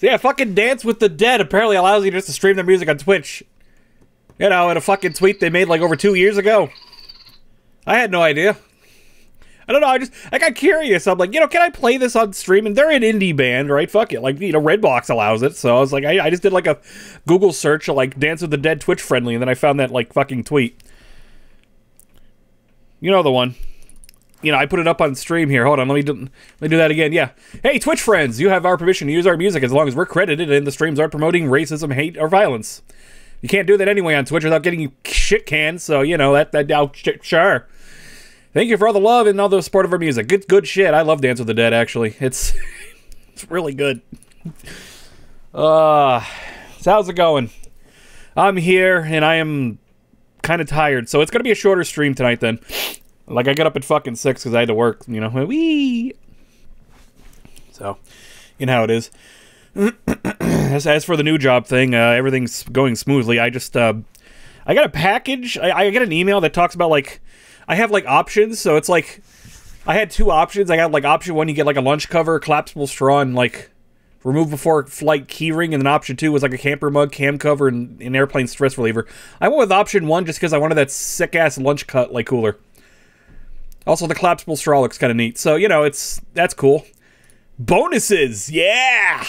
So yeah, fucking Dance with the Dead apparently allows you just to stream their music on Twitch. You know, in a fucking tweet they made like over two years ago. I had no idea. I don't know. I just I got curious. I'm like, you know, can I play this on stream? And they're an indie band, right? Fuck it. Like, you know, Redbox allows it. So I was like, I, I just did like a Google search of like Dance with the Dead Twitch friendly, and then I found that like fucking tweet. You know the one. You know, I put it up on stream here. Hold on, let me do, let me do that again. Yeah. Hey, Twitch friends, you have our permission to use our music as long as we're credited and the streams aren't promoting racism, hate, or violence. You can't do that anyway on Twitch without getting you shit canned. So you know that that oh, sure. Thank you for all the love and all the support of our music. Good, good shit. I love Dance with the Dead. Actually, it's it's really good. Uh, so how's it going? I'm here and I am kind of tired, so it's gonna be a shorter stream tonight. Then, like I got up at fucking six because I had to work. You know, wee. So, you know how it is. as, as for the new job thing, uh, everything's going smoothly. I just uh, I got a package. I, I get an email that talks about like I have like options, so it's like I had two options. I got like option one, you get like a lunch cover, collapsible straw, and like remove before flight keyring, and then option two was like a camper mug, cam cover, and an airplane stress reliever. I went with option one just because I wanted that sick ass lunch cut like cooler. Also, the collapsible straw looks kind of neat, so you know it's that's cool. Bonuses, yeah.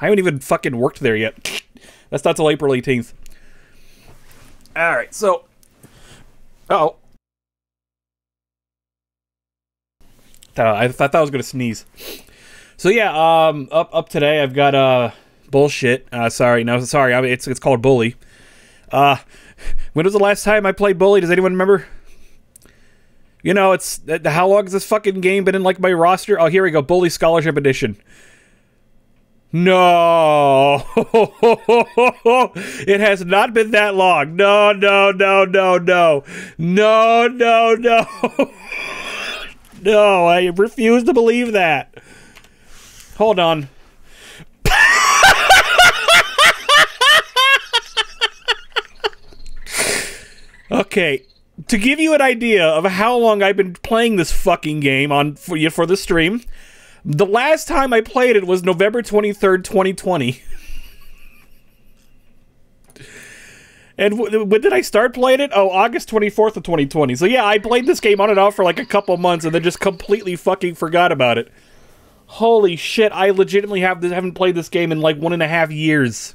I haven't even fucking worked there yet. That's not till April 18th. All right, so. oh. Uh, I thought I was gonna sneeze. So yeah, um, up up today I've got uh bullshit. Uh, sorry, no, sorry. I mean, it's it's called bully. Uh, when was the last time I played bully? Does anyone remember? You know, it's how long has this fucking game been in like my roster? Oh, here we go, bully scholarship edition. No, it has not been that long. No, no, no, no, no, no, no, no. No, I refuse to believe that. Hold on. okay, to give you an idea of how long I've been playing this fucking game on for for the stream, the last time I played it was November 23rd, 2020. And when did I start playing it? Oh, August 24th of 2020. So yeah, I played this game on and off for like a couple months and then just completely fucking forgot about it. Holy shit, I legitimately have this, haven't played this game in like one and a half years.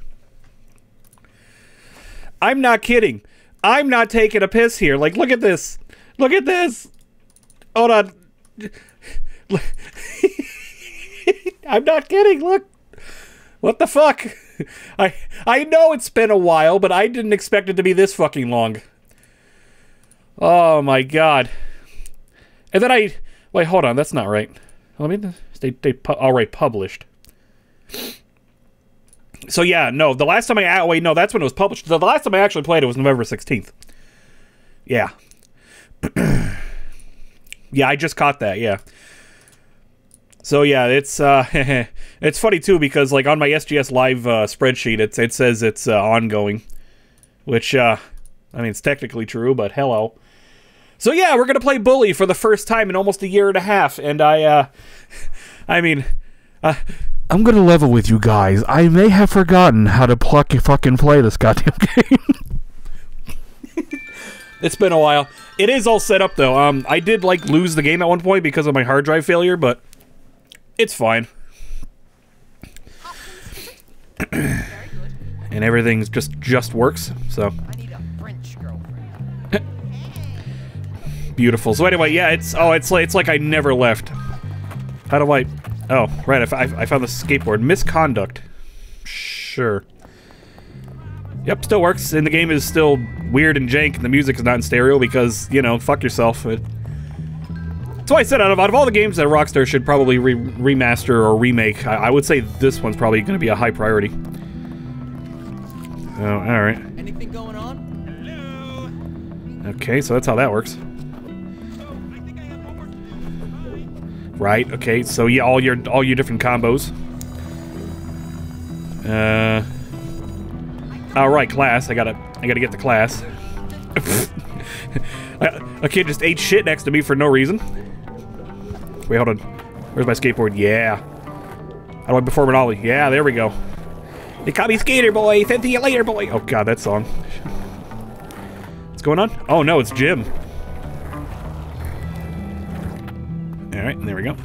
I'm not kidding. I'm not taking a piss here. Like, look at this. Look at this. Hold on. I'm not kidding. Look. What the fuck? I I know it's been a while, but I didn't expect it to be this fucking long. Oh my god. And then I wait, hold on, that's not right. Let me they they all right published. So yeah, no, the last time I wait, no, that's when it was published. The last time I actually played it was November 16th. Yeah. yeah, I just caught that, yeah. So yeah, it's uh, it's funny too because like on my SGS Live uh, spreadsheet, it it says it's uh, ongoing, which uh, I mean it's technically true, but hello. So yeah, we're gonna play Bully for the first time in almost a year and a half, and I, uh, I mean, uh, I'm gonna level with you guys. I may have forgotten how to pluck fucking play this goddamn game. it's been a while. It is all set up though. Um, I did like lose the game at one point because of my hard drive failure, but it's fine. and everything's just just works. So beautiful. So anyway, yeah, it's oh, it's like it's like I never left. How do I? Oh, right. I, I found the skateboard. Misconduct. Sure. Yep, still works. And the game is still weird and jank, and the music is not in stereo because you know, fuck yourself. It, why I said out of, out of all the games that Rockstar should probably re remaster or remake, I, I, would say this one's probably going to be a high priority. Oh, all right. Anything going on? Hello? Okay, so that's how that works. Right. Okay. So yeah, all your all your different combos. Uh. All right, class. I gotta I gotta get the class. a kid just ate shit next to me for no reason. Wait, hold on. Where's my skateboard? Yeah. How do I perform an ollie? Yeah, there we go. They call me Skater Boy. Send you later, boy. Oh god, that song. What's going on? Oh no, it's Jim. All right, there we go.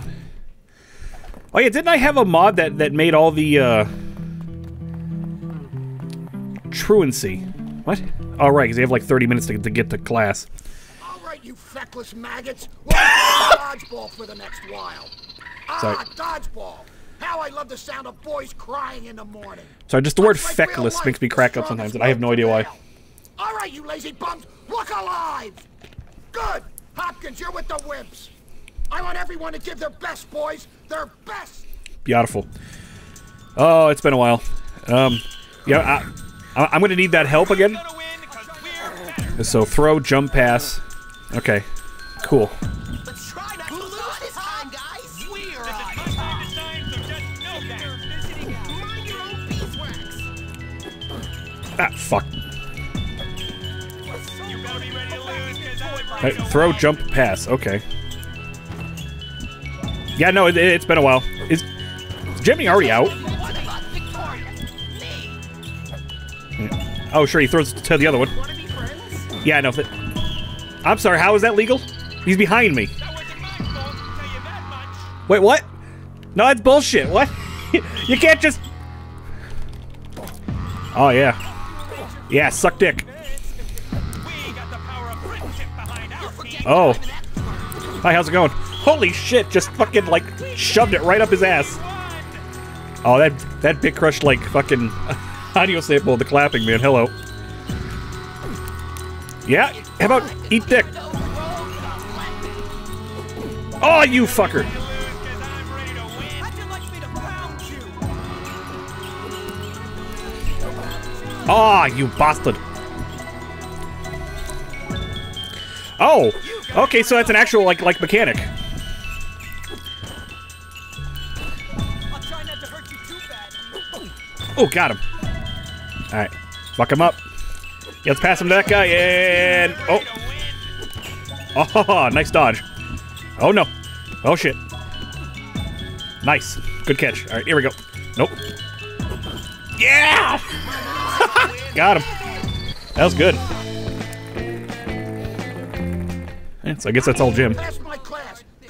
Oh yeah, didn't I have a mod that that made all the uh, truancy? What? Oh right, because they have like 30 minutes to, to get to class. All right, you feckless maggots. We'll dodgeball for the next while. Sorry. Ah, dodgeball. How I love the sound of boys crying in the morning. Sorry, just the word like feckless life, makes me crack up sometimes, and I have no idea why. All right, you lazy bums, look alive. Good. Hopkins, you're with the wimps. I want everyone to give their best, boys. Their best. Beautiful. Oh, it's been a while. Um, yeah, I, I'm gonna need that help again. So throw, jump, pass. Okay, cool. To to. Ah, fuck. To Right, throw, jump, pass. Okay. Yeah, no, it, it's been a while. Is, is Jimmy already out? Oh, sure, he throws to the other one. Yeah, I know. I'm sorry, how is that legal? He's behind me. Wait, what? No, that's bullshit. What? you can't just. Oh, yeah. Yeah, suck dick. Oh. Hi, how's it going? Holy shit, just fucking, like, shoved it right up his ass. Oh, that that bit crushed, like, fucking audio sample of the clapping, man. Hello. Yeah, how about eat dick? Oh, you fucker. Ah, you bastard. Oh, okay, so that's an actual, like, like mechanic. Oh, got him. All right, fuck him up. Yeah, let's pass him to that guy, and oh, oh, nice dodge. Oh no, oh shit. Nice, good catch. All right, here we go. Nope. Yeah, got him. That was good. So I guess that's all Jim.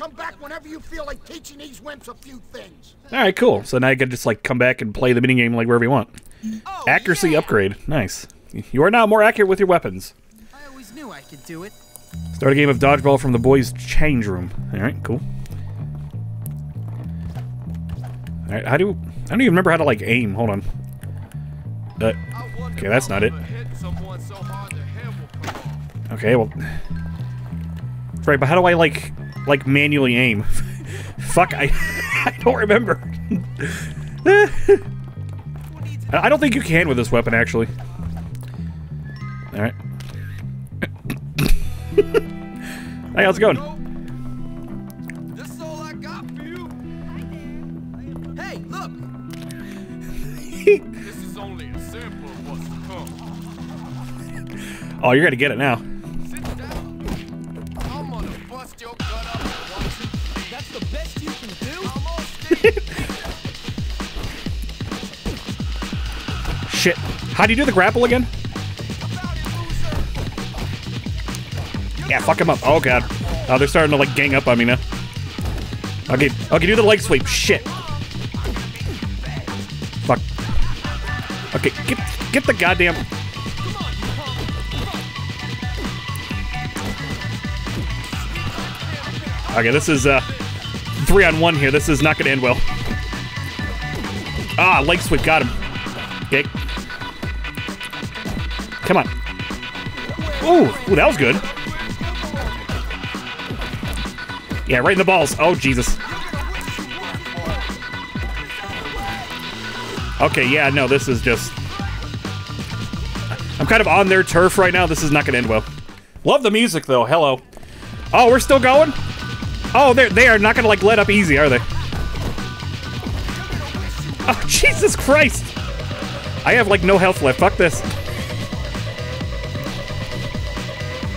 That's my class. Come back whenever you feel like teaching these wimps a few things. All right, cool. So now you can just like come back and play the mini game like wherever you want. Accuracy upgrade. Nice. You are now more accurate with your weapons. I always knew I could do it. Start a game of dodgeball from the boys' change room. All right, cool. All right, how do I don't even remember how to like aim. Hold on. Uh, okay, that's not it. Okay, well, right, but how do I like like manually aim? Fuck, I I don't remember. I don't think you can with this weapon actually. All right. Hey, how's it going? That's all I got for you. Hey, look! This is only a sample of what's to come. Oh, you're gonna get it now. Shit. How do you do the grapple again? Yeah, fuck him up. Oh god. Oh, they're starting to like gang up on me now. Okay, okay, do the leg sweep. Shit. Fuck. Okay, get get the goddamn. Okay, this is uh three on one here. This is not gonna end well. Ah, leg sweep, got him. Okay. Come on. Ooh, ooh, that was good. Yeah, right in the balls. Oh, Jesus. Okay, yeah, no, this is just... I'm kind of on their turf right now. This is not going to end well. Love the music, though. Hello. Oh, we're still going? Oh, they're, they are not to, like, let up easy, are they? Oh, Jesus Christ! I have, like, no health left. Fuck this.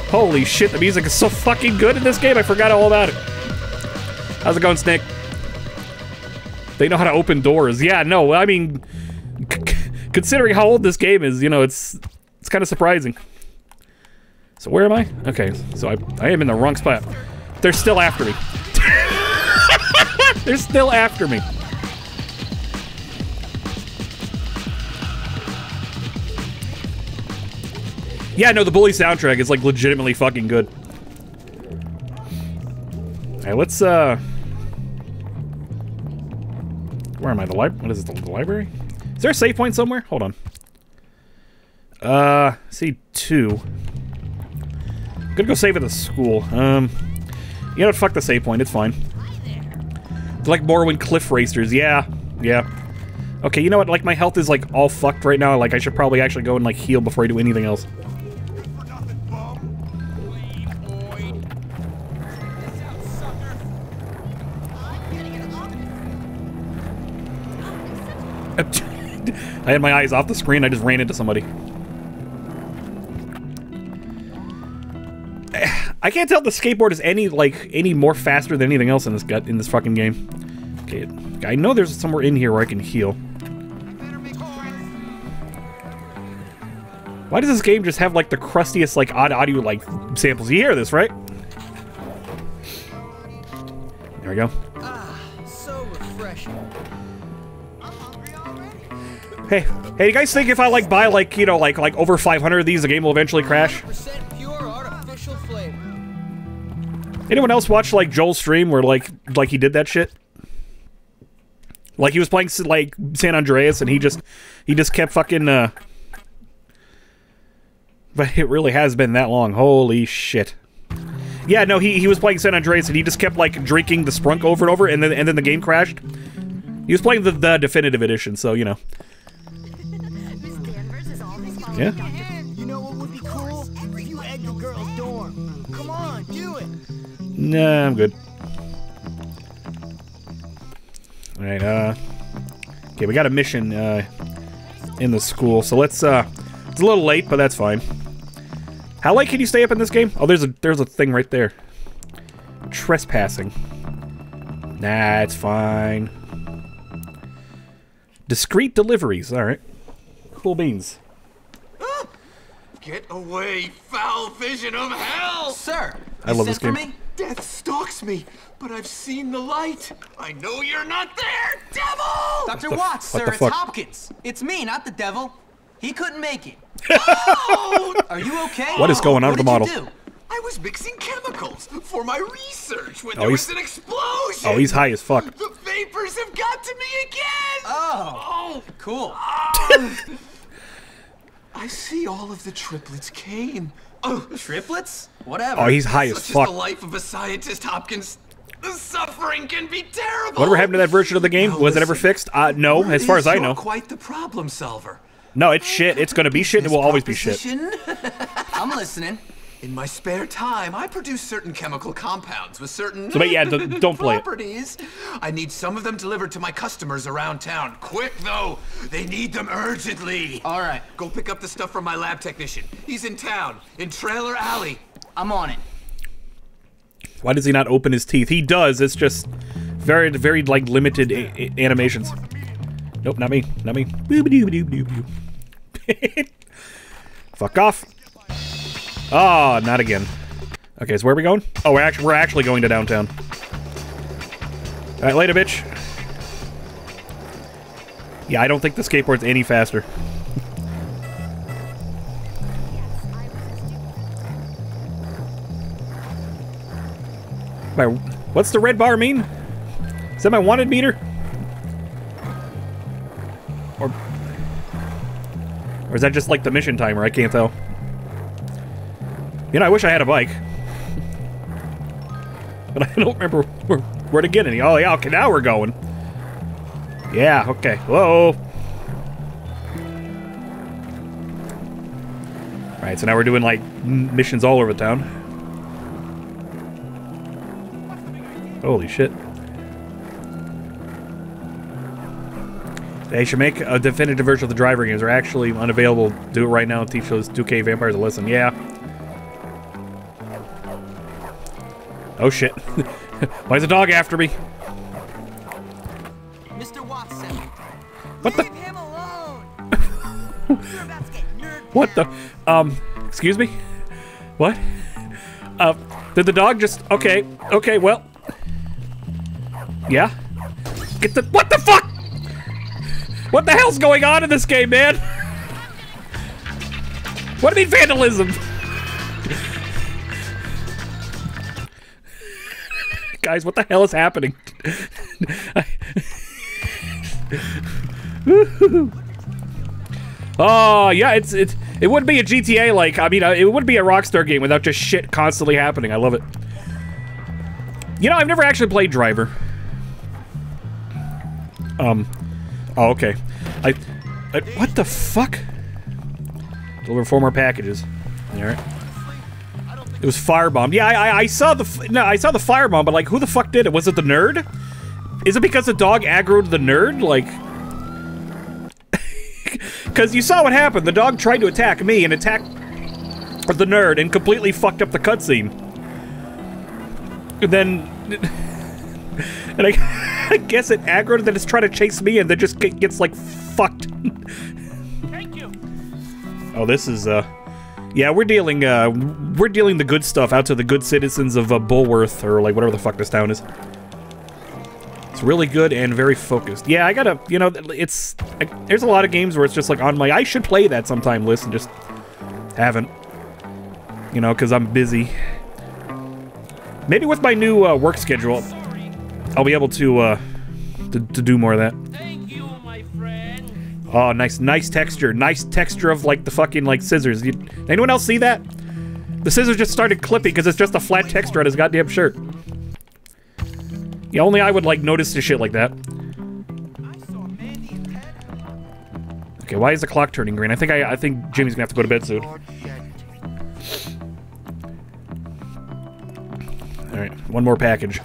Holy shit, the music is so fucking good in this game. I forgot all about it. How's it going, Snake? They know how to open doors. Yeah, no, I mean, considering how old this game is, you know, it's it's kind of surprising. So where am I? Okay, so I, I am in the wrong spot. They're still after me. They're still after me. Yeah, no, the Bully soundtrack is like legitimately fucking good. Hey, let's uh Where am I? The lib what is it, the, the library? Is there a save point somewhere? Hold on. Uh see two. Gonna go save at the school. Um You know what, fuck the save point, it's fine. They're like Morrowind Cliff Racers, yeah. Yeah. Okay, you know what? Like my health is like all fucked right now. Like I should probably actually go and like heal before I do anything else. I had my eyes off the screen. I just ran into somebody. I can't tell the skateboard is any like any more faster than anything else in this gut in this fucking game. Okay, I know there's somewhere in here where I can heal. Why does this game just have like the crustiest like odd audio like samples? You hear this, right? There we go. Hey, hey, you guys think if I like buy like you know like like over 500 of these, the game will eventually crash? Anyone else watch like Joel's stream where like like he did that shit? Like he was playing like San Andreas and he just he just kept fucking uh But it really has been that long. Holy shit. Yeah, no, he he was playing San Andreas and he just kept like drinking the sprunk over and over and then and then the game crashed. He was playing the, the definitive edition, so you know. Miss Danvers is always following Yeah. Nah, I'm good. Alright, uh Okay, we got a mission uh in the school, so let's uh it's a little late, but that's fine. How late can you stay up in this game? Oh there's a there's a thing right there. Trespassing. Nah, it's fine. Discreet deliveries, alright. Cool beans. Get away, foul vision of hell! Sir, I love sent this for game. Me? Death stalks me, but I've seen the light. I know you're not there, devil! Dr. the- Watts, sir, it's? Hopkins. It's me, not the devil. He couldn't make it. Oh, Are you okay? What is going on what with the did model? You do? I was mixing chemicals for my research when Oh, there was he's- an explosion. Oh, he's high as fuck. The vapors have got to me again. Oh, Oh, cool. I see all of the triplets came. Oh, Triplets? Whatever. Oh, he's high as such is fuck. the life of a scientist, Hopkins. The suffering can be terrible. Whatever happened to that version of the game? Now Was it ever fixed? Uh, no, as far as I know. Quite the problem solver. No, it's shit. It's gonna be shit and it will always be shit. I'm listening. In my spare time, I produce certain chemical compounds with certain So, but yeah, d- don't play it. properties. I need some of them delivered to my customers around town. Quick though, they need them urgently. All right, Go pick up the stuff from my lab technician. He's in town, in Trailer Alley. I'm on it. Why does he not open his teeth? He does. It's just very, very like limited a- a- animations. Nope, not me. Not me. Fuck off. Oh, not again. Okay, so where are we going? Oh, we're actually we're actually going to downtown. All right, later, bitch. Yeah, I don't think the skateboard's any faster. My, what's the red bar mean? Is that my wanted meter? Or, or is that just like the mission timer? I can't tell. You know, I wish I had a bike. But I don't remember where, where to get any. Oh, yeah, okay, now we're going. Yeah, okay. Whoa. Alright, so now we're doing, like, missions all over the town. Holy shit. They should make a definitive version of the driver games. They're actually unavailable. Do it right now and teach those 2K vampires a lesson. Yeah. Oh shit. Why is a dog after me? Mr. Watson. What the? Him alone. You're about to get nerd What the? Um, excuse me? What? Uh, did the dog just. Okay, okay, well. Yeah? Get the. What the fuck? What the hell's going on in this game, man? What do you mean vandalism? Guys, what the hell is happening? Oh yeah, it's it's it would be a GTA like I mean uh, it would be a Rockstar game without just shit constantly happening. I love it. You know, I've never actually played Driver. Um. Oh, okay. I. I what the fuck? Deliver four more packages. All right. It was firebombed. Yeah, I, I I saw the no, I saw the firebomb, but like, who the fuck did it? Was it the nerd? Is it because the dog aggroed the nerd? Like. Because you saw what happened. The dog tried to attack me and attacked the nerd and completely fucked up the cutscene. And then. And I, I guess it aggroed and then it's trying to chase me and then just gets like fucked. Thank you. Oh, this is, uh. Yeah, we're dealing, uh. We're dealing the good stuff out to the good citizens of uh, Bullworth or like whatever the fuck this town is. It's really good and very focused. Yeah, I gotta, you know, it's I, there's a lot of games where it's just like on my I should play that sometime list and just haven't. You know, because I'm busy. Maybe with my new uh, work schedule, I'll be able to uh to, to do more of that. Oh, nice, nice texture, nice texture of like the fucking like scissors. You, anyone else see that? The scissors just started clipping because it's just a flat texture on his goddamn shirt. Yeah, only I would like notice the shit like that. Okay, why is the clock turning green? I think I, I think Jimmy's gonna have to go to bed soon. All right, one more package.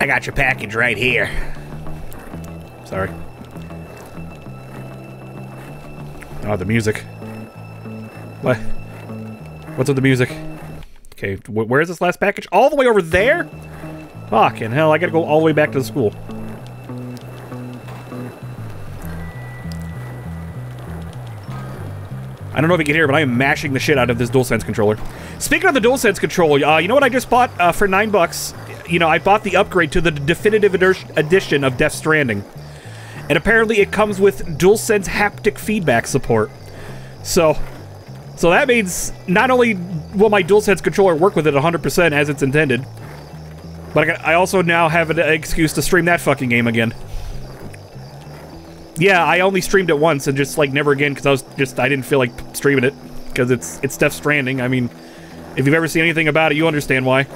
I got your package right here. Sorry. Oh, the music. What? What's with the music? Okay, wh where's this last package? All the way over there? Fucking hell, I gotta go all the way back to the school. I don't know if you can hear, but I am mashing the shit out of this DualSense controller. Speaking of the DualSense controller, uh, you know what I just bought uh, for nine bucks? You know, I bought the upgrade to the definitive edi- edition of Death Stranding. And apparently it comes with DualSense haptic feedback support. So, so that means not only will my DualSense controller work with it 100% as it's intended, but I, also now have an excuse to stream that fucking game again. Yeah, I only streamed it once and just like never again because I was just I didn't feel like streaming it because it's it's Death Stranding. I mean, if you've ever seen anything about it, you understand why.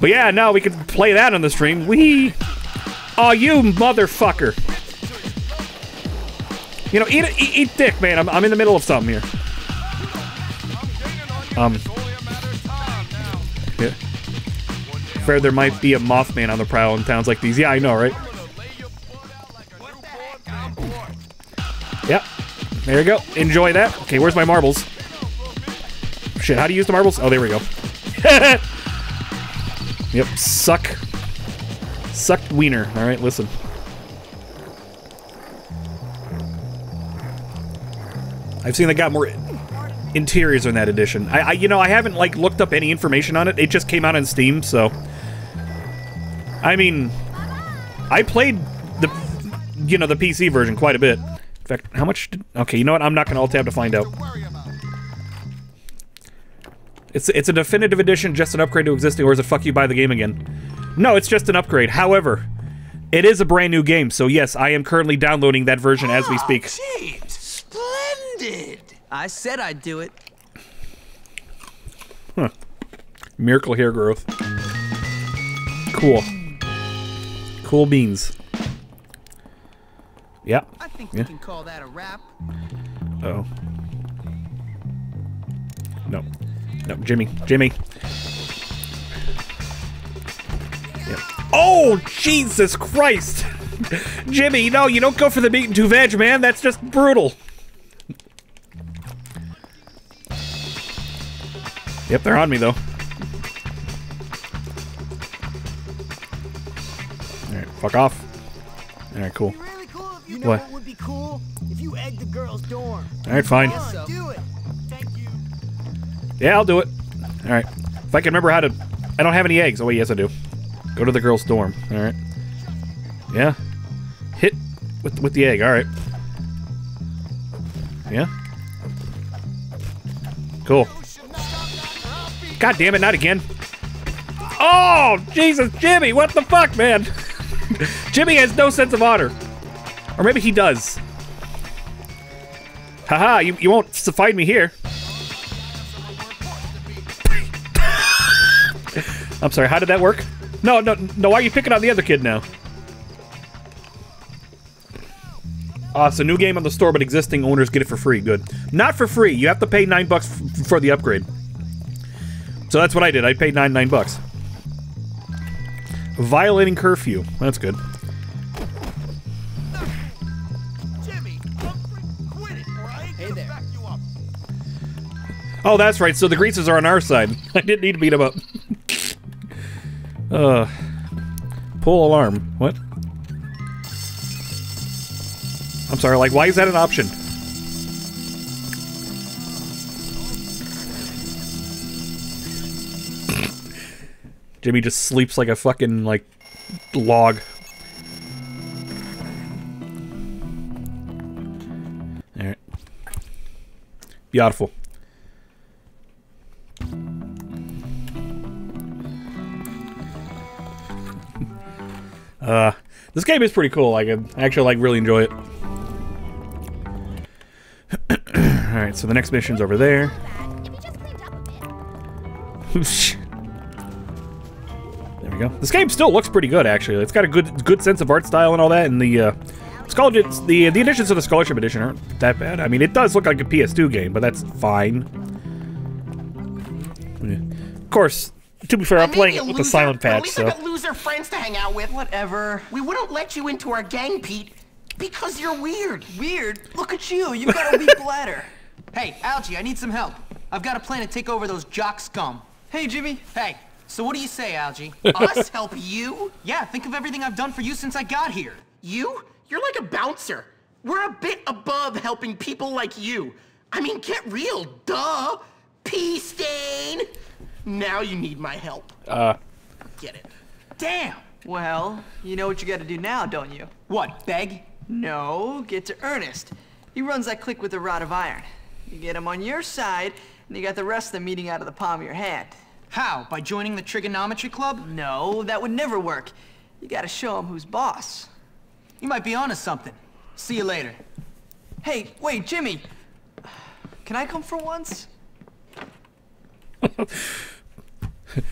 But yeah, now we can play that on the stream. We, oh you motherfucker! You know, eat eat, eat dick, man. I'm I'm in the middle of something here. Um. Yeah. Fair, there might be a Mothman on the prowl in towns like these. Yeah, I know, right? Yep. There you go. Enjoy that. Okay, where's my marbles? Shit, how do you use the marbles? Oh, there we go. yep, suck. Sucked wiener. Alright, listen. I've seen they got more interiors in that edition. I, I, you know, I haven't, like, looked up any information on it. It just came out on Steam, so... I mean... I played the, you know, the PC version quite a bit. In fact, how much did... Okay, you know what? I'm not going to alt-tab to find out. It's, it's a definitive edition, just an upgrade to existing, or is it fuck you buy the game again? No, it's just an upgrade. However, it is a brand new game, so yes, I am currently downloading that version as we speak. Oh, James, splendid. I said I'd do it. Huh. Miracle hair growth. Cool. Cool beans. Yep. I think Yeah. we can call that a wrap. Oh. No. No, Jimmy. Jimmy. Yep. Oh, Jesus Christ! Jimmy, no, you don't go for the meat and two veg, man. That's just brutal. Yep, they're on me, though. Alright. Fuck off. All right, cool. Really cool you know What? what would be cool? If you egged the girl's dorm. All right, fine. Come do it. Thank you. Yeah, I'll do it. All right. If I can remember how to... I don't have any eggs. Oh, wait, yes, I do. Go to the girl's dorm. All right. Yeah. Hit with, with the egg. All right. Yeah. Cool. God damn it, not again. Oh, Jesus, Jimmy, what the fuck, man? Jimmy has no sense of honor. Or maybe he does. Haha, you, you won't find me here. I'm sorry, how did that work? No, no, no, why are you picking on the other kid now? Uh, it's a new game on the store, but existing owners get it for free. Good. Not for free. You have to pay nine bucks for the upgrade. So that's what I did. I paid nine nine bucks. Violating curfew. That's good. Jimmy, quit it, or I ain't Hey gonna there. back you up. Oh, that's right. So the greasers are on our side. I didn't need to beat them up. uh, pull alarm. What? I'm sorry. Like, why is that an option? Jimmy just sleeps like a fucking like log. All right. Beautiful. Uh, this game is pretty cool. I could actually like really enjoy it. All right, so the next mission's over there. go. This game still looks pretty good, actually. It's got a good good sense of art style and all that, and the uh, scholarship, the the additions to the scholarship edition aren't that bad. I mean, it does look like a PS2 game, but that's fine. Yeah. Of course, to be fair, I'm playing it with the loser, silent but At patch, least so. I got loser friends to hang out with. Whatever. We wouldn't let you into our gang, Pete, because you're weird. Weird. Look at you. You've got a weak bladder. Hey, Algie, I need some help. I've got a plan to take over those jock scum. Hey, Jimmy. Hey, so what do you say, Algie? Us help you? yeah, think of everything I've done for you since I got here. You? You're like a bouncer. We're a bit above helping people like you. I mean, get real, duh. Pea stain. Now you need my help. Uh, Get it? Damn! Well, you know what you got to do now, don't you? What, beg? No, get to Earnest. He runs that clique with a rod of iron. You get him on your side, and you got the rest of them eating out of the palm of your hand. How? By joining the trigonometry club? No, that would never work. You got to show him who's boss. You might be onto something. See you later. Hey, wait, Jimmy. Can I come for once?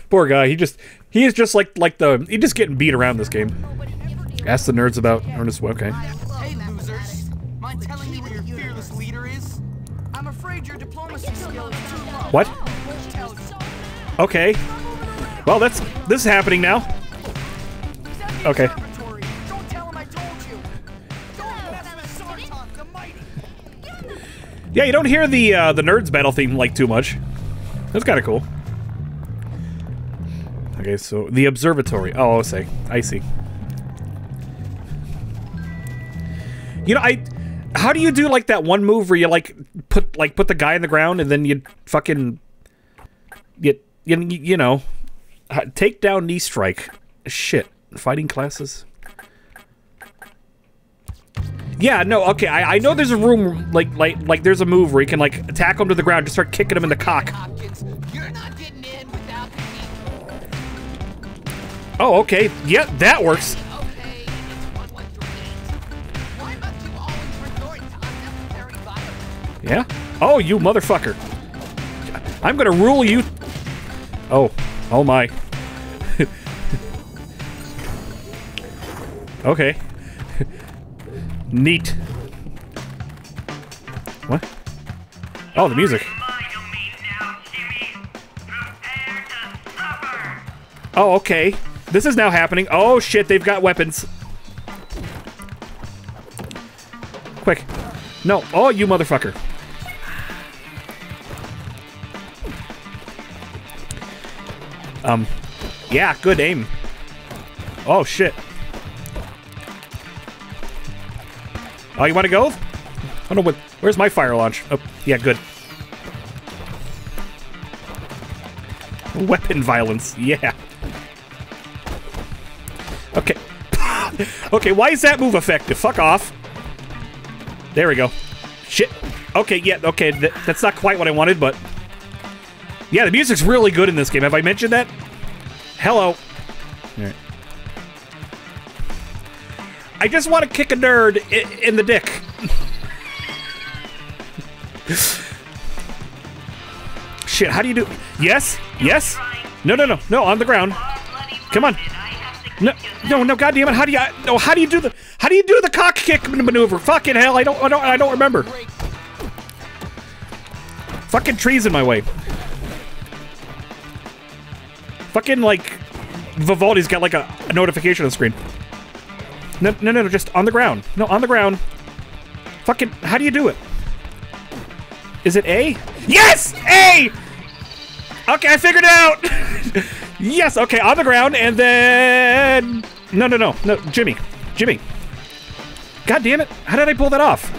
Poor guy. He just he is just like like the he just getting beat around this game. Ask the nerds about Earnest. Okay. Hey, losers. Mind telling me where your fearless leader is? I'm afraid your diplomacy skills are too low. What? Okay. Well, that's this is happening now. Okay. Yeah, you don't hear the uh, the nerds battle theme like too much. That's kind of cool. Okay, so the observatory. Oh, I see. I see. You know, I. How do you do like that one move where you like put like put the guy in the ground and then you fucking you you, you know take down knee strike? Shit, fighting classes. Yeah, no, okay. I, I know there's a room like like like there's a move where you can like attack him to the ground, just start kicking him in the cock. Hopkins, you're not getting in without me. Oh, okay. Yeah, that works. Okay, it's one one three eight. Why must you always resort to unnecessary violence? Yeah. Oh, you motherfucker. I'm gonna rule you. Oh, oh my. okay. Neat. What? Oh, the music. Oh, okay. This is now happening. Oh shit, they've got weapons. Quick. No. Oh, you motherfucker. Um, yeah, good aim. Oh, shit. Oh, you want to go? I don't know what... Where's my fire launch? Oh, yeah, good. Weapon violence, yeah. Okay. okay, why is that move effective? Fuck off. There we go. Shit. Okay, yeah, okay, th that's not quite what I wanted, but... Yeah, the music's really good in this game. Have I mentioned that? Hello. Alright. I just want to kick a nerd i in the dick. Shit, how do you do... Yes? Yes? No, no, no. No, on the ground. Come on. No, no, no, goddamn it! How do you? No, how do you do the? How do you do the cock kick maneuver? Fucking hell! I don't, I don't, I don't remember. Fucking trees in my way. Fucking like, Vivaldi's got like a, a notification on the screen. No, no, no, no, just on the ground. No, on the ground. Fucking, how do you do it? Is it A? Yes, A. Okay, I figured it out. yes, okay, on the ground, and then no, no, no, no, Jimmy, Jimmy. God damn it! How did I pull that off?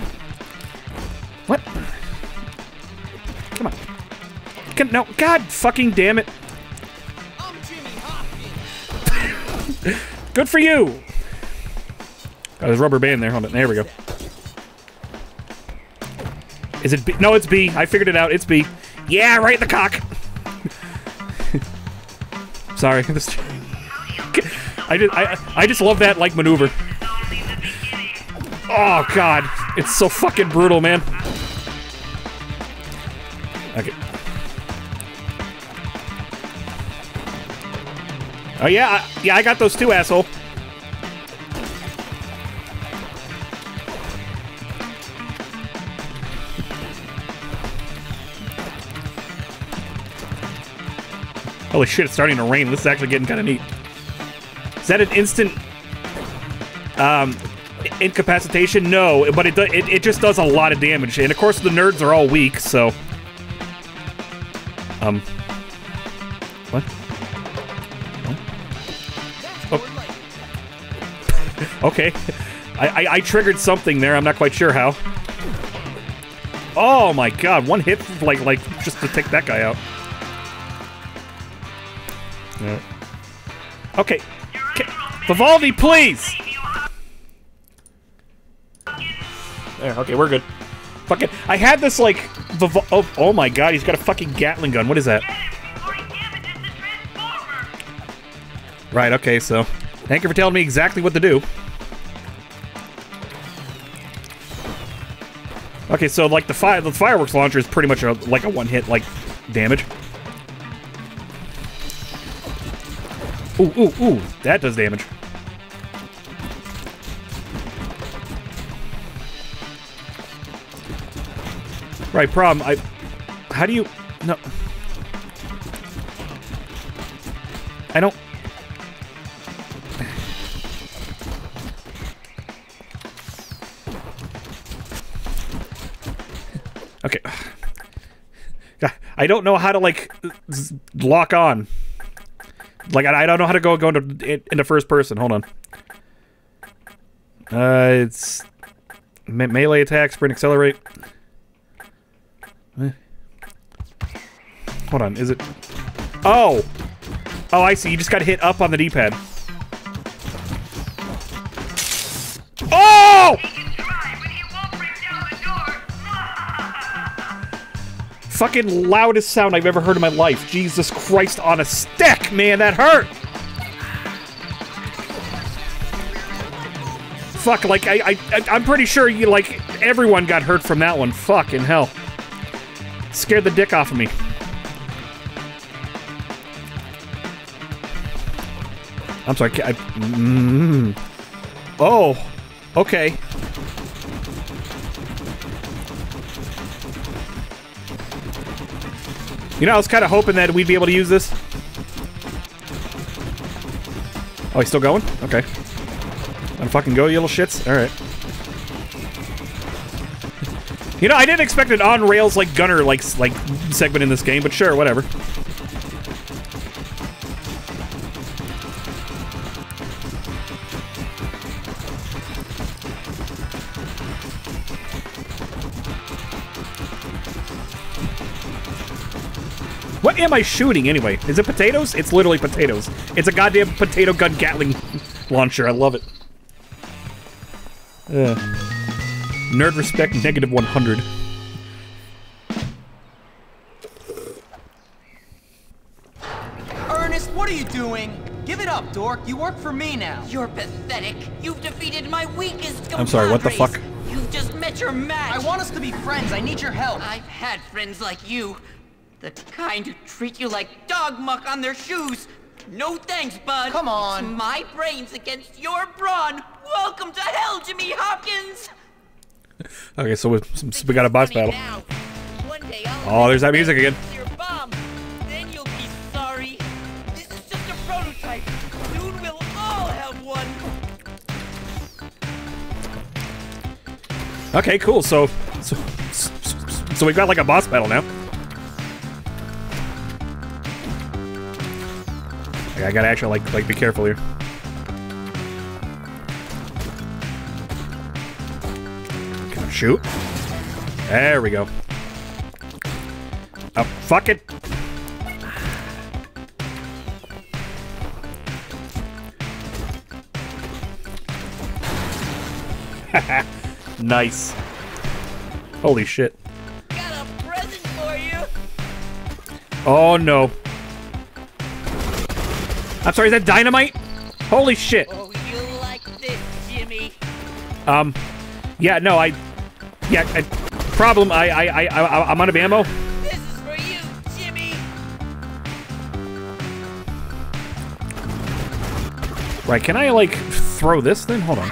What? Come on. Can, no, God fucking damn it. Good for you. Got his rubber band there. Hold it. There we go. Is it B? No, it's B. I figured it out. It's B. Yeah, right in the cock. Sorry. I just, I, I just love that like maneuver. Oh god, it's so fucking brutal, man. Okay. Oh yeah, I, yeah, I got those two, asshole. Holy shit, it's starting to rain. This is actually getting kind of neat. Is that an instant um, incapacitation? No, but it, it it just does a lot of damage. And of course, the nerds are all weak, so. Um. What? okay. I, I, I triggered something there. I'm not quite sure how. Oh my god, one hit, like, like just to take that guy out. Yeah. Okay. Vivaldi, please! There, okay, we're good. Fucking, I had this, like, Vival- oh, oh my god, he's got a fucking Gatling gun. What is that? Right, okay, so, thank you for telling me exactly what to do. Okay, so, like, the, fire the fireworks launcher is pretty much a, like a one-hit, like, damage. Ooh, ooh, ooh, that does damage. Right, problem. I. How do you. No. I don't. Okay. I don't know how to, like, lock on. Like, I, don't know how to go go into, into first person. Hold on. Uh, it's me melee attack, sprint, accelerate. Eh. Hold on, is it? Oh, oh, I see. You just got hit up on the D-pad. Oh! Fucking loudest sound I've ever heard in my life. Jesus Christ on a stick, man, that hurt. Fuck, like I, I, I'm pretty sure you like everyone got hurt from that one. Fucking hell, scared the dick off of me. I'm sorry. I, mm, oh, okay. You know, I was kind of hoping that we'd be able to use this. Oh, he's still going? Okay. Wanna fucking go, you little shits? Alright. You know, I didn't expect an on-rails, like, gunner, like, like, segment in this game, but sure, whatever. Am I shooting anyway? Is it potatoes? It's literally potatoes. It's a goddamn potato gun Gatling launcher. I love it. Ugh. Nerd respect negative 100. Earnest, what are you doing? Give it up, dork. You work for me now. You're pathetic. You've defeated my weakest I'm sorry, what the fuck? You've just met your match. I want us to be friends. I need your help. I've had friends like you. The kind who treat you like dog muck on their shoes. No thanks, bud. Come on. It's my brains against your brawn. Welcome to hell, Jimmy Hopkins. Okay, so we, so we got a boss battle. One day I'll Oh, there's that music again. Your bomb. Then you'll be sorry. This is just a prototype. Soon we'll all have one. Okay, cool. So, so, so, so we've got like a boss battle now. Okay, I gotta actually like like be careful here. Can I shoot? There we go. Oh, fuck it. nice. Holy shit. Got a present for you. Oh no. I'm sorry, is that dynamite? Holy shit. Oh, you like this, Jimmy? Um, yeah, no, I, yeah, I, problem, I, I, I, I, I'm out of ammo. This is for you, Jimmy. Right, can I, like, throw this then? Hold on.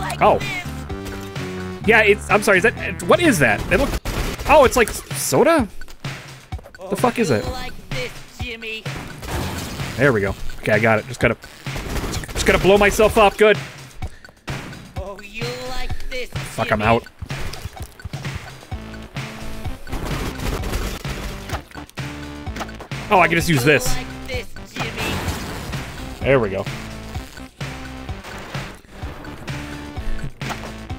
Like Oh. this? Yeah, it's, I'm sorry, is that, what is that? It look, oh, it's like soda? The fuck is it? like this, Jimmy? There we go. Okay, I got it. Just gotta, just gotta blow myself up. Good. Oh, you like this, Fuck, I'm out. Oh, I can just use this. like this, There we go.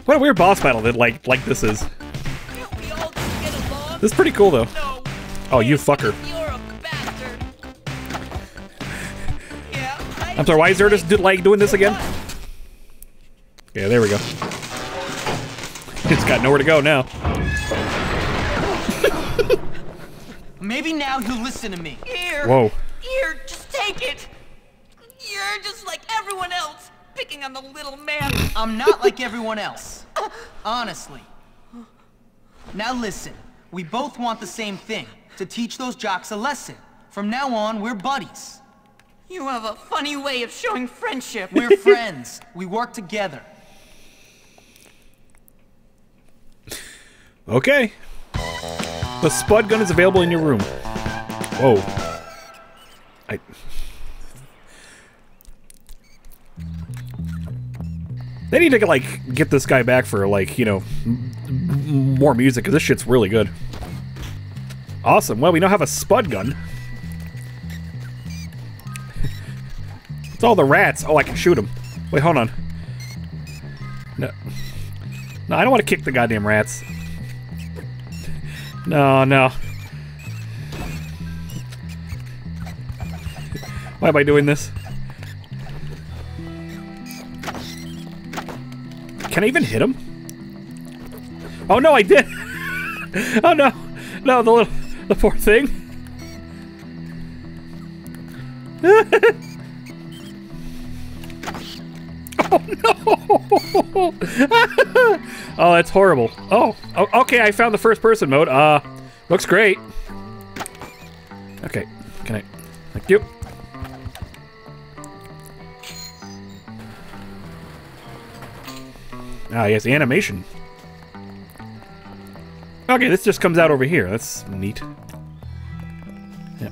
What a weird boss battle that like like this is. Can't we all just get along? This is pretty cool though. No. Oh, you fucker. I'm sorry, why is Earnest do, like doing this again? Yeah, there we go. It's got nowhere to go now. Maybe now you'll listen to me. Here. Whoa. Here, just take it. You're just like everyone else, picking on the little man. I'm not like everyone else. Honestly. Now listen, we both want the same thing, to teach those jocks a lesson. From now on, we're buddies. You have a funny way of showing friendship. We're friends. We work together. Okay. The spud gun is available in your room. Whoa. I. They need to like get this guy back for like you know m- m- more music because this shit's really good. Awesome. Well, we now have a spud gun. It's all the rats. Oh, I can shoot them. Wait, hold on. No. No, I don't want to kick the goddamn rats. No, no. Why am I doing this? Can I even hit him? Oh no, I did! oh no! No, the little, the poor thing. no! oh, that's horrible. Oh, oh, okay, I found the first person mode. Uh, looks great. Okay, can I? Thank you. Ah, yes, animation. Okay, this just comes out over here. That's neat.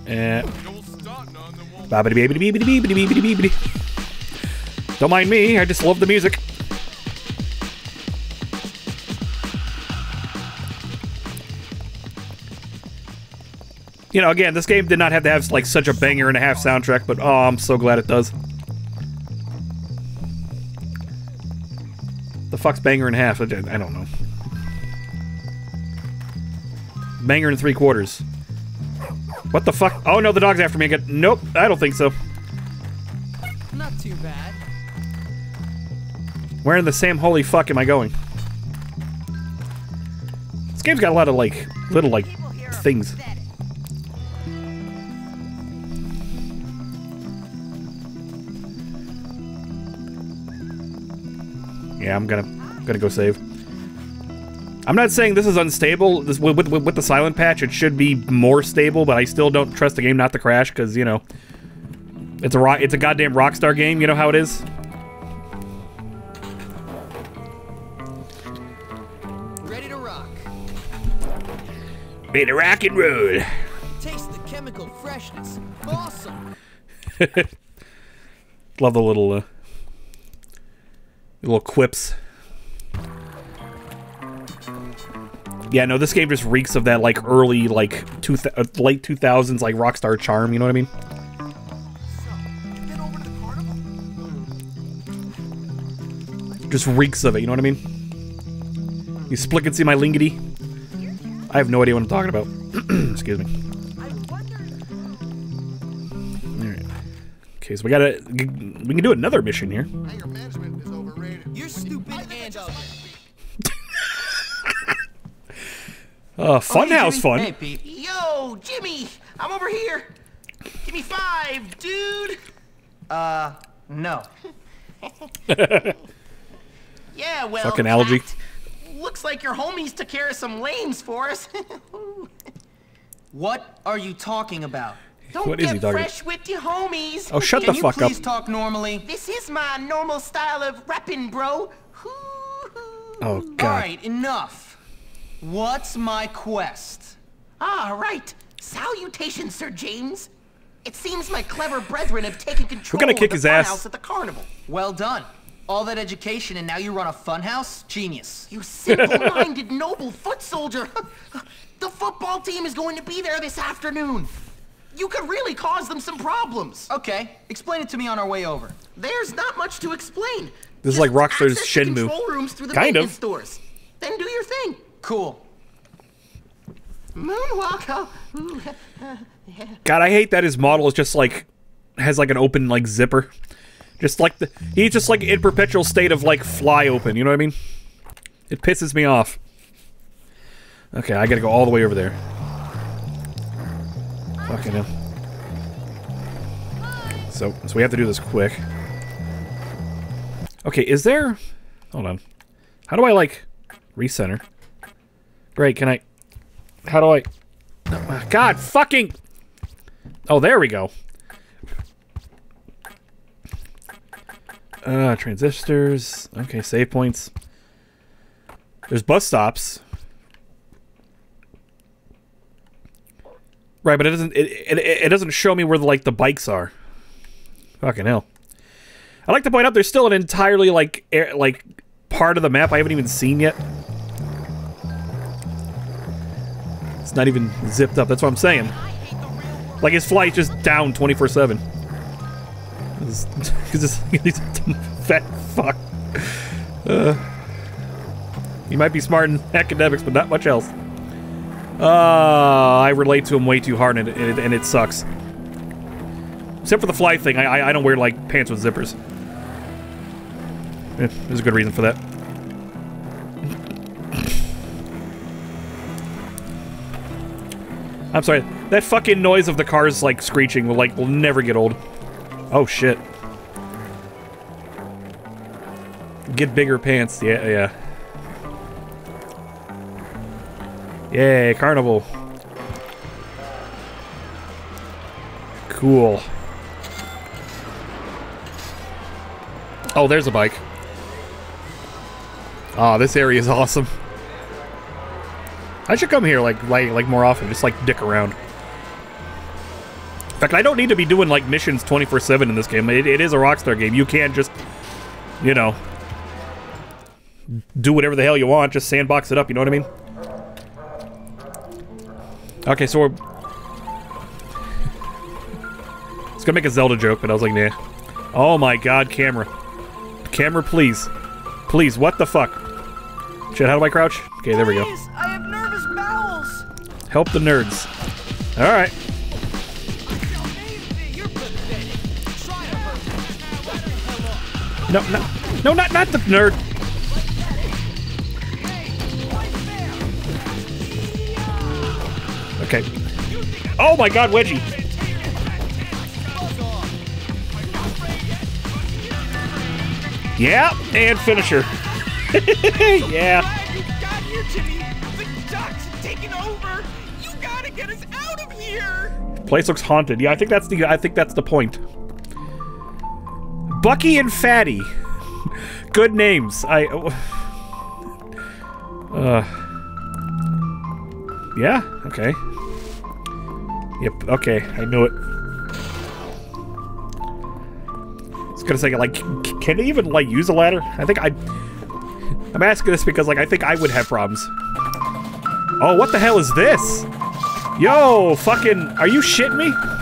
Yeah, uh, Ba-ba-da-bee-ba-da-bee-ba-da-bee-ba-da-bee-ba-da-bee. Don't mind me, I just love the music. You know, again, this game did not have to have like such a banger and a half soundtrack, but oh, I'm so glad it does. The fuck's banger and a half? I don't know. Banger and three quarters. What the fuck? Oh no, the dog's after me again. Nope, I don't think so. Not too bad. Where in the same holy fuck am I going? This game's got a lot of like little like things. Yeah, I'm gonna gonna go save. I'm not saying this is unstable. This with, with, with the silent patch, it should be more stable, but I still don't trust the game not to crash because you know it's a rock. It's a goddamn Rockstar game. You know how it is. Ready to rock and roll. Taste the chemical freshness. Awesome. Love the little uh, little quips. Yeah, no, this game just reeks of that like early like two uh, late two thousands like Rockstar charm. You know what I mean? Been over to the carnival? Just reeks of it. You know what I mean? You split can see my lingity. I have no idea what I'm talking about. Excuse me. Alright. Okay, so we gotta. We can do another mission here. Anger management is overrated. You're stupid and. Uh, Funhouse Jimmy. fun. Hey, Pete. Yo, Jimmy, I'm over here. Give me five, dude. Uh, no. Yeah, well, Fucking algae. Looks like your homies took care of some lames for us. What are you talking about? Don't What is get he talking- fresh with your homies. Oh, shut Can the you fuck up. please talk normally? This is my normal style of rapping, bro. Oh All god. right, enough. What's my quest? Ah, right. Salutations, Sir James. It seems my clever brethren have taken control We're gonna of kick the his ass. funhouse at the carnival. Well done. All that education and now you run a funhouse? Genius. You simple-minded, noble foot soldier. the football team is going to be there this afternoon. You could really cause them some problems. Okay, explain it to me on our way over. There's not much to explain. This is like Rockstar's access to Shenmue. Control rooms through the Kind of. maintenance stores. Then do your thing. Cool. Moonwalk. Oh. God, I hate that his model is just like has like an open like zipper. Just like the he's just like in perpetual state of like fly open, you know what I mean? It pisses me off. Okay, I gotta go all the way over there. Fucking hell. So so we have to do this quick. Okay, is there hold on. How do I like recenter? Great, can I how do I no, ah, God fucking Oh, there we go. Uh, transistors. Okay, save points. There's bus stops. Right, but it doesn't. It, it, it doesn't show me where the, like the bikes are. Fucking hell. I like to point out there's still an entirely like air, like part of the map I haven't even seen yet. It's not even zipped up. That's what I'm saying. Like his flight just down 24 seven. Because this, fat fuck. Uh, he might be smart in academics, but not much else. Uh, I relate to him way too hard, and it, and it, and it sucks. Except for the fly thing, I, I I don't wear like pants with zippers. Eh, there's a good reason for that. I'm sorry. That fucking noise of the cars like screeching will like will never get old. Oh shit. Get bigger pants. Yeah, yeah. Yay, carnival. Cool. Oh, there's a bike. Oh, this area is awesome. I should come here like like like more often, just like dick around. In fact, I don't need to be doing like missions 24/7 in this game. It, it is a Rockstar game. You can't just, you know, do whatever the hell you want. Just sandbox it up. You know what I mean? Okay, so we're. I was gonna make a Zelda joke, but I was like, nah. Oh my god, camera. Camera, please. Please, what the fuck? Shit, how do I crouch? Okay, there we go. I have nervous bowels. Help the nerds. Alright. No, no, no, not not the nerd. Okay. Oh my God, Wedgie. Yeah, and finisher. yeah. Place looks haunted. Yeah, I think that's the I think that's the point. Bucky and Fatty. Good names. I uh Yeah, okay. Yep, okay, I knew it. I was gonna say, like, can they even, like, use a ladder? I think I... I'm asking this because, like, I think I would have problems. Oh, what the hell is this? Yo, fucking, are you shitting me?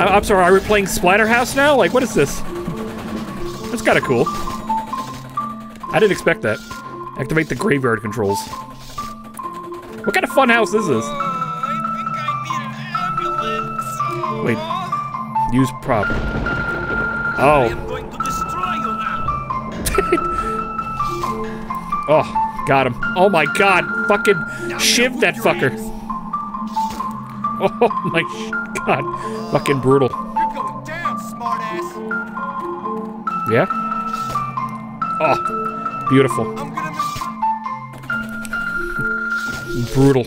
I- I'm sorry, are we playing Splatterhouse now? Like, what is this? That's kind of cool. I didn't expect that. Activate the graveyard controls. What kind of fun house is this? Wait. Use prop. Oh. Oh, got him. Oh my god. Fucking shiv that fucker. Oh my god. Fucking brutal. You're going down, smartass. Yeah? Oh, beautiful. Brutal.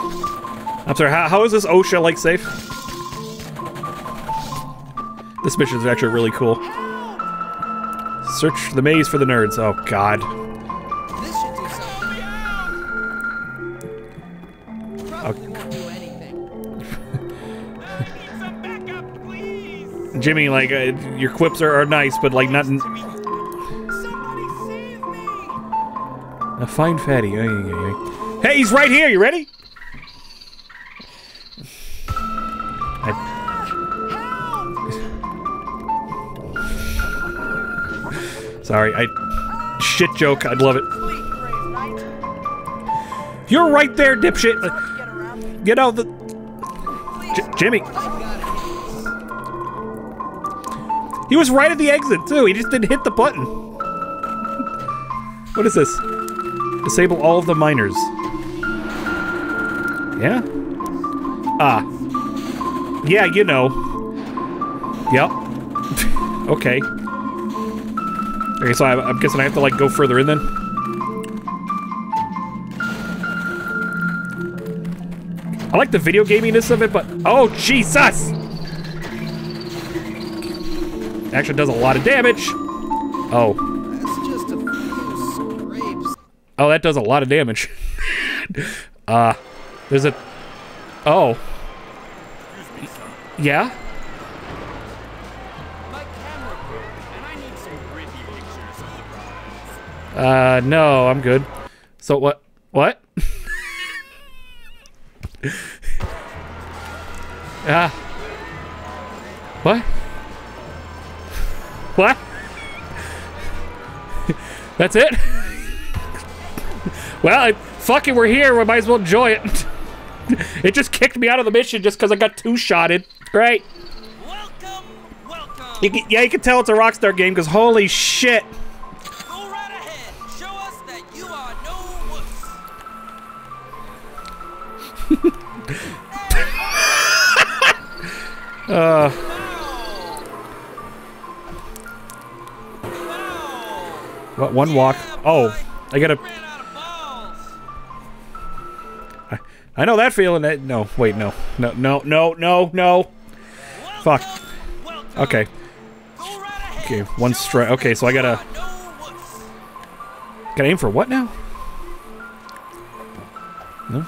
I'm sorry, how, how is this OSHA, like, safe? This mission is actually really cool. Search the maze for the nerds. Oh, God. Jimmy, like, uh, your quips are, are nice, but, like, not... A fine fatty. Hey, he's right here. You ready? I- Sorry, I shit joke. I'd love it. You're right there, dipshit. Uh, You know the J- Jimmy. He was right at the exit too. He just didn't hit the button. What is this? Disable all of the miners. Yeah? Ah. Yeah, you know. Yep. okay. Okay, so I, I'm guessing I have to, like, go further in then? I like the video gaminess of it, but... Oh, Jesus! Actually does a lot of damage. Oh. Oh, that does a lot of damage. uh, there's a... Oh. Yeah? Uh, no, I'm good. So what? What? Ah. what? What? That's it? well, I, fuck it, we're here. We might as well enjoy it. it just kicked me out of the mission just because I got two-shotted. Great. Welcome, welcome. You can, yeah, you can tell it's a Rockstar game because holy shit. Go right ahead. Show us that you are no wuss. Uh, what, one walk? Oh, I gotta... I, I know that feeling. That, no, wait, no. No, no, no, no, no. Fuck. Okay. Okay, one strike. Okay, so I gotta... Gotta aim for what now? No?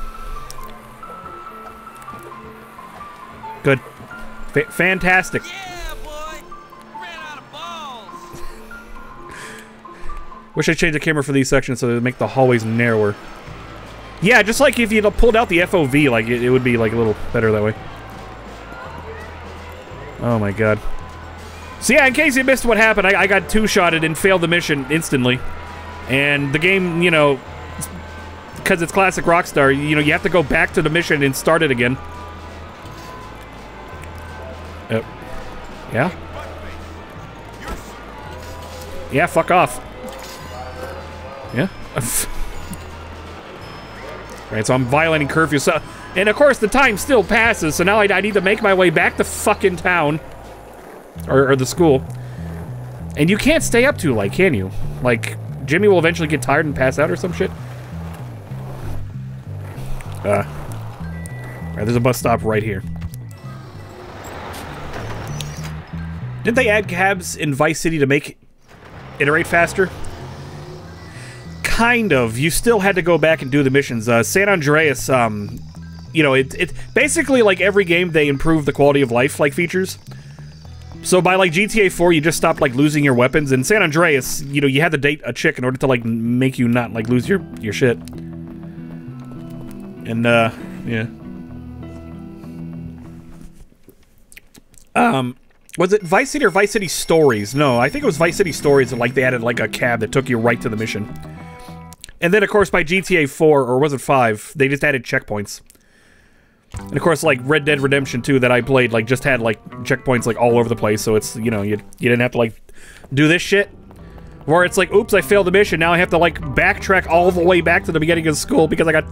Good. Fa fantastic. Wish I changed the camera for these sections so they make the hallways narrower. Yeah, just like if you pulled out the FOV, like it, it would be like a little better that way. Oh my god. So yeah, in case you missed what happened, I, I got two-shotted and failed the mission instantly. And the game, you know, because it's classic Rockstar, you know, you have to go back to the mission and start it again. Yep. Yeah? Yeah, fuck off. Yeah. right, so I'm violating curfew. So, and of course, the time still passes, so now I, I need to make my way back to fucking town. Or, or the school. And you can't stay up too late, can you? Like, Jimmy will eventually get tired and pass out or some shit? Uh. Alright, there's a bus stop right here. Didn't they add cabs in Vice City to make iterate faster? Kind of. You still had to go back and do the missions. Uh, San Andreas, um, you know, it, it basically like every game they improve the quality of life like features. So by like GTA 4, you just stopped like losing your weapons. In San Andreas, you know, you had to date a chick in order to like make you not like lose your your shit. And uh, yeah. Um, was it Vice City or Vice City Stories? No, I think it was Vice City Stories. And like they added like a cab that took you right to the mission. And then of course by GTA 4 or was it 5, they just added checkpoints. And of course, like Red Dead Redemption 2 that I played, like just had like checkpoints like all over the place. So it's you know you you didn't have to like do this shit. Where it's like, oops, I failed the mission. Now I have to like backtrack all the way back to the beginning of school because I got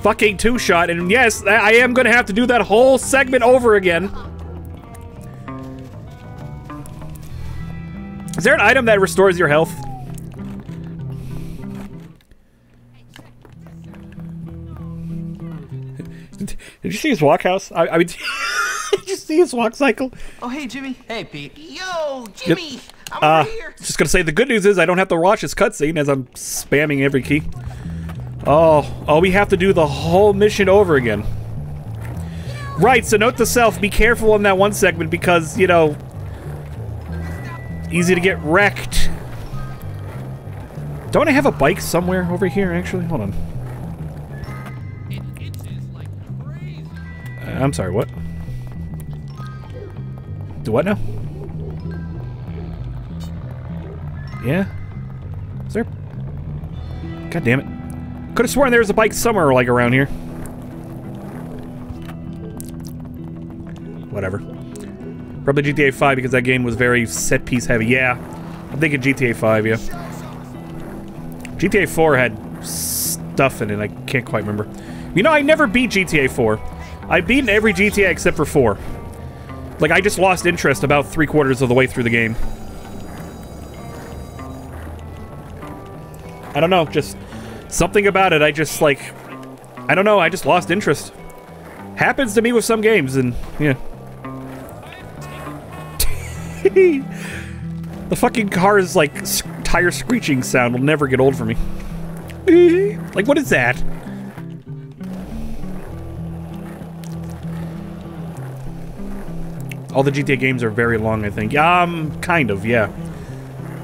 fucking two shot. And yes, I I am gonna have to do that whole segment over again. Is there an item that restores your health? Did you see his walk house? I, I mean, did you see his walk cycle? Oh, hey, Jimmy. Hey, Pete. Yo, Jimmy, I'm Uh, over here. just gonna say the good news is I don't have to watch his cutscene as I'm spamming every key. Oh, oh, we have to do the whole mission over again. Right, so note to self, be careful in that one segment because, you know, easy to get wrecked. Don't I have a bike somewhere over here, actually? Hold on. Uh, I'm sorry, what? Do what now? Yeah? Is there? God damn it. Could have sworn there was a bike somewhere, like, around here. Whatever. Probably GTA 5 because that game was very set-piece heavy. Yeah. I'm thinking GTA 5, yeah. GTA 4 had stuff in it, I can't quite remember. You know, I never beat GTA 4. I've beaten every GTA except for 4. Like, I just lost interest about three quarters of the way through the game. I don't know, just something about it. I just like, I don't know. I just lost interest. Happens to me with some games, and yeah. the fucking car's like tire screeching sound will never get old for me. like, what is that? All the GTA games are very long, I think. Um, kind of, yeah.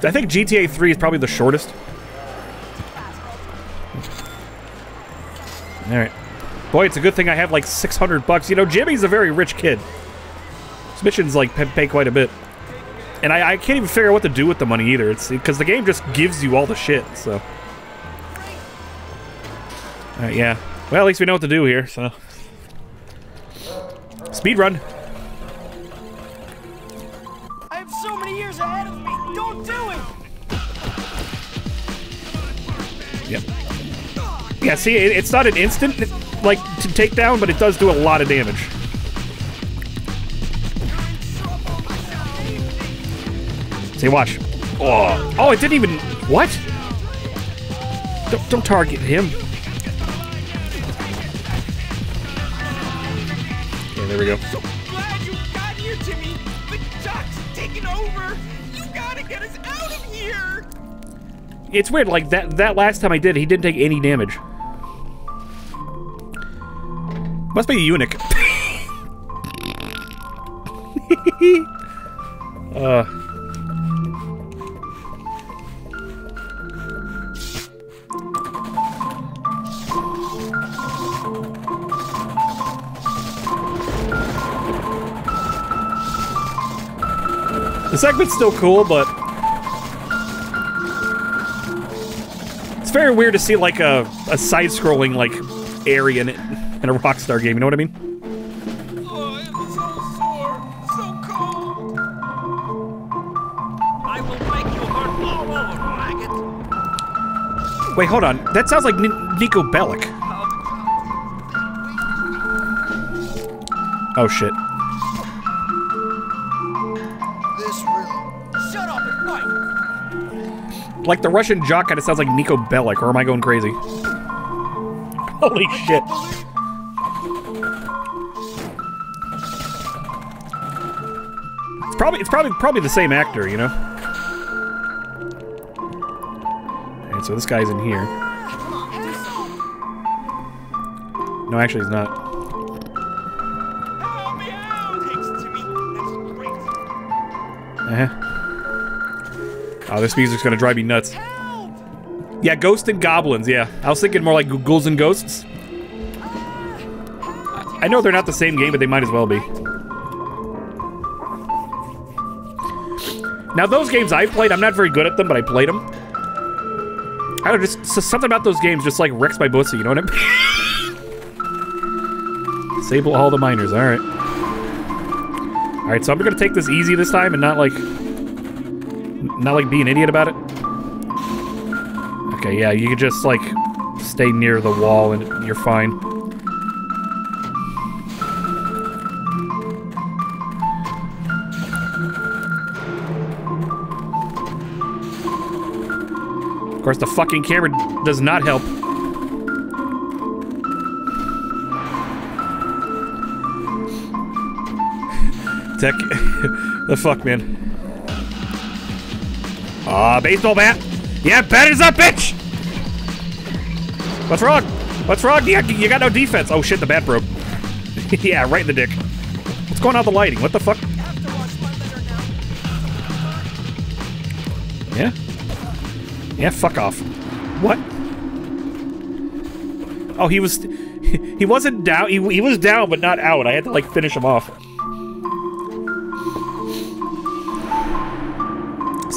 I think GTA 3 is probably the shortest. Alright. Boy, it's a good thing I have like 600 bucks. You know, Jimmy's a very rich kid. His missions like pay, quite a bit. And I, I can't even figure out what to do with the money either. It's because the game just gives you all the shit, so. Alright, yeah. Well, at least we know what to do here, so. Speed run. Ahead of me. Don't do it. Yep. Yeah, see, it, it's not an instant, like, to take down, but it does do a lot of damage. See, watch. Oh, oh, it didn't even. What? Don't, don't target him. Okay, there we go. So glad you got here, Jimmy. The taking over. It's weird, like, that, that last time I did, he didn't take any damage. Must be a eunuch. uh. The segment's still cool, but very weird to see like a, a side-scrolling like area in in a Rockstar game. You know what I mean? Wait, hold on. That sounds like N- Niko Bellic. Oh shit. Like the Russian jock kind of sounds like Niko Bellic, or am I going crazy? Holy shit. It's probably it's probably probably the same actor, you know. And so this guy's in here. No, actually, he's not. Help me out. Thanks, Timmy. That's great. Uh-huh. Oh, this music's gonna drive me nuts. Yeah, Ghost and Goblins, yeah. I was thinking more like Ghouls and Ghosts. I know they're not the same game, but they might as well be. Now, those games I've played, I'm not very good at them, but I played them. I don't know, just so something about those games just like wrecks my pussy, you know what I mean? Disable all the miners, alright. Alright, so I'm gonna take this easy this time and not like not like be an idiot about it. Okay, yeah, you could just like stay near the wall and you're fine. Of course, the fucking camera does not help. Tech, the fuck, man. Ah, baseball bat. Yeah, bat is up, bitch. What's wrong? What's wrong? Yeah, you got no defense. Oh shit, the bat broke. yeah, right in the dick. What's going on with the lighting? What the fuck? Yeah? Yeah, fuck off. What? Oh, he was... He wasn't down. He, he was down, but not out. I had to, like, finish him off.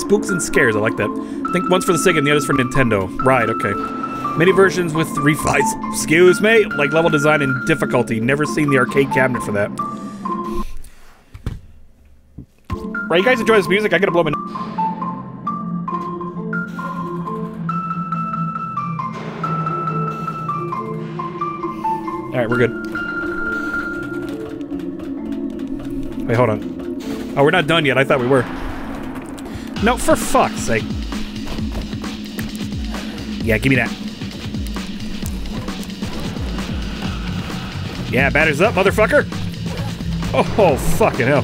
Spooks and scares. I like that. I think one's for the Sega and the other's for Nintendo. Right, okay. Many versions with refis. Excuse me. Like level design and difficulty. Never seen the arcade cabinet for that. Right, you guys enjoy this music? I gotta blow my... Alright, we're good. Wait, hold on. Oh, we're not done yet. I thought we were. No, for fuck's sake. Yeah, give me that. Yeah, batter's up, motherfucker. Oh, fucking hell.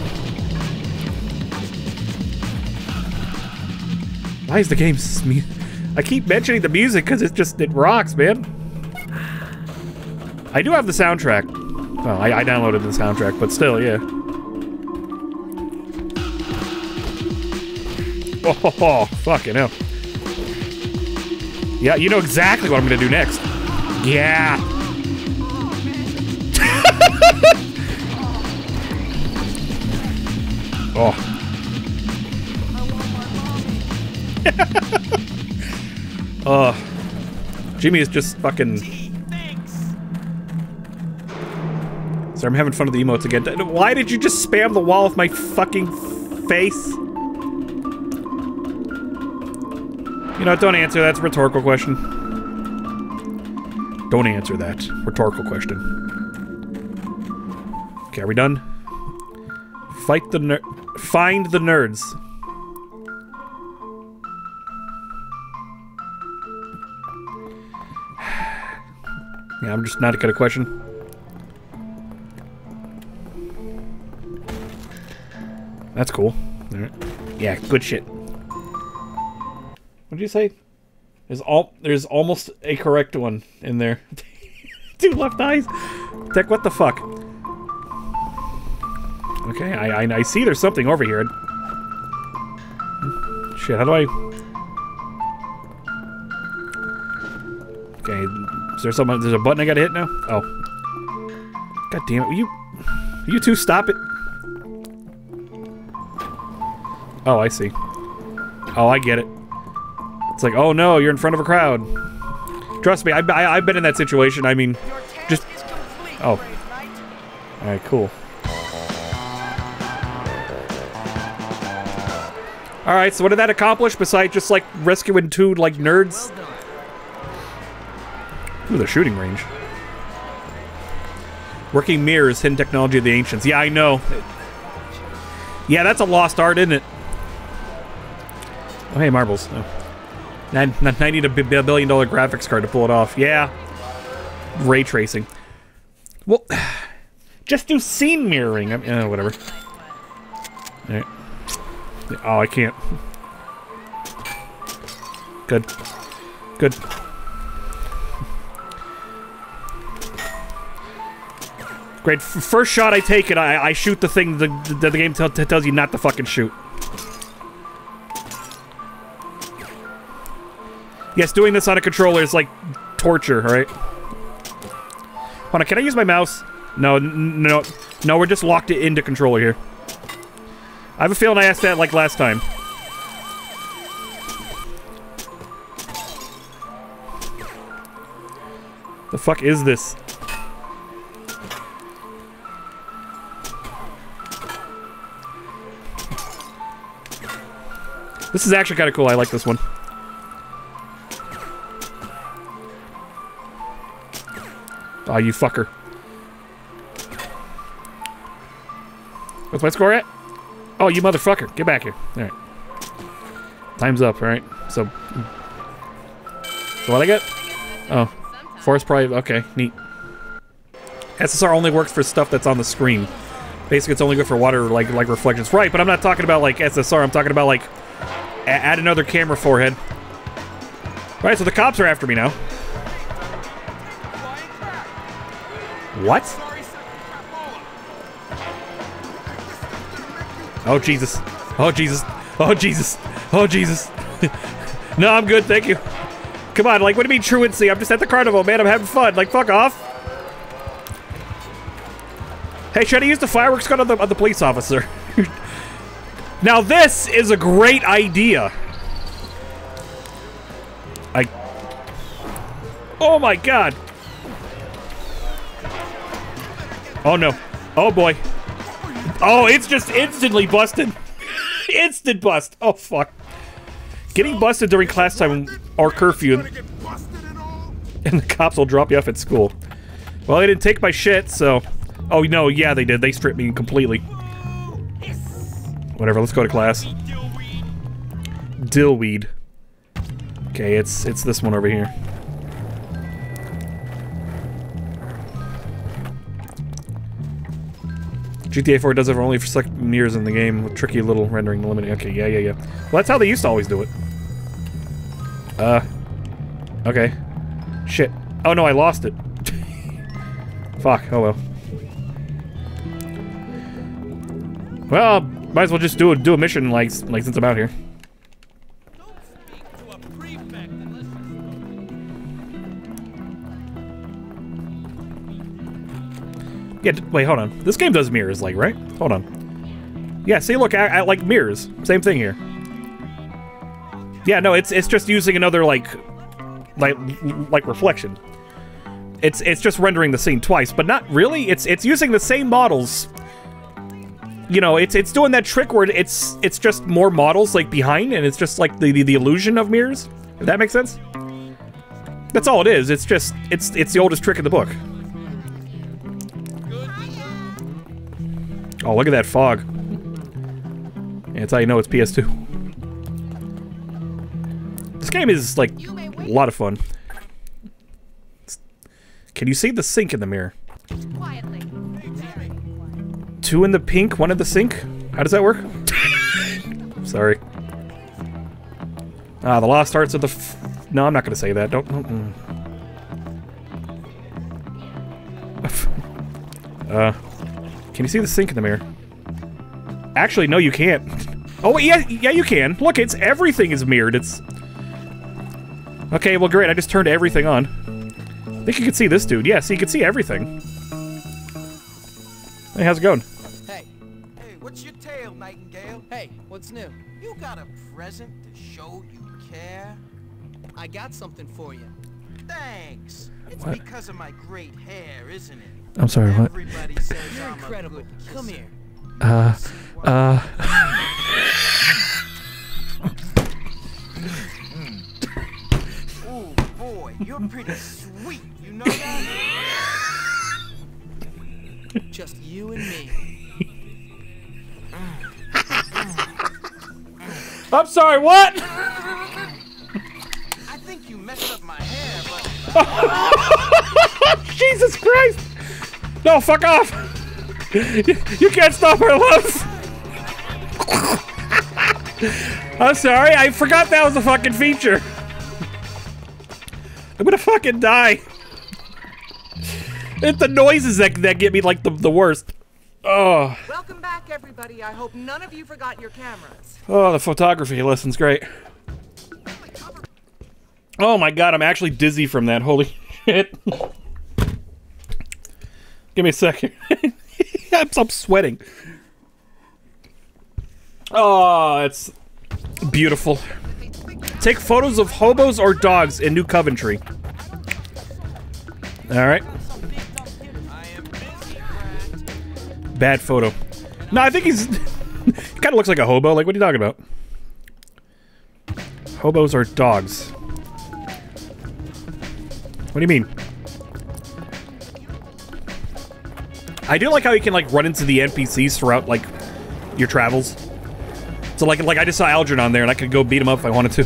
Why is the game sme- I keep mentioning the music because it just, it rocks, man. I do have the soundtrack. Well, I, I downloaded the soundtrack, but still, yeah. Oh, oh, fucking hell. Yeah, you know exactly what I'm gonna do next. Yeah. oh. uh, Jimmy is just fucking. Sorry, I'm having fun with the emotes again. Why did you just spam the wall with my fucking face? You know, don't answer. That's a rhetorical question. Don't answer that. Rhetorical question. Okay, are we done? Fight the ner- Find the nerds. Yeah, I'm just not a good question. That's cool. Alright. Yeah, good shit. What did you say? There's all there's almost a correct one in there. Two left eyes. Tech, what the fuck? Okay, I, I I see there's something over here. Shit, how do I? Okay, is there something? There's a button I gotta hit now. Oh, god damn it! Will you, will you two stop it? Oh, I see. Oh, I get it. It's like, oh no, you're in front of a crowd. Trust me, I, I, I've been in that situation. I mean, just... Oh. Alright, cool. All right, so what did that accomplish besides just like rescuing two like nerds? Ooh, the shooting range. Working mirrors, hidden technology of the ancients. Yeah, I know. Yeah, that's a lost art, isn't it? Oh, hey, marbles. Oh. I, I need a bi- billion dollar graphics card to pull it off. Yeah. Ray tracing. Well, just do scene mirroring. I mean, uh, whatever. Oh, I can't. Good. Good. Great. First shot I take it, I, I shoot the thing that the, the, game tell tells you not to fucking shoot. Yes, doing this on a controller is like torture, alright? Hold on, can I use my mouse? No, no, no, we're just locked it into controller here. I have a feeling I asked that like last time. The fuck is this? This is actually kind of cool. I like this one. Oh, you fucker. What's my score at? Oh, you motherfucker. Get back here. Alright. Time's up, alright? So... So what I get? Oh. Force probably... Okay, neat. SSR only works for stuff that's on the screen. Basically, it's only good for water, like, like reflections. Right, but I'm not talking about, like, SSR. I'm talking about, like, add another camera forehead. Alright, so the cops are after me now. What? Oh Jesus! Oh Jesus! Oh Jesus! Oh Jesus! no, I'm good, thank you. Come on, like, what do you mean truancy? I'm just at the carnival, man. I'm having fun. Like, fuck off. Hey, should I use the fireworks gun on the, on the police officer? now, this is a great idea. I. Oh my god. Oh no. Oh boy. Oh, it's just instantly busted. Instant bust. Oh fuck. Getting busted during class time or curfew and the cops will drop you off at school. Well, they didn't take my shit, so... Oh, no, yeah, they did. They stripped me completely. Whatever, let's go to class. Dillweed. Okay, it's it's this one over here. GTA 4 does it for only for select mirrors in the game with tricky little rendering limiting. Okay, yeah, yeah, yeah. Well, that's how they used to always do it. Uh. Okay. Shit. Oh no, I lost it. Fuck. Oh well. Well, might as well just do a do a mission like like since I'm out here. Yeah, wait, hold on. This game does mirrors, like, right? Hold on. Yeah, see, look, I, I like mirrors. Same thing here. Yeah, no, it's it's just using another like, like like reflection. It's it's just rendering the scene twice, but not really. It's it's using the same models. You know, it's it's doing that trick where it's it's just more models like behind, and it's just like the the, the illusion of mirrors. If that makes sense. That's all it is. It's just it's it's the oldest trick in the book. Oh, look at that fog. That's how you know it's PS2. This game is, like, a lot of fun. It's- Can you see the sink in the mirror? Two in the pink, one in the sink? How does that work? Sorry. Ah, the lost arts of the f No, I'm not gonna say that. Don't... mm. uh... Can you see the sink in the mirror? Actually, no, you can't. Oh, yeah, yeah, you can. Look, it's everything is mirrored. It's okay. Well, great. I just turned everything on. I think you can see this dude. Yeah, see, you can see everything. Hey, how's it going? Hey, hey, what's your tale, Nightingale? Hey, what's new? You got a present to show you care? I got something for you. Thanks. It's What? because of my great hair, isn't it? I'm sorry, what? Uh, uh. oh boy, you're pretty sweet, you know that? Just you and me. I'm sorry, what? I think you messed up my hair, Jesus Christ! No, fuck off! You, you can't stop our love! I'm sorry, I forgot that was a fucking feature. I'm gonna fucking die. It's the noises that, that get me like the, the worst. Oh, Welcome back, everybody. I hope none of you forgot your cameras. oh, the photography lesson's great. Oh my god, I'm actually dizzy from that. Holy shit. Give me a second. I'm, I'm sweating. Oh, it's beautiful. Take photos of hobos or dogs in New Coventry. All right. Bad photo. No, I think he's. he kind of looks like a hobo. Like, what are you talking about? Hobos are dogs. What do you mean? I do like how you can like run into the NPCs throughout like your travels. So like like I just saw Algernon there and I could go beat him up if I wanted to.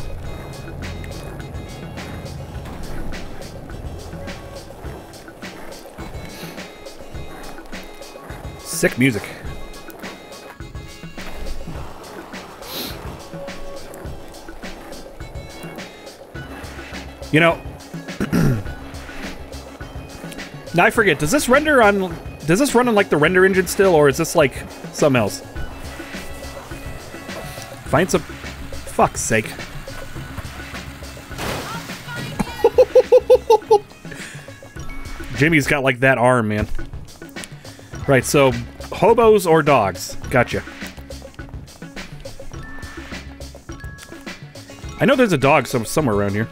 Sick music. You know, now I forget. Does this render on? Does this run on like the render engine still, or is this like something else? Find some. Fuck's sake. Jimmy's got like that arm, man. Right. So, hobos or dogs? Gotcha. I know there's a dog some somewhere around here.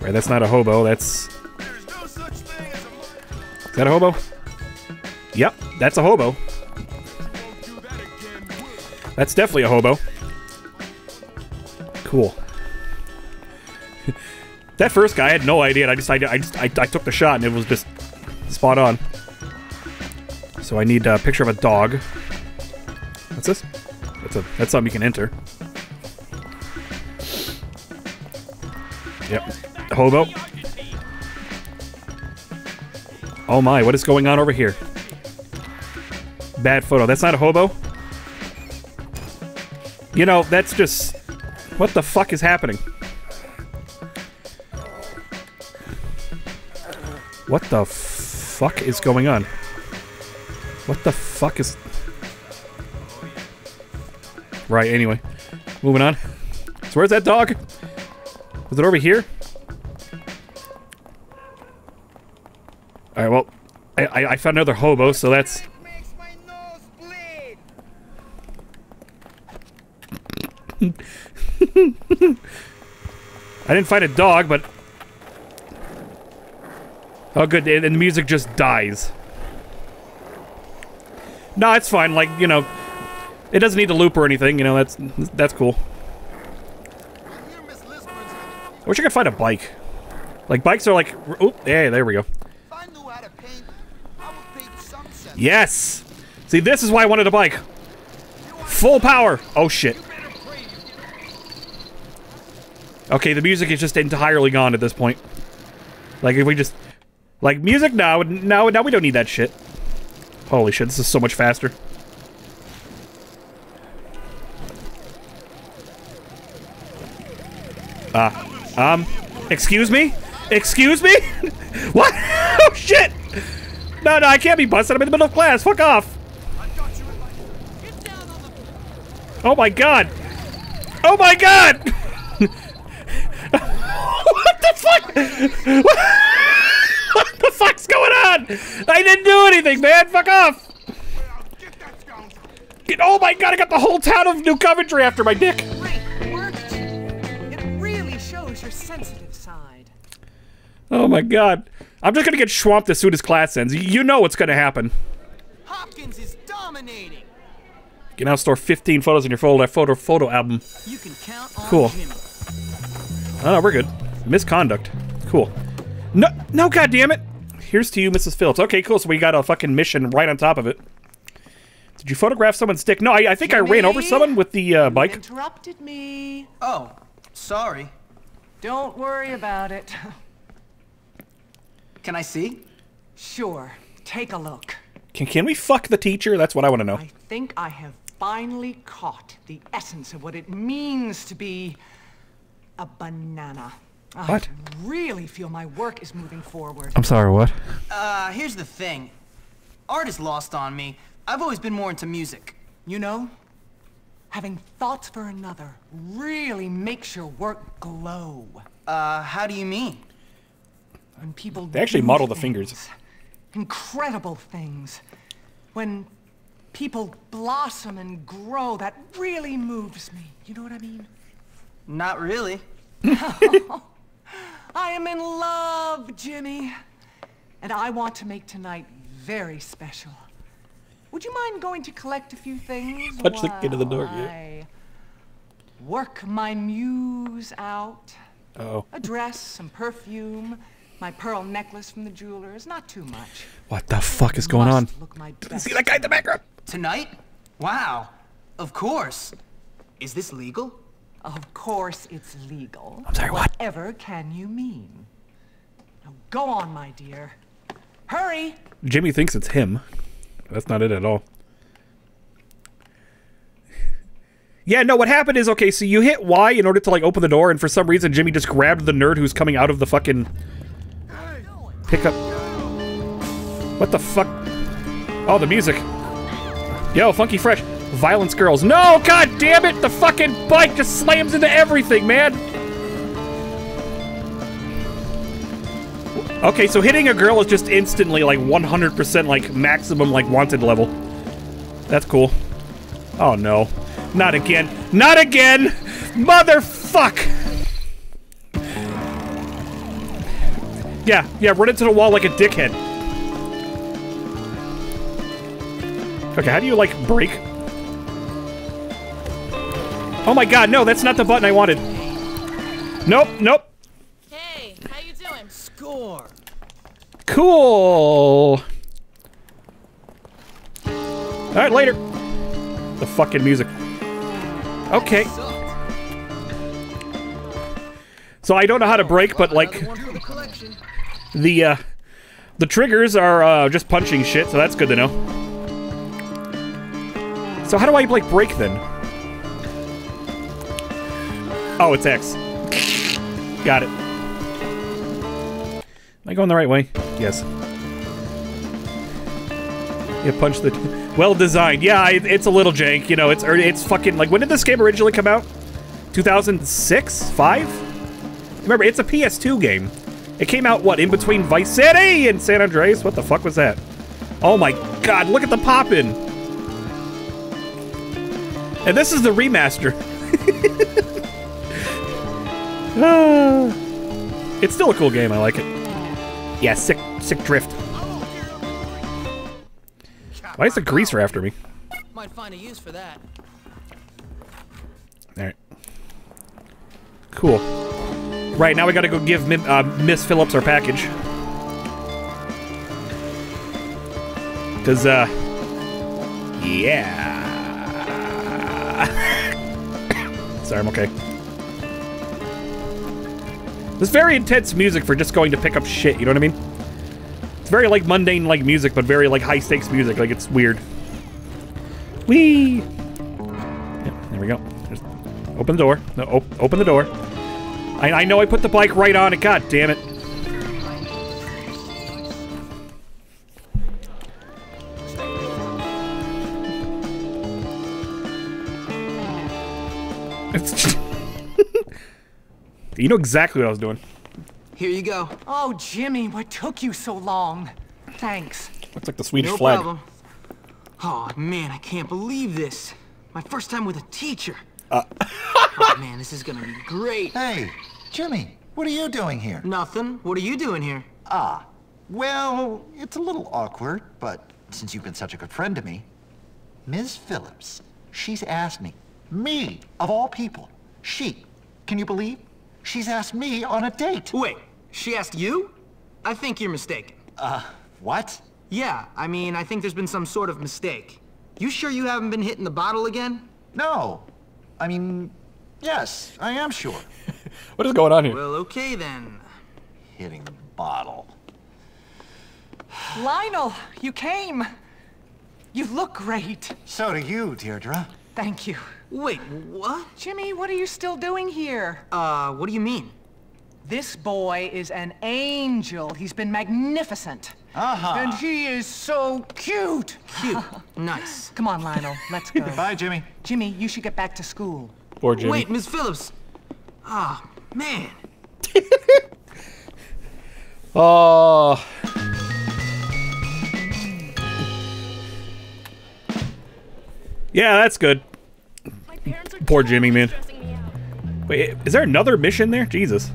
Right, that's not a hobo. That's that a hobo? Yep, that's a hobo. That's definitely a hobo. Cool. that first guy I had no idea. I just, I, I just, I, I took the shot and it was just spot on. So I need a picture of a dog. What's this? That's a, that's something you can enter. Yep. Hobo. Oh my, what is going on over here? Bad photo. That's not a hobo? You know, that's just... What the fuck is happening? What the fuck is going on? What the fuck is... Right, anyway. Moving on. So where's that dog? Was it over here? I, I, found another hobo, so that's... I didn't find a dog, but... Oh, good, and the music just dies. No, it's fine, like, you know... It doesn't need to loop or anything, you know, that's that's cool. I wish I could find a bike. Like, bikes are like... Oh, yeah, there we go. Yes! See, this is why I wanted a bike. Full power! Oh, shit. Okay, the music is just entirely gone at this point. Like, if we just... Like, music now, now, now we don't need that shit. Holy shit, this is so much faster. Ah. Um, excuse me? Excuse me? what? oh, shit! No, no, I can't be busted. I'm in the middle of class. Fuck off. Oh my god. Oh my god! what the fuck? what the fuck's going on? I didn't do anything, man. Fuck off. Get, oh my god, I got the whole town of New Coventry after my dick. It really shows your sensitive side. Oh my god. I'm just gonna get swamped as soon as class ends. You know what's gonna happen. Hopkins is dominating. You can now store 15 photos in your folder photo photo album. You can count on Cool. Jimmy. Oh no, we're good. Misconduct. Cool. No, no, god damn it. Here's to you, Mrs. Phillips. Okay, cool. So we got a fucking mission right on top of it. Did you photograph someone's stick? No, I, I think I ran over someone with the uh, bike. Interrupted me. Oh, sorry. Don't worry about it. Can I see? Sure. Take a look. Can, can we fuck the teacher? That's what I want to know. I think I have finally caught the essence of what it means to be a banana. What? I really feel my work is moving forward. I'm sorry, what? Uh, here's the thing. Art is lost on me. I've always been more into music. You know, having thoughts for another really makes your work glow. Uh, how do you mean? When people They actually do model the fingers. Incredible things. When people blossom and grow, that really moves me. You know what I mean? Not really. I am in love, Jimmy. And I want to make tonight very special. Would you mind going to collect a few things? Punch the kid in the door, yeah. Work my muse out. Uh-oh. A dress, some perfume, my pearl necklace from the jeweler is Not too much. What the fuck is going on? Look my best. See that guy in the background? Tonight? Wow. Of course. Is this legal? Of course it's legal. I'm sorry, what? Whatever can you mean? Now go on, my dear. Hurry! Jimmy thinks it's him. That's not it at all. Yeah, no, what happened is, okay, so you hit Y in order to, like, open the door, and for some reason Jimmy just grabbed the nerd who's coming out of the fucking pickup. What the fuck? Oh, the music. Yo, Funky Fresh. Violence Girls. No, god damn it! The fucking bike just slams into everything, man! Okay, so hitting a girl is just instantly like 100% like maximum like wanted level. That's cool. Oh no. Not again. Not again! Motherfuck! Yeah, yeah, run into the wall like a dickhead. Okay, how do you like break? Oh my god, no, that's not the button I wanted. Nope, nope. Hey, how you doing? Score. Cool. All right, later. The fucking music. Okay. So I don't know how to break, but like the uh, the triggers are uh, just punching shit, so that's good to know. So how do I like break then? Oh, it's X. Got it. Am I going the right way? Yes. Yeah, punch the. well designed. Yeah, it, it's a little jank. You know, it's it's fucking like when did this game originally come out? 2006, five. Remember, it's a PS2 game. It came out what in between Vice City and San Andreas. What the fuck was that? Oh my god! Look at the poppin'. And this is the remaster. Ah. it's still a cool game. I like it. Yeah, sick, sick drift. Why is the greaser after me? Might find a use for that. Alright. Cool. Right, now we gotta go give uh, Miss Phillips our package. Cause, uh... Yeah. Sorry, I'm okay. This very intense music for just going to pick up shit, you know what I mean? It's very, like, mundane, like, music, but very, like, high-stakes music. Like, it's weird. Whee! Yeah, there we go. Just open the door. No, op open the door. I, I know I put the bike right on it. God damn it. You know exactly what I was doing. Here you go. Oh, Jimmy, what took you so long? Thanks. Looks like the Swedish no flag. problem. Oh man, I can't believe this. My first time with a teacher. Uh. oh man, this is gonna be great. Hey, Jimmy, what are you doing here? Nothing. What are you doing here? Ah, well, it's a little awkward, but since you've been such a good friend to me, Ms. Phillips, she's asked me, me, of all people, she, can you believe? She's asked me on a date. Wait, she asked you? I think you're mistaken. Uh, what? Yeah, I mean, I think there's been some sort of mistake. You sure you haven't been hitting the bottle again? No. I mean, yes, I am sure. What is going on here? Well, okay then. Hitting the bottle. Lionel, you came. You look great. So do you, Deirdre. Thank you. Wait, what? Jimmy, what are you still doing here? Uh, what do you mean? This boy is an angel. He's been magnificent. Uh-huh. And he is so cute. Cute. nice. Come on, Lionel. Let's go. Bye, Jimmy. Jimmy, you should get back to school. Poor Jimmy. Wait, Miss Phillips. Ah, man. Oh. Yeah, that's good. Poor Jimmy, man. Wait, is there another mission there? Jesus.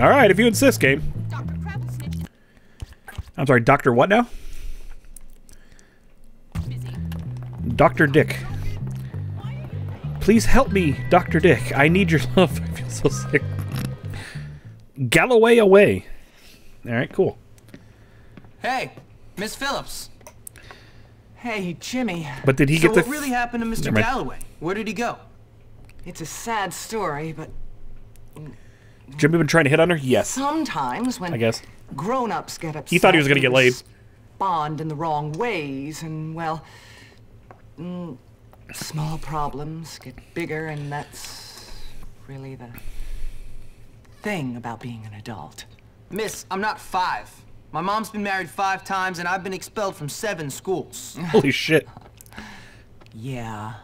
All right, if you insist, game. I'm sorry, Doctor what now? Dr. Dick. Please help me, Dr. Dick. I need your love. I feel so sick. Galloway away. All right, cool. Hey, Miss Phillips. Hey, Jimmy. But did he so get the? what really happened to Mr. Galloway? Where did he go? It's a sad story, but Jimmy been trying to hit on her? Yes. sometimes when I guess. grown-ups get upset, He thought he was gonna get laid. Respond in the wrong ways, and well, mm, small problems get bigger, and that's really the thing about being an adult. Miss, I'm not five. My mom's been married five times, and I've been expelled from seven schools. Holy shit. Yeah.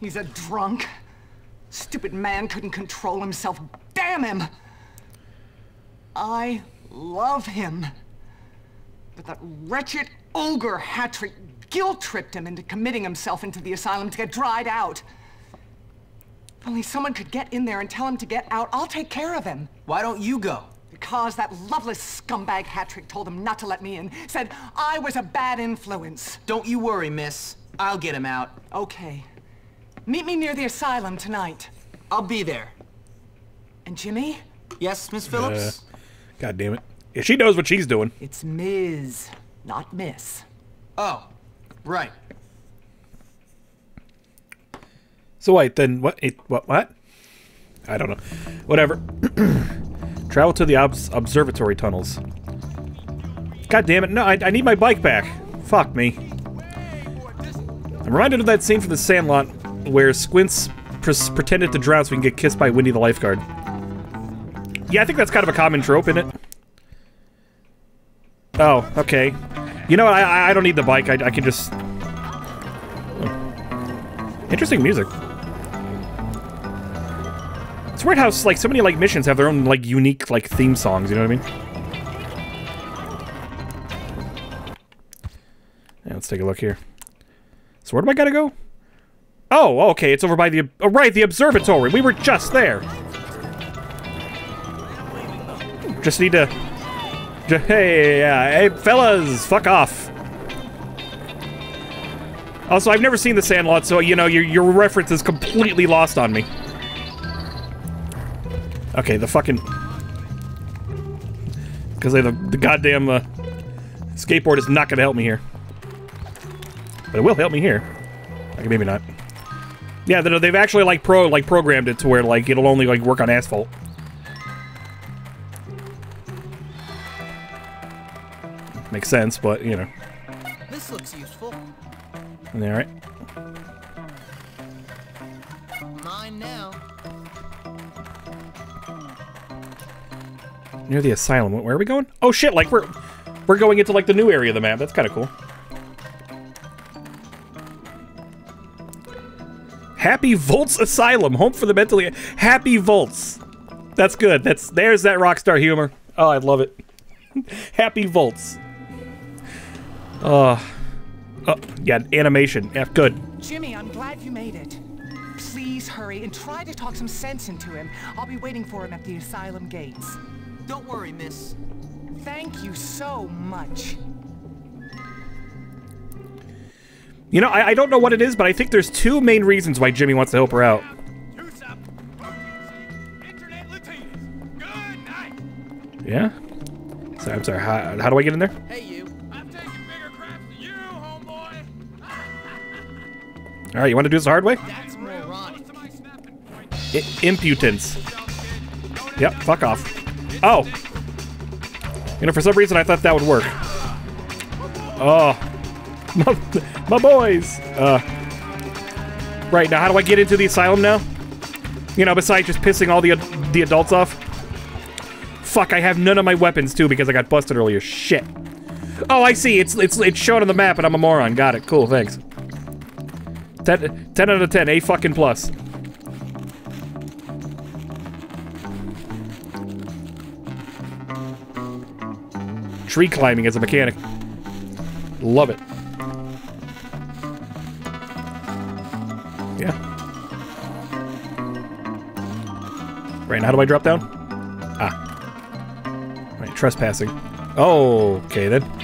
He's a drunk. Stupid man couldn't control himself. Damn him! I love him. But that wretched ogre Hattrick guilt-tripped him into committing himself into the asylum to get dried out. If only someone could get in there and tell him to get out, I'll take care of him. Why don't you go? Because that loveless scumbag Hattrick told him not to let me in. Said I was a bad influence. Don't you worry, miss. I'll get him out. Okay. Meet me near the asylum tonight. I'll be there. And Jimmy? Yes, Miss Phillips? Uh, God damn it. Yeah, she knows what she's doing. It's Ms., not Miss. Oh, right. So wait, then what? It, what? What? I don't know. Whatever. Travel to the obs observatory tunnels. God damn it! No, I, I need my bike back. Fuck me. I'm reminded of that scene from The Sandlot where Squints pretended to drown so he can get kissed by Wendy the lifeguard. Yeah, I think that's kind of a common trope in it. Oh, okay. You know what? I, I- don't need the bike. I, I can just. Oh. Interesting music. It's weird how like so many like missions have their own like unique like theme songs. You know what I mean? Yeah, let's take a look here. So where do I gotta go? Oh, oh okay, it's over by the oh, right the observatory. We were just there. Just need to. Hey, yeah, hey, fellas, fuck off. Also, I've never seen The Sandlot, so you know your your reference is completely lost on me. Okay, the fucking because the the goddamn uh, skateboard is not gonna help me here, but it will help me here. Okay, maybe not. Yeah, they- they've actually like pro like programmed it to where like it'll only like work on asphalt. Makes sense, but you know. This looks useful. All right. Mine now. Near the asylum. Where are we going? Oh shit! Like we're we're going into like the new area of the map. That's kind of cool. Happy Volts Asylum, home for the mentally Happy Volts. That's good. That's there's that rockstar humor. Oh, I love it. Happy Volts. Uh, oh, yeah, animation. Yeah, good. Jimmy, I'm glad you made it. Please hurry and try to talk some sense into him. I'll be waiting for him at the asylum gates. Don't worry, miss. Thank you so much. You know, I, I don't know what it is, but I think there's two main reasons why Jimmy wants to help her out. Yeah? So, I'm sorry, how, how do I get in there? Hey, you. Alright, you want to do this the hard way? I- impudence. Yep, fuck off. Oh! You know, for some reason I thought that would work. Oh. My, my boys! Uh. Right, now how do I get into the asylum now? You know, besides just pissing all the, the adults off? Fuck, I have none of my weapons too because I got busted earlier. Shit. Oh, I see. It's it's it's shown on the map and I'm a moron. Got it. Cool, thanks. 10, 10 out of 10, A fucking plus. Tree climbing as a mechanic. Love it. Yeah. Right, and how do I drop down? Ah. Right, trespassing. Oh, okay then.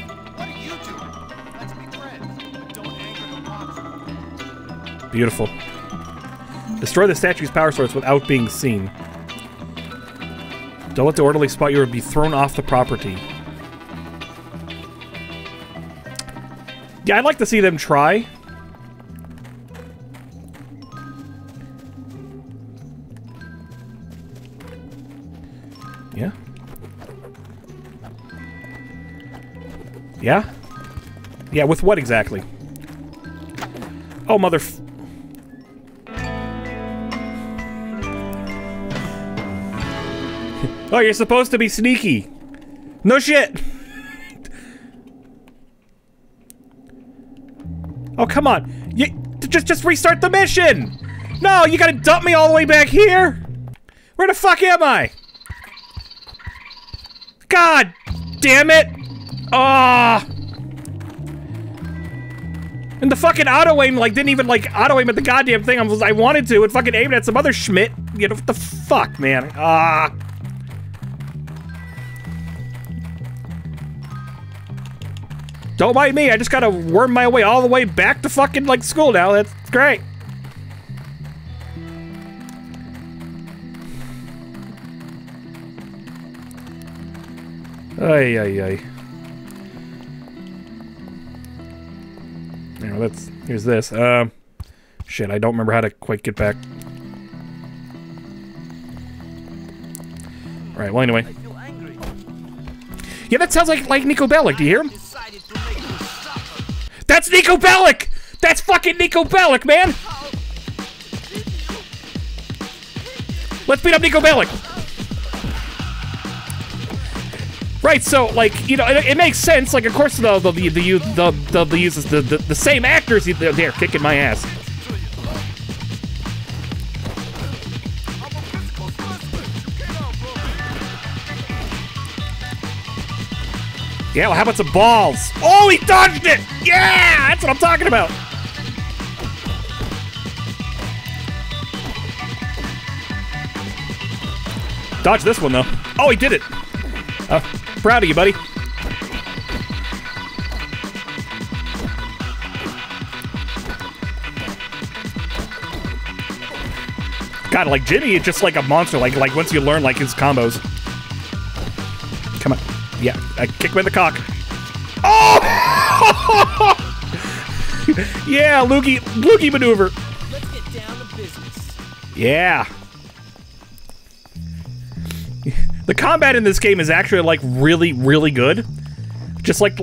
Beautiful. Destroy the statue's power source without being seen. Don't let the orderly spot you or be thrown off the property. Yeah, I'd like to see them try. Yeah. Yeah? Yeah, with what exactly? Oh, mother... oh, you're supposed to be sneaky. No shit. oh, come on. You just just restart the mission. No, you gotta dump me all the way back here. Where the fuck am I? God damn it. Ah. And the fucking auto aim like didn't even like auto aim at the goddamn thing I was I wanted to. It fucking aimed at some other Schmidt. You know what the fuck, man? Ah. Don't mind me. I just gotta worm my way all the way back to fucking like school now. That's great. Ay ay ay. Now let's. Here's this. Um, shit. I don't remember how to quite get back. All right. Well, anyway. Yeah, that sounds like like Niko Bellic. Do you hear him? That's Niko Bellic. That's fucking Niko Bellic, man. Let's beat up Niko Bellic. Right, so like you know, it, it makes sense. Like, of course, the the the the the, the, the uses the, the the same actors. They're kicking my ass. Yeah, well, how about some balls? Oh, he dodged it! Yeah, that's what I'm talking about. Dodge this one though. Oh, he did it. Uh, proud of you, buddy. God, like Jimmy is just like a monster. Like, like once you learn like his combos. Come on, yeah, I kick him in the cock. Oh! yeah, loogie, loogie maneuver. Let's get down to business. Yeah. The combat in this game is actually like really, really good. Just like,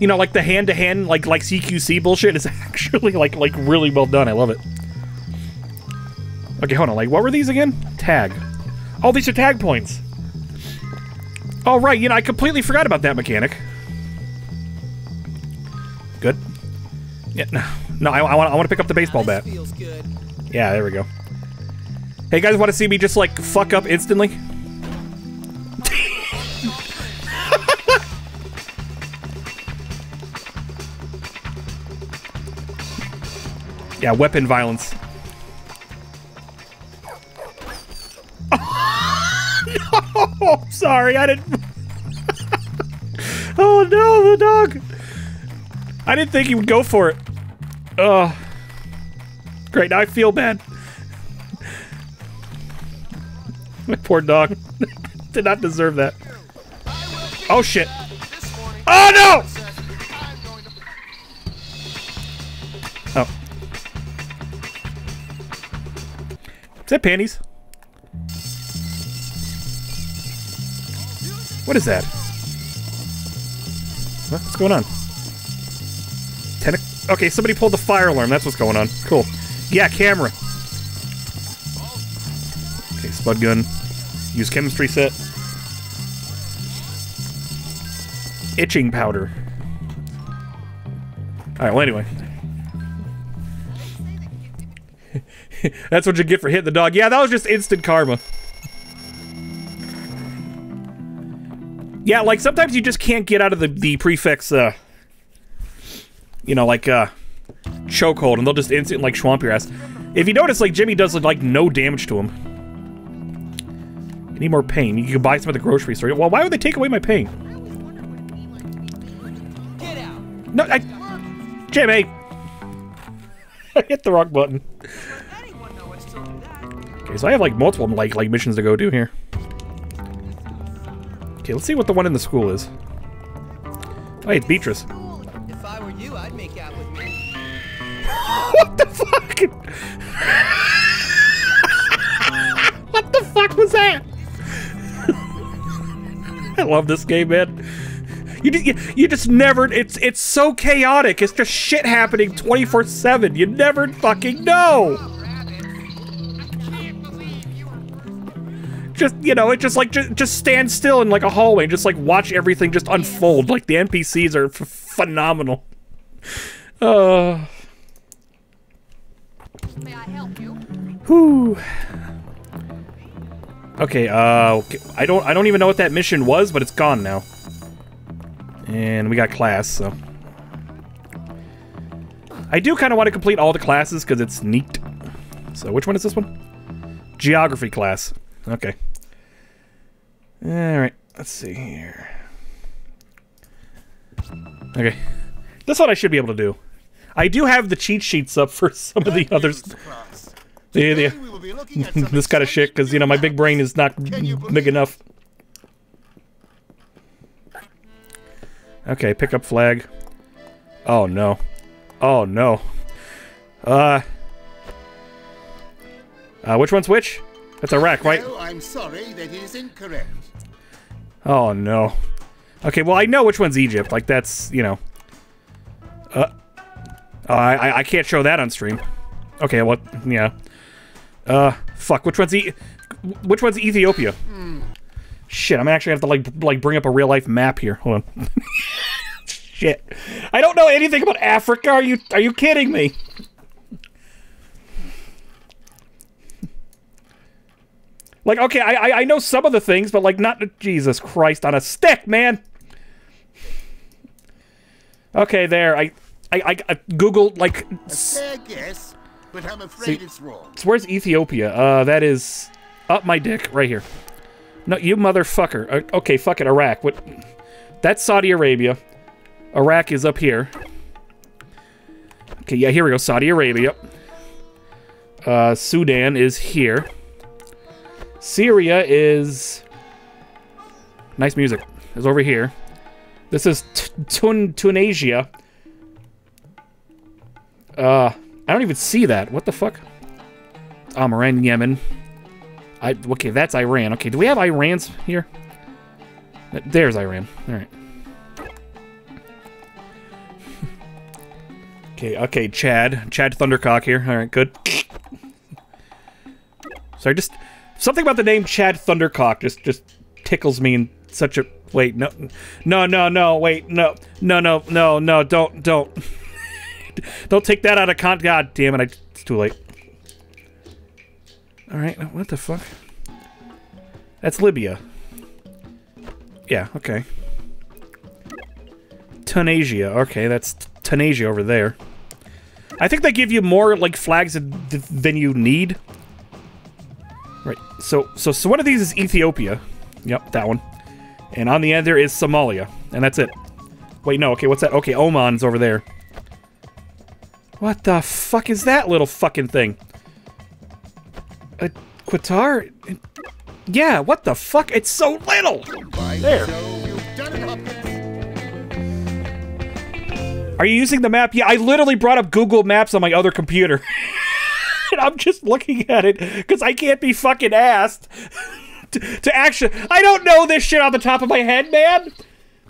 you know, like the hand-to-hand, like like CQC bullshit is actually like like really well done. I love it. Okay, hold on. Like, what were these again? Tag. Oh, these are tag points. Oh, right. You know, I completely forgot about that mechanic. Good. Yeah. No, no. I, I want. I want to pick up the baseball bat. Yeah, there we go. Hey, guys, want to see me just like fuck up instantly? yeah, weapon violence. no, Oh, sorry, I didn't. oh no, the dog. I didn't think he would go for it. Oh. Great, now I feel bad. My poor dog. Did not deserve that. Oh shit. Oh no! Oh. Is that panties? What is that? What? What's going on? Ten okay, somebody pulled the fire alarm. That's what's going on. Cool. Yeah, camera. Okay, spud gun. Use chemistry set. Itching powder. Alright, well anyway. That's what you get for hitting the dog. Yeah, that was just instant karma. Yeah, like sometimes you just can't get out of the, the prefects, uh, you know, like, uh, chokehold, and they'll just instant, like, swamp your ass. If you notice, like, Jimmy does, like, no damage to him. You need more pain. You can buy some at the grocery store. Well, why would they take away my pain? Get out! No, I... Jimmy! I hit the wrong button. Okay, so I have, like, multiple, like, like missions to go do here. Okay, let's see what the one in the school is. Oh, hey, it's Beatrice. If I were you, I'd make out with me. what the fuck? what the fuck was that? I love this game, man. You, just- you, you just never, it's it's so chaotic. It's just shit happening 24-7. You never fucking know. Just, you know, it just like, just, just stand still in like a hallway and just like watch everything just unfold. Like the NPCs are phenomenal. Uh... May I help you? Whew. Okay, uh, okay. I don't, I don't even know what that mission was, but it's gone now. And we got class, so. I do kind of want to complete all the classes because it's neat. So, which one is this one? Geography class. Okay. Alright, let's see here. Okay. That's what I should be able to do. I do have the cheat sheets up for some of the others. The, the, this kind of shit, because, you know, my big brain is not big enough. Okay, pick up flag. Oh, no. Oh, no. Uh... Uh, which one's which? That's Iraq, right? No, I'm sorry, that is incorrect. Oh, no. Okay, well, I know which one's Egypt. Like, that's, you know... Uh... Oh, I, I- I can't show that on stream. Okay, what? Yeah. Uh, fuck. Which one's e? Which one's Ethiopia? Shit, I'm actually gonna have to like like bring up a real life map here. Hold on. Shit, I don't know anything about Africa. Are you are you kidding me? Like, okay, I I, I know some of the things, but like not Jesus Christ on a stick, man. Okay, there. I I I, googled like. A guess, but I'm afraid See- it's wrong. So where's Ethiopia? Uh, that is up my dick right here. No, you motherfucker. Uh, okay, fuck it, Iraq. What? That's Saudi Arabia. Iraq is up here. Okay, yeah, here we go. Saudi Arabia. Uh, Sudan is here. Syria is nice music. Is over here. This is Tun Tunisia. Uh, I don't even see that. What the fuck? Iran, Yemen. I okay, that's Iran. Okay, do we have Irans here? There's Iran. All right. okay, okay, Chad, Chad Thundercock here. All right, good. Sorry, just something about the name Chad Thundercock just just tickles me in such a wait. No, no, no, no. Wait, no, no, no, no, no. Don't, don't, don't take that out of con. God damn it! I, it's too late. All right, what the fuck? That's Libya. Yeah, okay. Tunisia. Okay, that's Tunisia over there. I think they give you more like flags than you need. Right. So, so, so one of these is Ethiopia. Yep, that one. And on the end there is Somalia, and that's it. Wait, no. Okay, what's that? Okay, Oman's over there. What the fuck is that little fucking thing? A Qatar? Yeah, what the fuck? It's so little! There. Are you using the map? Yeah, I literally brought up Google Maps on my other computer. and I'm just looking at it because I can't be fucking asked to, to actually. I don't know this shit on the top of my head, man.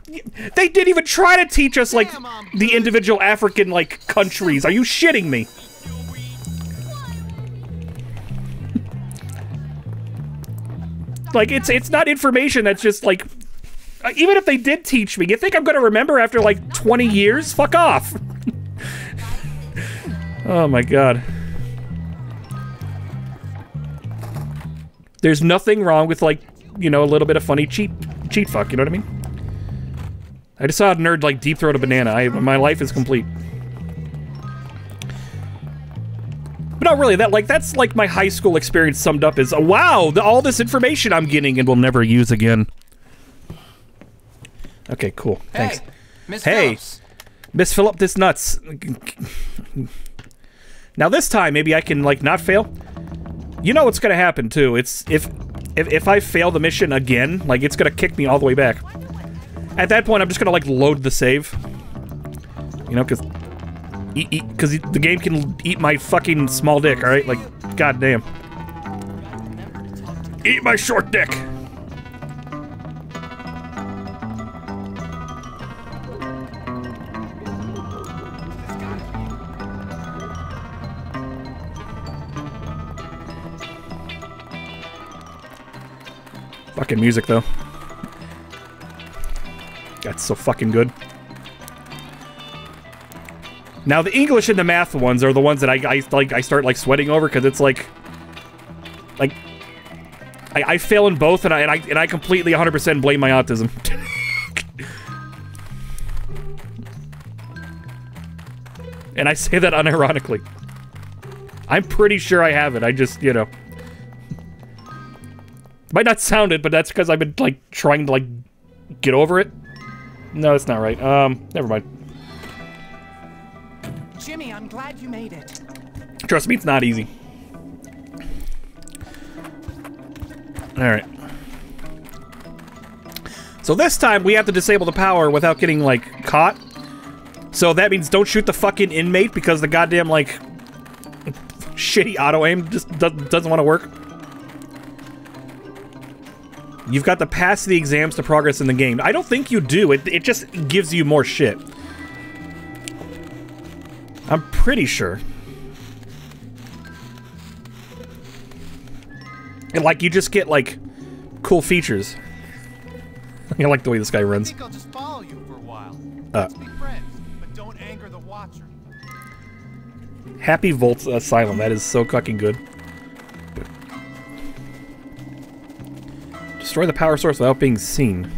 They didn't even try to teach us like the individual African like countries. Are you shitting me? Like it's it's not information that's just like uh, even if they did teach me, you think I'm gonna remember after like 20 years? Fuck off. oh my god. There's nothing wrong with like, you know, a little bit of funny cheat cheat fuck, you know what I mean? I just saw a nerd like deep throat a banana. I, my life is complete. But not really. That like that's like my high school experience summed up is wow, the, all this information I'm getting and will never use again. Okay, cool. Thanks. Miss hey, Phillips. Miss Phillip, this nuts. Now this time, maybe I can like not fail. You know what's gonna happen too. It's if if if I fail the mission again, like it's gonna kick me all the way back. At that point, I'm just gonna like load the save. You know, because because the game can eat my fucking small dick. All right, like goddamn. Eat my short dick. Fucking music though. That's so fucking good. Now the English and the math ones are the ones that I, I like. I start like sweating over because it's like, like, I, I fail in both, and I and I and I completely 100% blame my autism. and I say that unironically. I'm pretty sure I have it. I just, you know, might not sound it, but that's because I've been like trying to like get over it. No, that's not right. Um, never mind. Jimmy, I'm glad you made it. Trust me, it's not easy. Alright. So this time, we have to disable the power without getting, like, caught. So that means don't shoot the fucking inmate because the goddamn, like, shitty auto-aim just doesn't want to work. You've got to pass the exams to progress in the game. I don't think you do. It, it just gives you more shit. I'm pretty sure. And like you just get like cool features. I like the way this guy runs. I'll just follow you for a while. Uh, friends, but don't anger the Watcher. Happy Volt Asylum. That is so fucking good. Destroy the power source without being seen.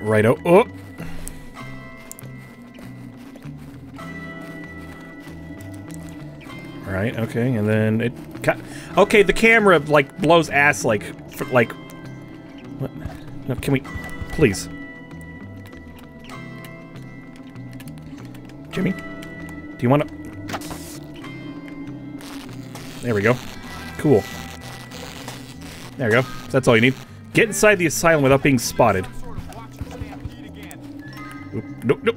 Righto. Oh, oh! Right, okay, and then it... Okay, the camera, like, blows ass, like, like... What? No, can we... Please. Jimmy? Do you want to... There we go. Cool. There we go. That's all you need. Get inside the asylum without being spotted. Oop, nope, nope.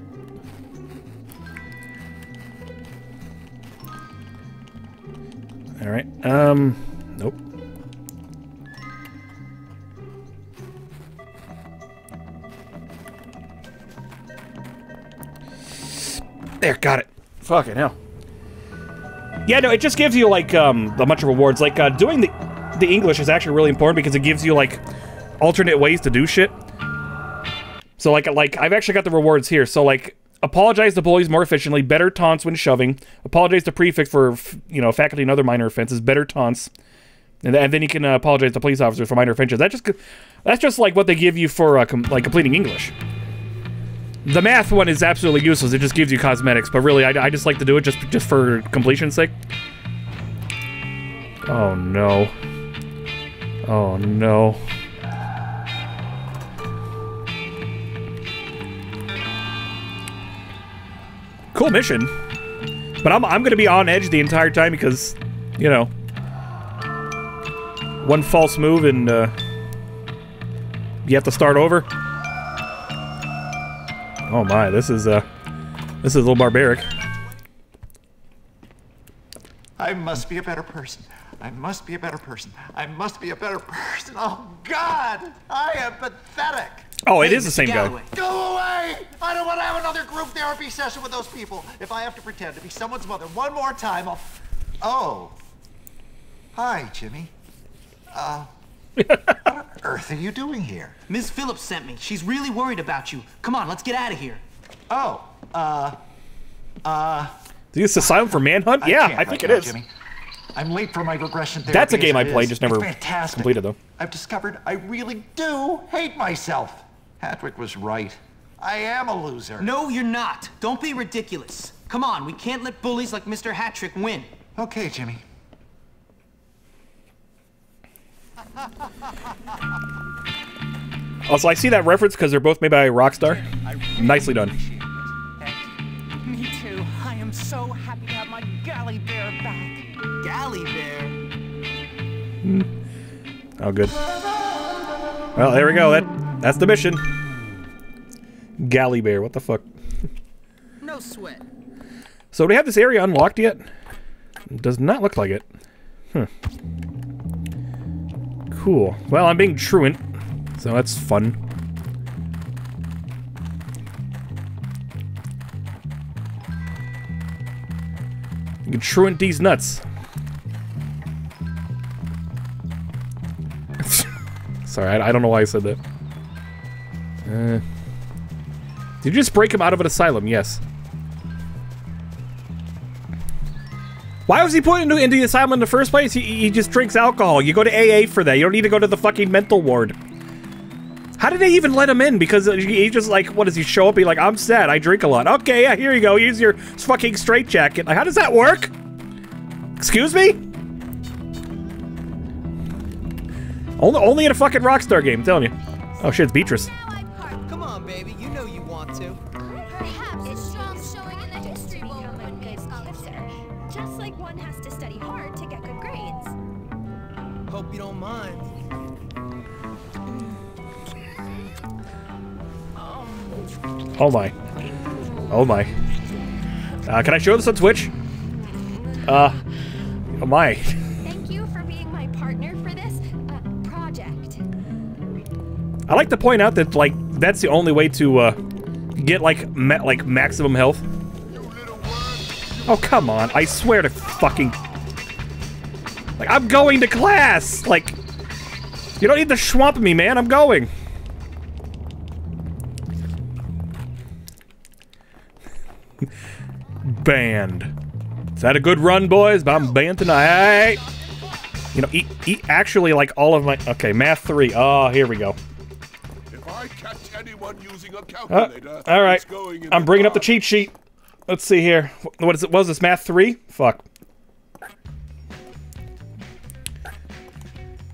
Alright, um... Nope. There, got it. Fucking hell. Yeah, no, it just gives you, like, um, a bunch of rewards. Like, uh, doing the, the English is actually really important because it gives you, like, alternate ways to do shit. So, like, like I've actually got the rewards here. So, like, apologize to bullies more efficiently, better taunts when shoving, apologize to prefects for, you know, faculty and other minor offenses, better taunts, and, th- and then you can uh, apologize to police officers for minor offenses. That just, that's just, like, what they give you for, uh, com- like, completing English. The math one is absolutely useless. It just gives you cosmetics, but really, I, I just like to do it just just for completion's sake. Oh no. Oh no. Cool mission. But I'm, I'm gonna be on edge the entire time because, you know. one false move and uh, you have to start over. Oh my, this is uh, this is a little barbaric. I must be a better person. I must be a better person. I must be a better person. Oh, God! I am pathetic! Oh, it is the same guy. Go away! I don't want to have another group therapy session with those people. If I have to pretend to be someone's mother one more time, I'll. Oh. Hi, Jimmy. Uh. What on earth are you doing here? Ms. Phillips sent me. She's really worried about you. Come on, let's get out of here. Oh, uh. Uh. Is this Asylum for Manhunt? yeah, I think right it now, is. Jimmy. I'm late for my regression therapy. That's a game I played, just never completed though. I've discovered I really do hate myself. Hattrick was right. I am a loser. No, you're not. Don't be ridiculous. Come on, we can't let bullies like Mr. Hattrick win. Okay, Jimmy. Also, I see that reference because they're both made by Rockstar. Nicely done. Me too. I am so happy to have my galley bear back. Galley bear? Hmm. Oh, good. Well, there we go. That that's the mission. Galley bear. What the fuck? No sweat. So do we have this area unlocked yet? Does not look like it. Huh. Cool. Well, I'm being truant, so that's fun. You can truant these nuts. Sorry, I, I don't know why I said that. Uh, did you just break him out of an asylum? Yes. Why was he put into, into the asylum in the first place? He, he just drinks alcohol. You go to AA for that. You don't need to go to the fucking mental ward. How did they even let him in? Because uh, he just like, what does he show up? Be like, I'm sad. I drink a lot. Okay, yeah, here you go. Use your fucking straitjacket. Like, how does that work? Excuse me? Only, only in a fucking Rockstar game, I'm telling you. Oh shit, it's Beatrice. Oh my. Oh my. Uh, can I show this on Twitch? Uh, oh my. Thank you for being my partner for this uh, project. I like to point out that like that's the only way to uh, get like ma like maximum health. Oh come on! I swear to fucking like I'm going to class. Like you don't need to swamp me, man. I'm going. Banned. Is that a good run, boys? But I'm banned tonight. You know, eat, eat actually like all of my. Okay, math three. Oh, here we go. If I catch anyone using a Uh, calculator, all right, going in I'm bringing up the cheat sheet. Let's see here. What is it? What was this math three? Fuck.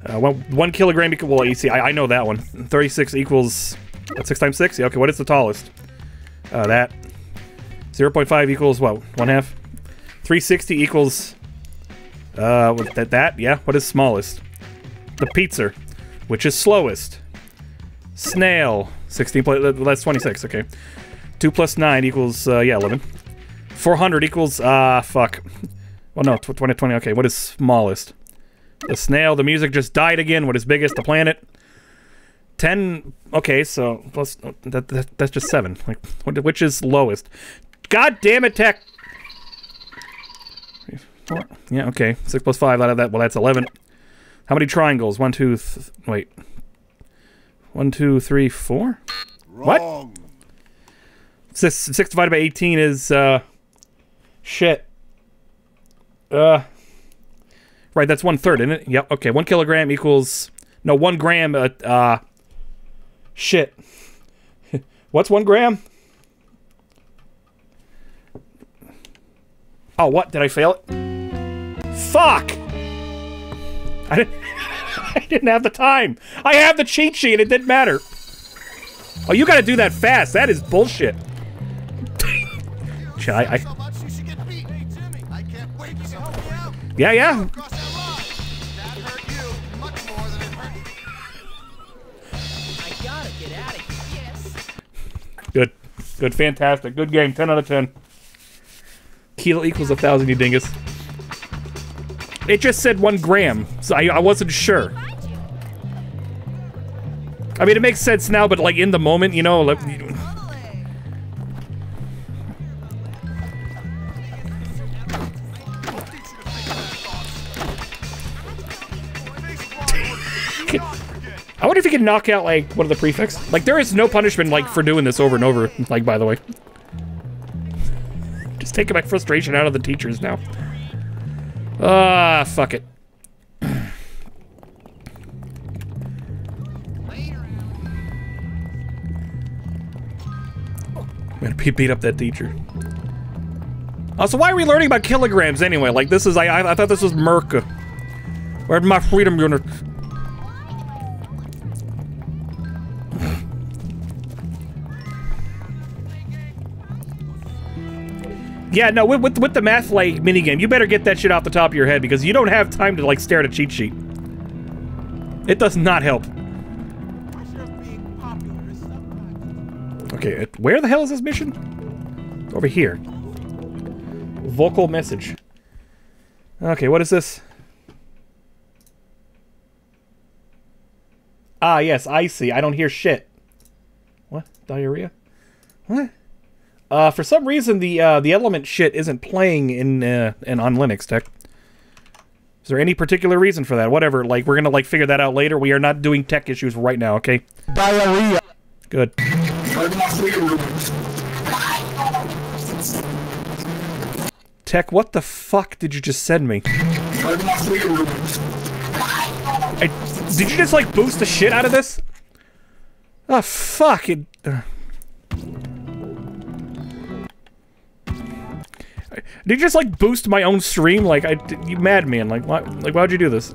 Uh, one, one kilogram equal. Well, you see, I, I know that one. Thirty-six equals. What, six times six? Yeah. Okay. What is the tallest? Uh, that. Zero point five equals what? One half. Three sixty equals. Uh, what, that that yeah. What is smallest? The pizza, which is slowest. Snail. 16 plus, that's 26, okay. 2 plus 9 equals, uh, yeah, 11. 400 equals, uh, fuck. Well, no, tw 20, 20, okay, what is smallest? The snail, the music just died again. What is biggest? The planet. 10, okay, so, plus, that, that that's just 7. Like, which is lowest? God damn it, tech! Four. Yeah, okay. 6 plus 5 out of that, well, that's 11. How many triangles? One, two, th wait. One, two, three, four? What? Six, six divided by 18 is, uh, shit. Uh, right, that's one third, isn't it? Yep, okay. One kilogram equals, no, one gram, uh, uh shit. What's one gram? Oh, what? Did I fail it? Fuck! I didn't, I didn't have the time. I have the cheat sheet. It didn't matter. Oh, you gotta do that fast. That is bullshit. I, I... Yeah, yeah. Good. Good. Fantastic. Good game. 10 out of 10. Kilo equals a thousand, you dingus. It just said one gram, so I, I wasn't sure. I mean, it makes sense now, but like in the moment, you know. Like, I wonder if you can knock out like one of the prefects. Like there is no punishment like for doing this over and over. Like by the way, taking my frustration out of the teachers now. Ah, fuck it. I'm gonna be- beat up that teacher. Also, why are we learning about kilograms anyway? Like this is I I, I thought this was Merca. Where'd my freedom unit? Yeah, no, with, with, with the math like minigame, you better get that shit off the top of your head because you don't have time to like stare at a cheat sheet. It does not help. Okay, where the hell is this mission? Over here. Vocal message. Okay, what is this? Ah, yes, I see. I don't hear shit. What? Diarrhea? What? Uh, for some reason, the uh, the element shit isn't playing in uh, in on Linux tech. Is there any particular reason for that? Whatever. Like we're gonna like figure that out later. We are not doing tech issues right now. Okay. Diarrhea. Good. Tech, what the fuck did you just send me? I, did you just like boost the shit out of this? Oh fuck it. Did you just like boost my own stream? Like I, you madman? Like why? Like why'd you do this?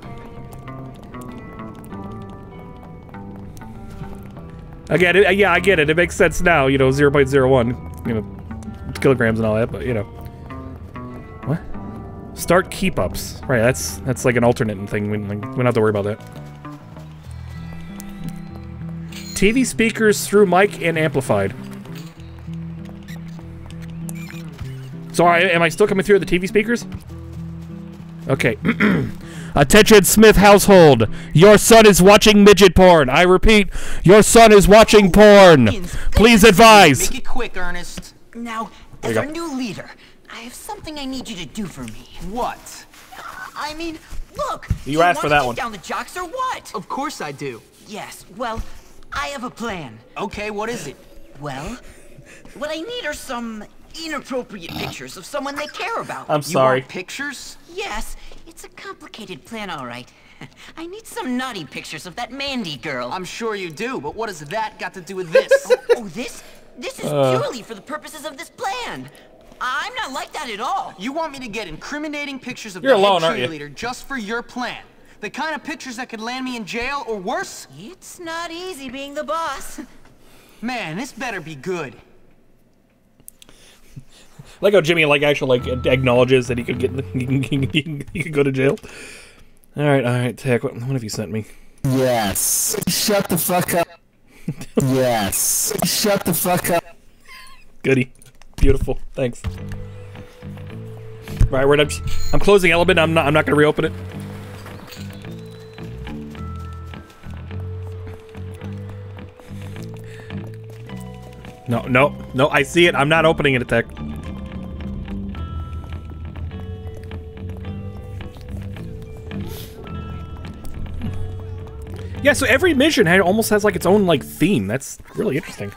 I get it. Yeah, I get it. It makes sense now. You know, 0.01. You know, kilograms and all that. But you know, what? Start keep ups. Right. That's that's like an alternate thing. We, like, we don't have to worry about that. TV speakers through mic and amplified. So I, am I still coming through the TV speakers? Okay. Attention Smith household. Your son is watching midget porn. I repeat, your son is watching porn. Please advise. Make it quick, Earnest. Now, as our new leader, I have something I need you to do for me. What? I mean, look. You do asked for wanna that one. down the jocks or what? Of course I do. Yes. Well, I have a plan. Okay, what is it? Well, what I need are some inappropriate pictures of someone they care about. I'm You sorry. want pictures? Yes, it's a complicated plan, all right. I need some naughty pictures of that Mandy girl. I'm sure you do, but what has that got to do with this? oh, this? This is Uh. purely for the purposes of this plan. I'm not like that at all. You want me to get incriminating pictures of You're the alone, head aren't you? cheerleader just for your plan? The kind of pictures that could land me in jail or worse? It's not easy being the boss. Man, this better be good. Like how Jimmy like actually like acknowledges that he could get he can, he can, he could go to jail. All right, all right, Tech. What, what have you sent me? Yes. Shut the fuck up. yes. Shut the fuck up. Goody, beautiful. Thanks. All right, we're done. I'm closing Element. I'm not. I'm not gonna reopen it. No, no, no. I see it. I'm not opening it, Tech. Yeah, so every mission almost has like its own like theme. That's really interesting.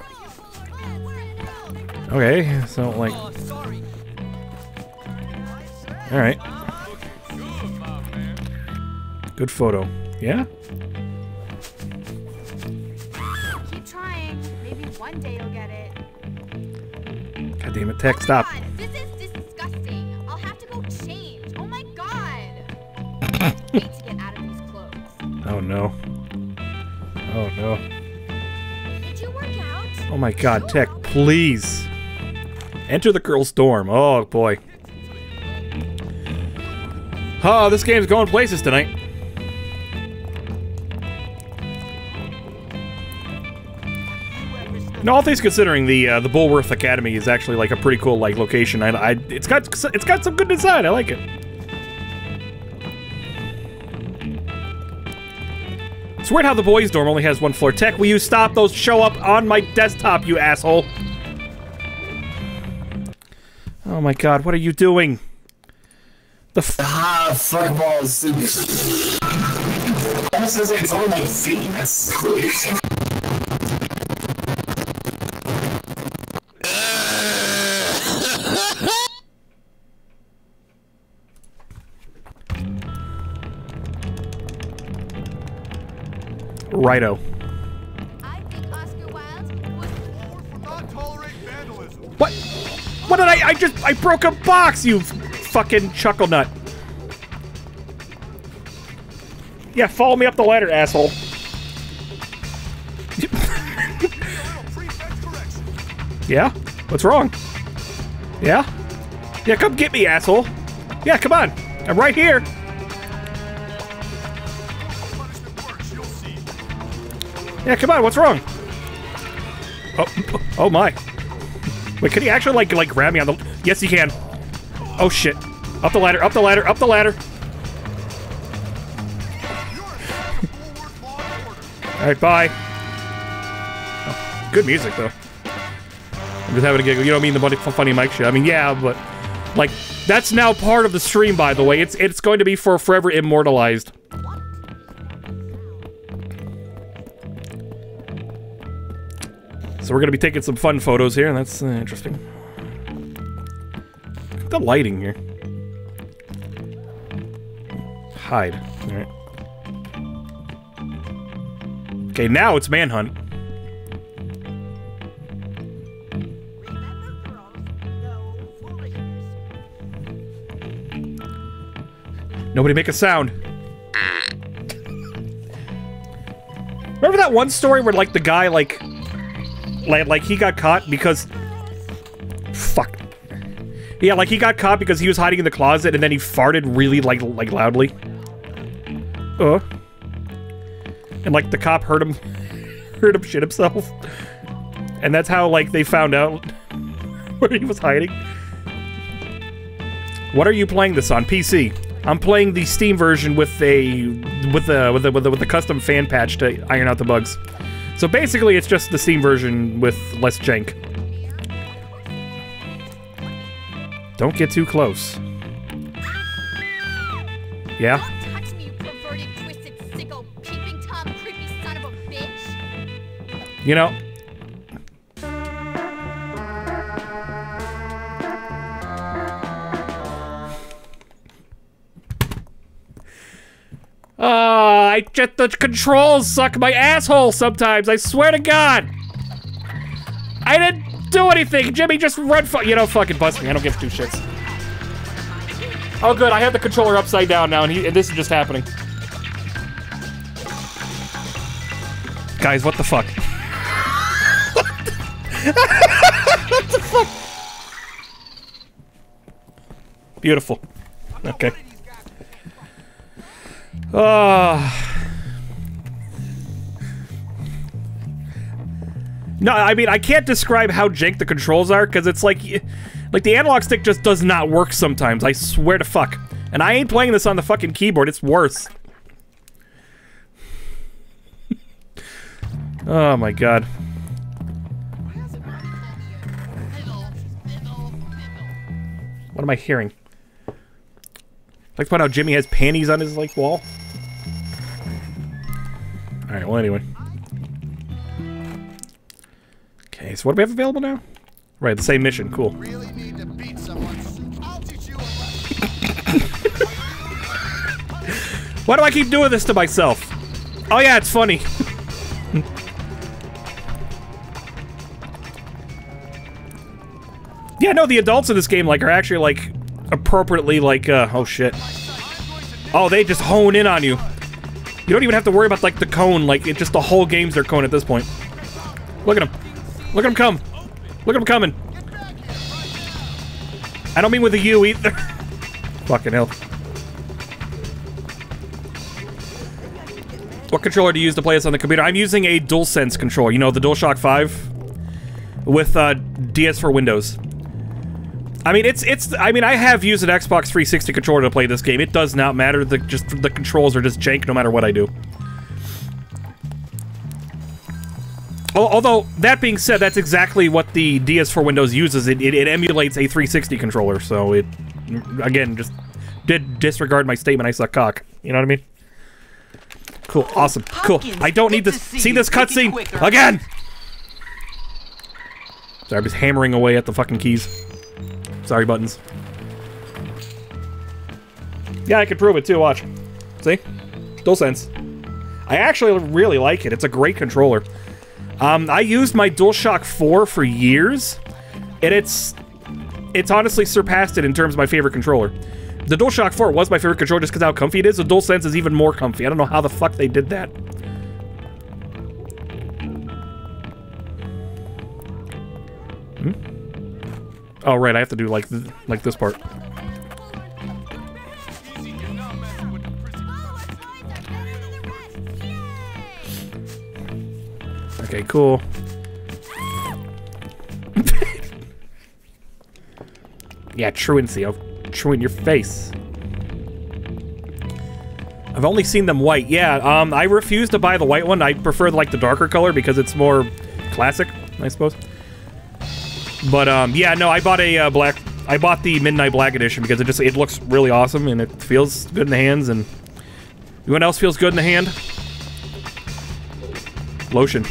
Okay, so like. All right. Good photo. Yeah. Keep trying. Maybe one day you'll get it. God damn it, Tech, stop. This is disgusting. I'll have to go change. Oh my god. Need to get out of these clothes. Oh no. Oh no. Did you work out? Oh my God, Tech, please. Enter the girl's dorm. Oh boy. Oh, this game's going places tonight. No, all things considering, the uh, the Bullworth Academy is actually like a pretty cool like location. I, I it's got it's got some good design. I like it. It's weird how the boys' dorm only has one floor. Tech, will you stop those show up on my desktop, you asshole? Oh my god, what are you doing? The f- Ah, fuck balls. This is it's Righto. What? What did I? I just I broke a box. You fucking chuckle nut. Yeah, follow me up the ladder, asshole. yeah? What's wrong? Yeah? Yeah, come get me, asshole. Yeah, come on. I'm right here. Yeah, come on, what's wrong? Oh, oh my. Wait, can he actually, like, like grab me on the... Yes, he can. Oh, shit. Up the ladder, up the ladder, up the ladder. Alright, bye. Oh, good music, though. I'm just having a giggle. You I mean? The funny, funny Mike shit. I mean, yeah, but... Like, that's now part of the stream, by the way. It's it's going to be for forever immortalized. So we're to be taking some fun photos here, and that's uh, interesting. Look at the lighting here. Hide. Alright. Okay, now it's Manhunt. Nobody make a sound. Remember that one story where, like, the guy, like, like, like he got caught because... Fuck. Yeah, like, he got caught because he was hiding in the closet and then he farted really, like, like, loudly. Uh. And, like, the cop heard him... heard him shit himself. And that's how, like, they found out where he was hiding. What are you playing this on? PC. I'm playing the Steam version with a with a with a with a, with a custom fan patch to iron out the bugs. So basically, it's just the Steam version with less jank. Don't get too close. Yeah. Me, you perverted, twisted, sicko, tom, creepy son of a bitch. You know. Uh, I just the controls suck my asshole sometimes. I swear to God. I didn't do anything. Jimmy, just run. Fu you know, fucking bust me. I don't give two shits. Oh, good. I have the controller upside down now, and, he, and this is just happening. Guys, what the fuck? what the fuck? Beautiful. Okay. Ah. No, I mean I can't describe how jank the controls are because it's like, like the analog stick just does not work sometimes. I swear to fuck. And I ain't playing this on the fucking keyboard. It's worse. oh my god. What am I hearing? I'd like to point out Jimmy has panties on his like wall. Alright, well anyway. Okay, so what do we have available now? Right, the same mission, cool. Why do I keep doing this to myself? Oh yeah, it's funny. yeah, no, the adults in this game like are actually like appropriately like uh oh shit. Oh, they just hone in on you. You don't even have to worry about like the cone, like it's just the whole game's their cone at this point. Look at him. Look at him come. Look at him coming. I don't mean with a U either. Fucking hell. What controller do you use to play this on the computer? I'm using a DualSense controller. You know, the DualShock 5? with uh, DS for Windows. I mean, it's it's. I mean, I have used an Xbox 360 controller to play this game. It does not matter. The just the controls are just jank no matter what I do. Although that being said, that's exactly what the DS for Windows uses. It, it, it emulates a 360 controller, so it again just did disregard my statement. I suck cock. You know what I mean? Cool, awesome, cool. I don't need to see this cutscene again. Sorry, I'm just hammering away at the fucking keys. Sorry, buttons. Yeah, I can prove it too. Watch. See? DualSense. I actually really like it. It's a great controller. Um, I used my DualShock 4 for years, and it's it's honestly surpassed it in terms of my favorite controller. The DualShock 4 was my favorite controller just because how comfy it is. The DualSense is even more comfy. I don't know how the fuck they did that. Oh right, I have to do like th like this part. Okay, cool. yeah, truancy. I'll truant your face. I've only seen them white. Yeah, um, I refuse to buy the white one. I prefer like the darker color because it's more classic, I suppose. But um, yeah, no, I bought a uh, black. I bought the Midnight Black edition because it just it looks really awesome and it feels good in the hands. And what else feels good in the hand? Lotion.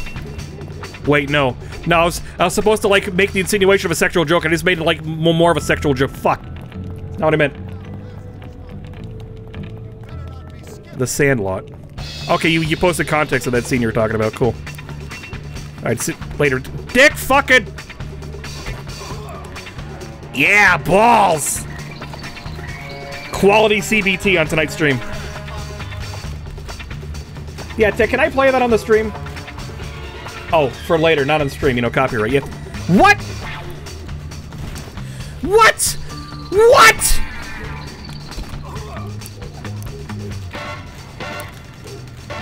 Wait, no, no, I was I was supposed to like make the insinuation of a sexual joke. I just made it like more of a sexual joke. Fuck. Not what I meant. The Sandlot. Okay, you you posted context of that scene you were talking about. Cool. All right, sit later. Dick fucking. Yeah, balls! Quality CBT on tonight's stream. Yeah, Tech, can I play that on the stream? Oh, for later, not on stream, you know, copyright. Yeah. What? What? What?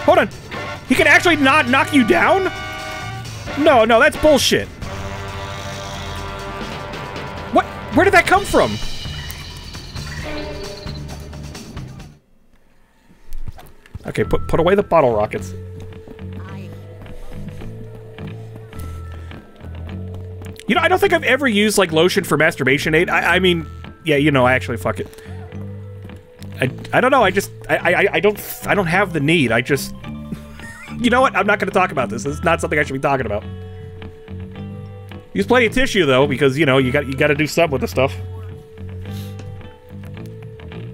Hold on. He can actually not knock you down? No, no, that's bullshit. Where did that come from? Okay, put put away the bottle rockets. You know, I don't think I've ever used like lotion for masturbation aid. I, I mean, yeah, you know, I actually fuck it. I, I don't know. I just I, I I don't I don't have the need. I just you know what? I'm not going to talk about this. It's not something I should be talking about. Use plenty of tissue though, because you know you got you got to do something with the stuff.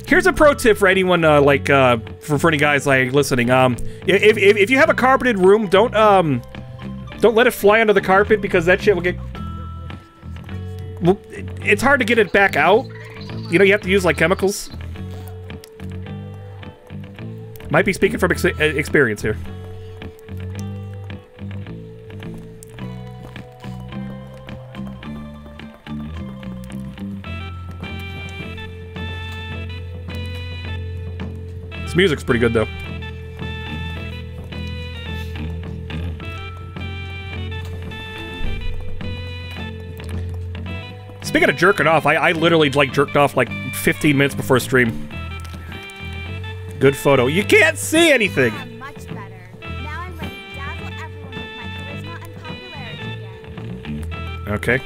Here's a pro tip for anyone uh, like uh, for, for any guys like listening. Um, if, if if you have a carpeted room, don't um don't let it fly under the carpet because that shit will get. Well, it's hard to get it back out. You know, you have to use like chemicals. Might be speaking from ex- uh, experience here. Music's pretty good though. Speaking of jerking off, I, I literally like jerked off like 15 minutes before stream. Good photo. You can't see anything. Much better. Now I'm ready to dazzle everyone with my charisma and popularity again. Okay.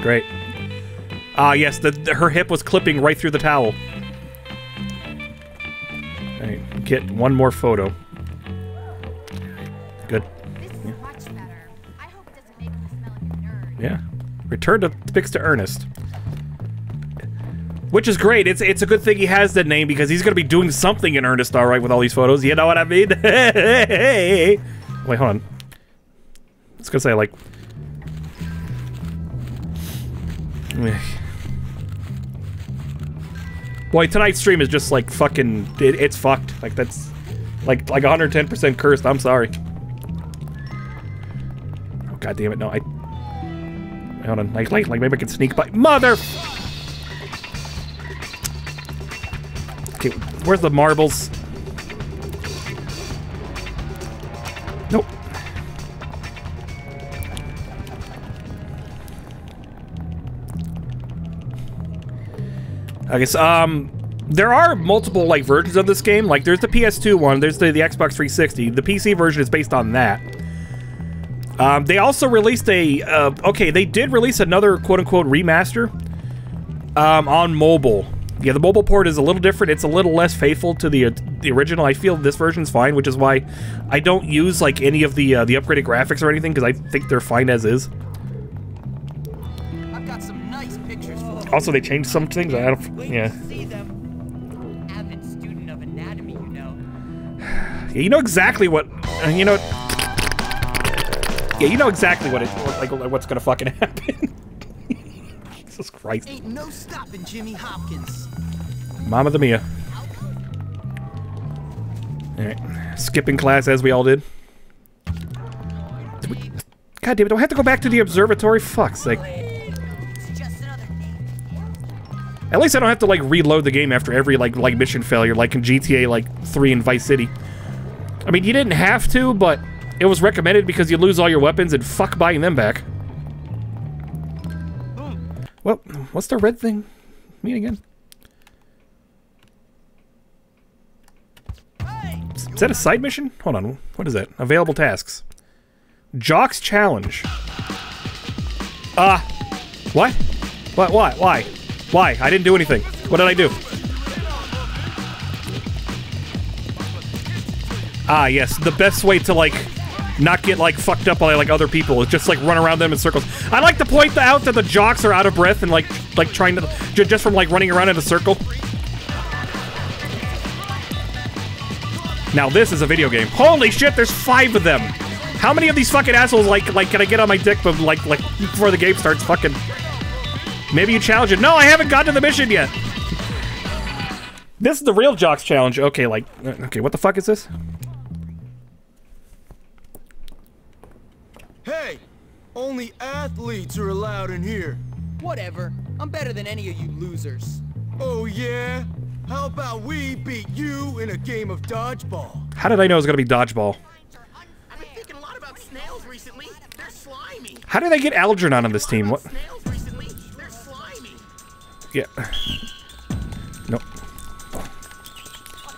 Great. Ah, yes, the, the- her hip was clipping right through the towel. Get one more photo. Good. Much better. I hope it doesn't make me smell like a nerd. Yeah. Return to Fix to Earnest. Which is great. It's it's a good thing he has that name because he's gonna be doing something in earnest, all right, with all these photos. You know what I mean? Wait, hold on. I was gonna say like. Eh. Boy, tonight's stream is just like fucking. It, it's fucked. Like that's like like 110% cursed. I'm sorry. Oh, God damn it! No, I. Hold on, like, like, like maybe I can sneak by. Mother. Okay, where's the marbles? I guess um there are multiple like versions of this game. Like there's the PS2 one, there's the, the Xbox 360. The PC version is based on that. Um, they also released a uh, okay, they did release another quote unquote remaster um, on mobile. Yeah, the mobile port is a little different. It's a little less faithful to the uh, the original. I feel this version's fine, which is why I don't use like any of the uh, the upgraded graphics or anything because I think they're fine as is. Also, they changed some things. I don't. Yeah. See them. Avid student of anatomy, you know. Yeah, you know exactly what. uh, You know. Yeah, you know exactly what it like. What's gonna fucking happen. Jesus Christ, Ain't no stopping Jimmy Hopkins. Mama the Mia. All right, skipping class as we all did. Do we- God damn it! Do I have to go back to the observatory? Fuck's sake. At least I don't have to like reload the game after every like like mission failure, like in GTA like three and Vice City. I mean, you didn't have to, but it was recommended because you lose all your weapons and fuck buying them back. Well, what's the red thing mean again? Is that a side mission? Hold on. What is that? Available tasks. Jocks Challenge. Ah. what? What? Why? Why? Why? I didn't do anything. What did I do? Ah, yes. The best way to, like, not get, like, fucked up by, like, other people is just, like, run around them in circles. I like to point out that the jocks are out of breath and, like, like trying to, ju- just from, like, running around in a circle. Now this is a video game. Holy shit, there's five of them! How many of these fucking assholes, like, like, can I get on my dick, but, like, like, before the game starts fucking... Maybe you challenge it. No, I haven't gotten to the mission yet! This is the real Jocks challenge. Okay, like, uh, okay, what the fuck is this? Hey, only athletes are allowed in here. Whatever. I'm better than any of you losers. Oh yeah? How about we beat you in a game of dodgeball? How did I know it was gonna be dodgeball? I've been thinking a lot about snails recently. They're slimy. How did I get Algernon on this team? What? Yeah. Nope.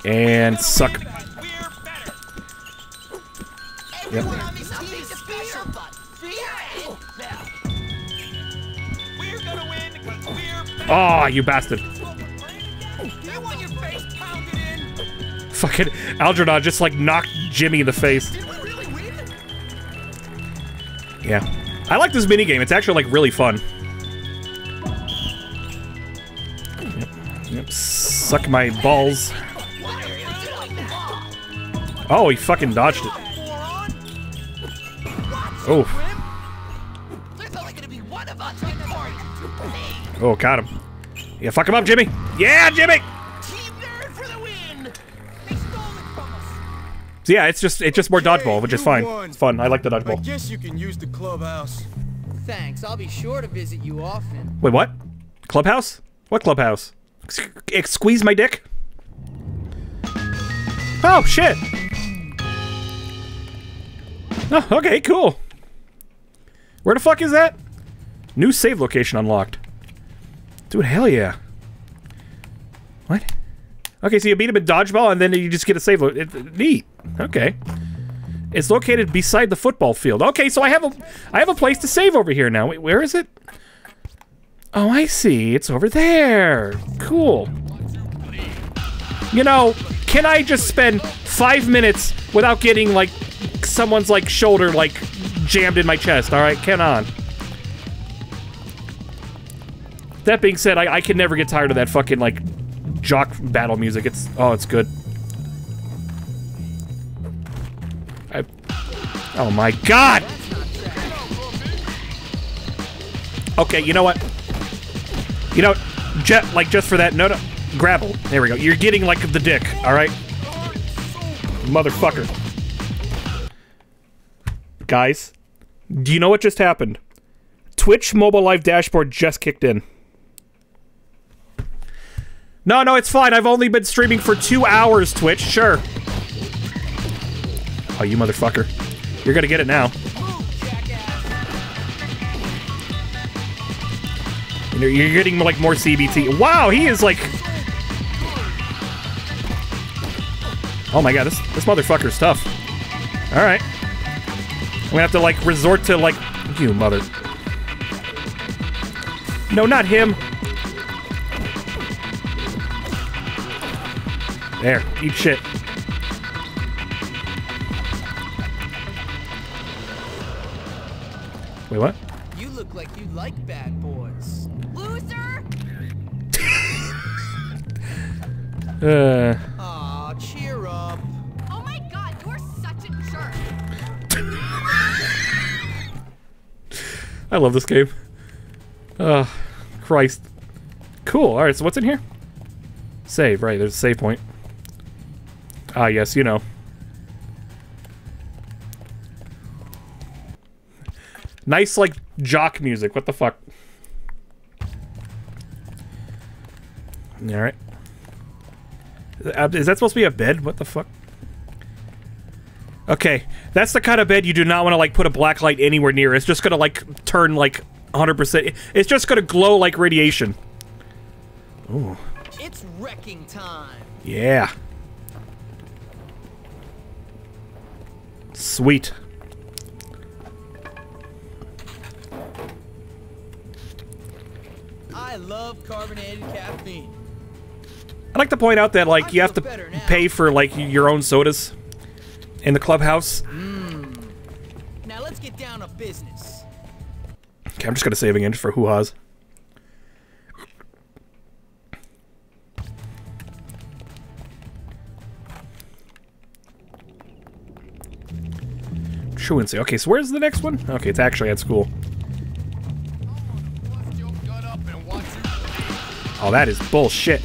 And suck. Yep. Oh, you bastard. Fucking Algernon just like knocked Jimmy in the face. Yeah. I like this minigame. It's actually like really fun. Yep. Yep. Suck my balls. Oh, he fucking dodged it. Oh. There's only gonna be one of us before you. Oh, got him. Yeah, fuck him up, Jimmy. Yeah, Jimmy. So yeah, it's just it's just more dodgeball, which is fine. It's fun. I like the I dodgeball. guess you can use the clubhouse. Thanks. I'll be sure to visit you often. Wait, what? Clubhouse? What clubhouse? Squeeze my dick? Oh shit! Oh, okay, cool. Where the fuck is that? New save location unlocked. Dude, hell yeah. What? Okay, so you beat him in dodgeball and then you just get a save. It, neat. Okay. It's located beside the football field. Okay, so I have a I have a place to save over here now. Wait, where is it? Oh, I see. It's over there. Cool. You know, can I just spend five minutes without getting like someone's like shoulder like jammed in my chest? All right, can on. That being said, I, I can never get tired of that fucking like jock battle music. It's oh, it's good. I, oh my god. Okay, you know what? You know, jet like just for that. No, no, grapple. There we go. You're getting like the dick. All right, motherfucker. Guys, do you know what just happened? Twitch mobile live dashboard just kicked in. No, no, it's fine. I've only been streaming for two hours, Twitch. Sure. Oh, you motherfucker. You're gonna get it now. You're, you're getting like more CBT. Wow, he is like. Oh my god, this this motherfucker's tough. All right, I'm gonna have to like resort to like you mother. No, not him. There, eat shit. Wait, what? Uh, Aw, cheer up. Oh my god, you're such a jerk. I love this game. Oh, Christ. Cool. All right, so what's in here? Save, right. There's a save point. Ah, yes, you know. Nice, like, jock music. What the fuck? Alright. Uh, Is that supposed to be a bed? What the fuck? Okay, that's the kind of bed you do not want to, like, put a black light anywhere near. It's just gonna, like, turn, like, 100%. It's just gonna glow like radiation. Ooh. It's wrecking time. Yeah. Sweet. I love carbonated caffeine. I'd like to point out that like you have to pay for like your own sodas in the clubhouse. Mmm. Now let's get down to business. Okay, I'm just gonna save again just for hoo-ha's. Truancy. Okay, so where's the next one? Okay, it's actually at school. Oh, that is bullshit.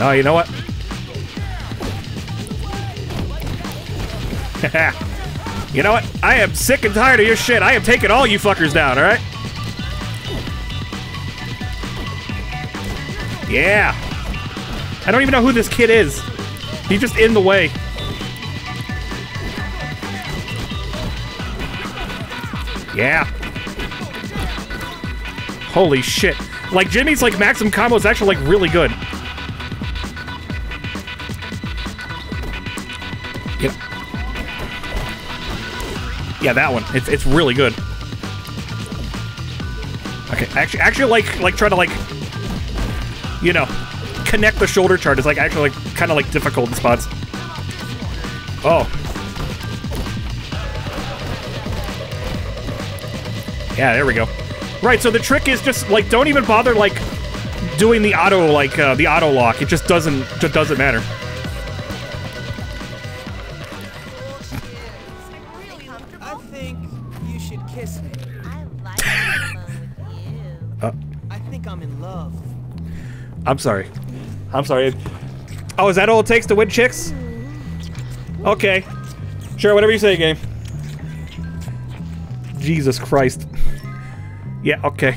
Oh, you know what? you know what? I am sick and tired of your shit. I am taking all you fuckers down, alright? Yeah. I don't even know who this kid is. He's just in the way. Yeah. Holy shit. Like, Jimmy's, like, maximum combo is actually, like, really good. Yeah, that one. It's, it's really good. Okay, actually, actually, like, like, try to, like, you know, connect the shoulder chart is, like, actually, like, kind of, like, difficult in spots. Oh. Yeah, there we go. Right, so the trick is just, like, don't even bother, like, doing the auto, like, uh, the auto lock. It just doesn't, just doesn't matter. I'm sorry. I'm sorry. Oh, is that all it takes to win chicks? Okay. Sure, whatever you say, game. Jesus Christ. Yeah, okay.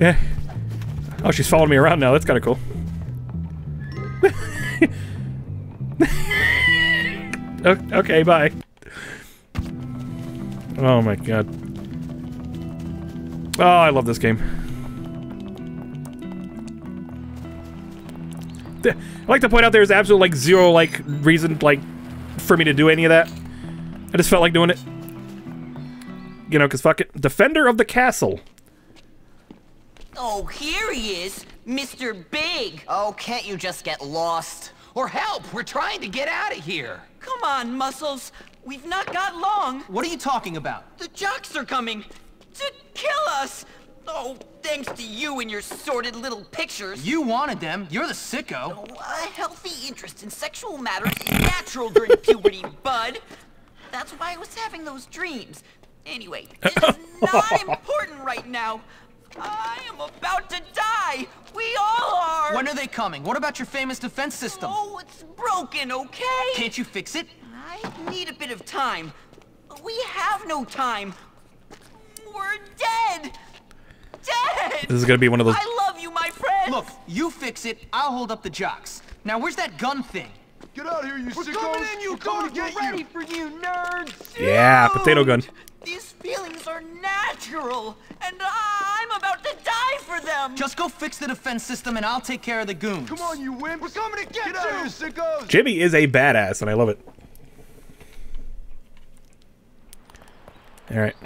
yeah. Oh, she's following me around now. That's kind of cool. Okay, bye. Oh my god. Oh, I love this game. I like to point out there's absolutely like zero like reason like for me to do any of that. I just felt like doing it. You know, cause fuck it. Defender of the castle. Oh, here he is, Mr. Big. Oh, can't you just get lost? Or help! We're trying to get out of here! Come on, Muscles. We've not got long. What are you talking about? The jocks are coming to kill us. Oh, thanks to you and your sordid little pictures. You wanted them. You're the sicko. Oh, a healthy interest in sexual matters is natural during puberty, bud. That's why I was having those dreams. Anyway, this is not important right now. I am about to die. We all are. When are they coming? What about your famous defense system? Oh, it's broken, okay? Can't you fix it? I need a bit of time. We have no time. We're dead. dead! This is gonna be one of those. I love you, my friend! Look, you fix it, I'll hold up the jocks. Now, where's that gun thing? Get out of here, you We're sickos! coming in, you We're coming dogs! to We're get ready you! for you, nerds! Yeah, potato gun. These feelings are natural, and I'm about to die for them! Just go fix the defense system and I'll take care of the goons. Come on, you wimps! We're coming to get, get out of here, sickos! Jimmy is a badass, and I love it. All right.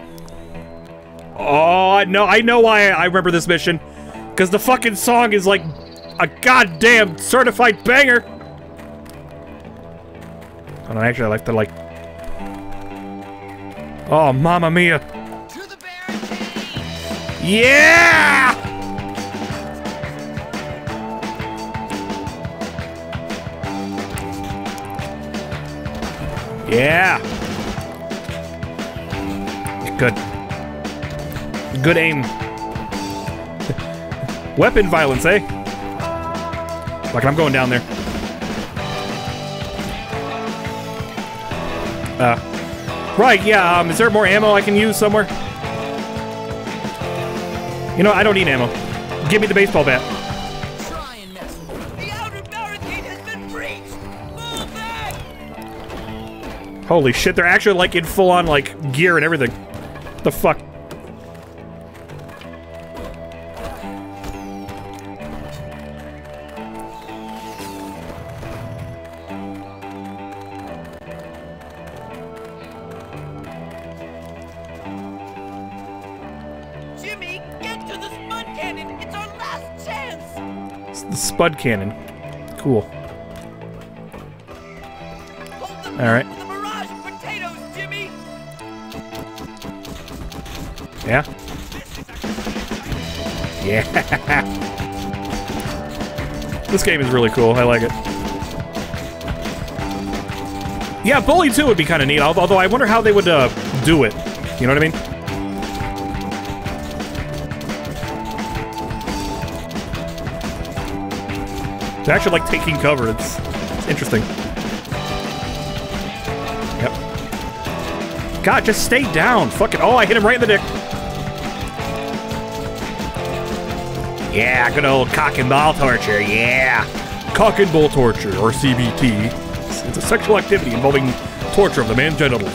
Oh I know, I know why I remember this mission, because the fucking song is like a goddamn certified banger. And I actually like to like. Oh, mamma mia! Yeah! Yeah. Good. Good aim. Weapon violence, eh? Like I'm going down there. Uh, right, yeah, um, is there more ammo I can use somewhere? You know, I don't need ammo. Give me the baseball bat. The outer barricade has been breached! Move back! Holy shit, they're actually like in full on like gear and everything. The fuck? Spud cannon. Cool. Alright. The barrage of potatoes, Jimmy! Yeah? Yeah. this game is really cool. I like it. Yeah, Bully 2 would be kind of neat, although I wonder how they would uh, do it. You know what I mean? They're actually like taking cover. It's, it's interesting. Yep. God, just stay down. Fuck it. Oh, I hit him right in the dick. Yeah, good old cock and ball torture. Yeah. Cock and ball torture, or CBT. It's, a sexual activity involving torture of the man's genitals.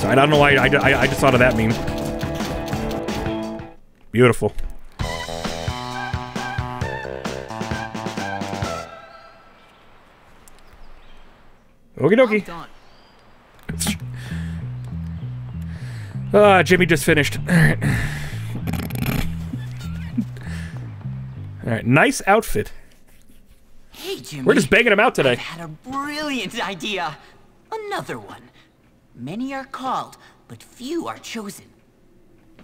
So I don't know why I, I, I just thought of that meme. Beautiful. Okie dokie. Ah, Jimmy just finished. Alright. Alright, nice outfit. Hey, Jimmy. We're just banging him out today. I've had a brilliant idea. Another one. Many are called, but few are chosen.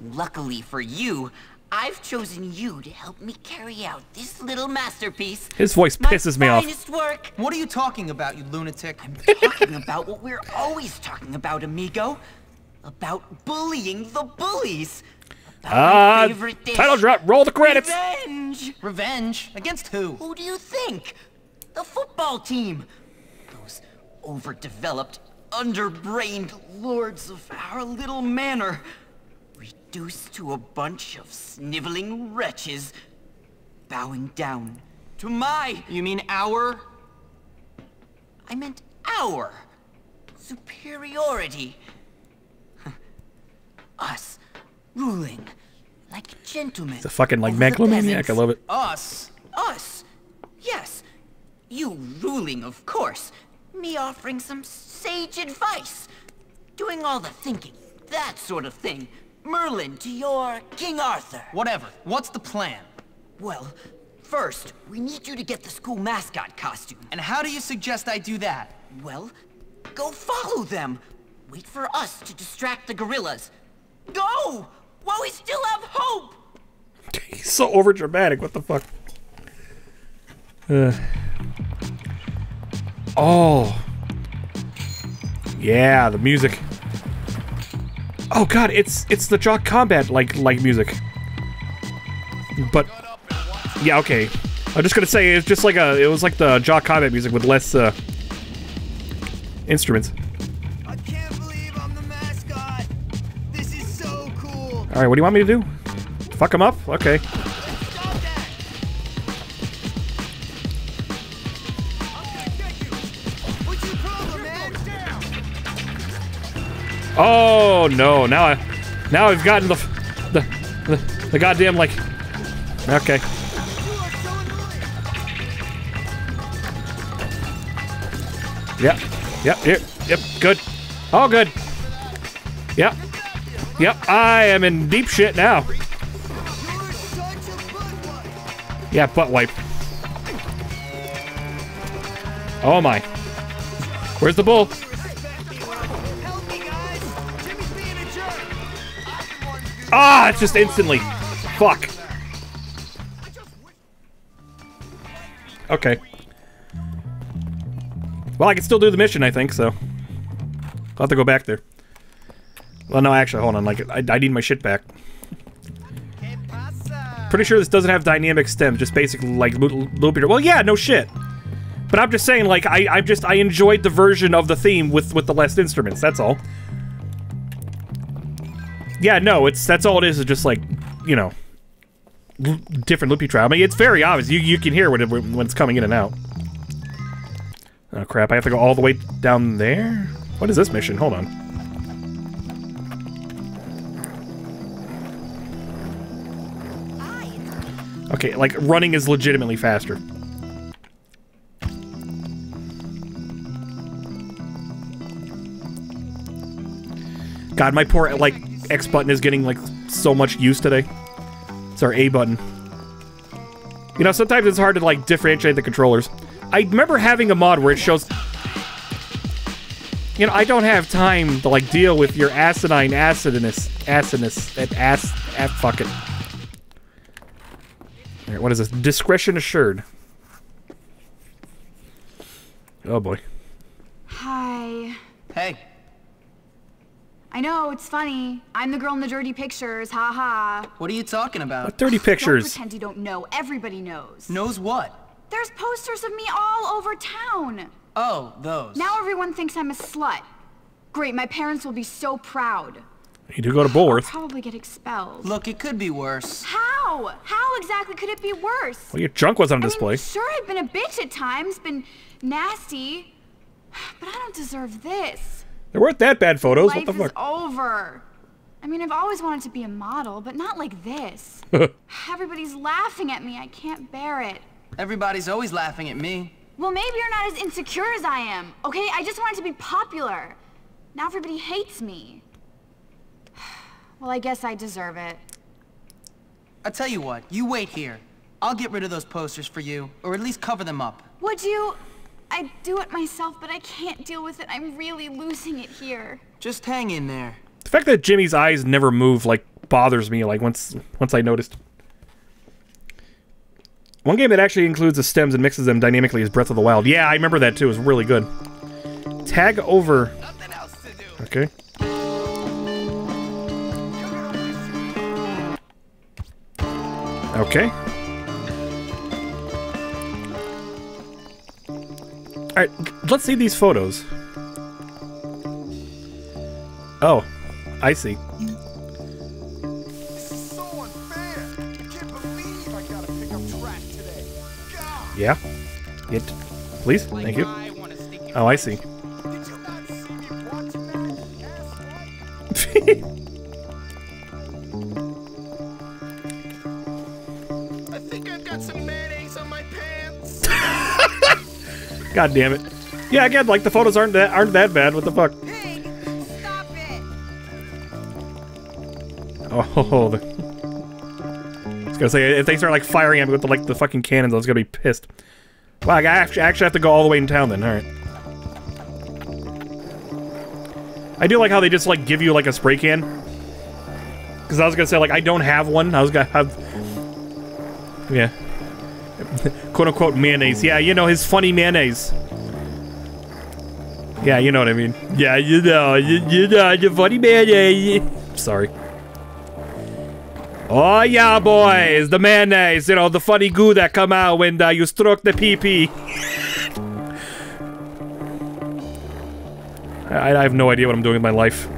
Luckily for you, I've chosen you to help me carry out this little masterpiece. His voice pisses me off. Finest work. What are you talking about, you lunatic? I'm talking about what we're always talking about, amigo. About bullying the bullies. About my Ah, favorite dish, title drop, roll the credits. Revenge. Revenge? Against who? Who do you think? The football team. Those overdeveloped, underbrained lords of our little manor. Reduced to a bunch of sniveling wretches. Bowing down to my... You mean our? I meant our. Superiority. Us. Ruling. Like gentlemen. It's a fucking like megalomaniac. I love it. Us? Us? Yes. You ruling, of course. Me offering some sage advice. Doing all the thinking. That sort of thing. Merlin to your King Arthur. Whatever. What's the plan? Well, first, we need you to get the school mascot costume. And how do you suggest I do that? Well, go follow them. Wait for us to distract the gorillas. Go! While we still have hope! He's so over dramatic. What the fuck? Uh. Oh. Yeah, the music. Oh god, it's it's the Jock Combat like like music. But yeah, okay. I'm just gonna say it's just like a it was like the Jock Combat music with less uh, instruments. All right, what do you want me to do? Fuck him up? Okay. Oh no! Now I, now I've gotten the, the, the, the goddamn like. Okay. Yep. Yep. Yep. Yep. Good. All good. Yep. Yep. I am in deep shit now. Yeah, butt wipe. Oh my. Where's the bull? Ah, it's just instantly. Fuck. Okay. Well, I can still do the mission, I think, so. I'll have to go back there. Well, no, actually, hold on. Like, I, I need my shit back. Pretty sure this doesn't have dynamic stem, just basically, like, loopy. Well, yeah, no shit. But I'm just saying, like, I, I just, I enjoyed the version of the theme with, with the less instruments, that's all. Yeah, no, it's, that's all it is, is just, like, you know, different loopy trap. I mean, it's very obvious. You, you can hear when, it, when it's coming in and out. Oh crap, I have to go all the way down there? What is this mission? Hold on. Okay, like, running is legitimately faster. God, my poor, like, X button is getting, like, so much use today. It's our A button. You know, sometimes it's hard to, like, differentiate the controllers. I remember having a mod where it shows... You know, I don't have time to, like, deal with your asinine acidness... Acidness... And ass... Ah, fuck it. Alright, what is this? Discretion assured. Oh, boy. Hi. Hey. I know, it's funny. I'm the girl in the dirty pictures, haha. -ha. What are you talking about? What dirty pictures? Don't pretend you don't know. Everybody knows. Knows what? There's posters of me all over town. Oh, those. Now everyone thinks I'm a slut. Great, my parents will be so proud. You do go to Bullworth. I'll probably get expelled. Look, it could be worse. How? How exactly could it be worse? Well, your junk was on I display. Mean, sure, I've been a bitch at times, been nasty, but I don't deserve this. There weren't that bad photos. Life what the fuck? is over. I mean, I've always wanted to be a model, but not like this. Everybody's laughing at me. I can't bear it. Everybody's always laughing at me. Well, maybe you're not as insecure as I am, okay? I just wanted to be popular. Now everybody hates me. Well, I guess I deserve it. I tell you what, you wait here. I'll get rid of those posters for you, or at least cover them up. Would you? I'd do it myself, but I can't deal with it. I'm really losing it here. Just hang in there. The fact that Jimmy's eyes never move, like, bothers me, like, once once I noticed. One game that actually includes the stems and mixes them dynamically is Breath of the Wild. Yeah, I remember that too. It was really good. Tag over. Okay. Okay. Alright, let's see these photos. Oh, I see. Yeah? It. Please? Thank you. Oh, I see. God damn it. Yeah, again, like the photos aren't that aren't that bad. What the fuck? Oh, the... I was gonna say if they start like firing at me with the, like the fucking cannons, I was gonna be pissed. Wow, I actually actually have to go all the way in town then. All right. I do like how they just like give you like a spray can. Because I was gonna say like I don't have one. I was gonna have. Yeah. Quote unquote mayonnaise. Yeah, you know his funny mayonnaise. Yeah, you know what I mean. Yeah, you know, you, you know, the funny mayonnaise. Sorry. Oh yeah, boys, the mayonnaise. You know the funny goo that come out when uh, you stroke the pee pee. I, I have no idea what I'm doing with my life.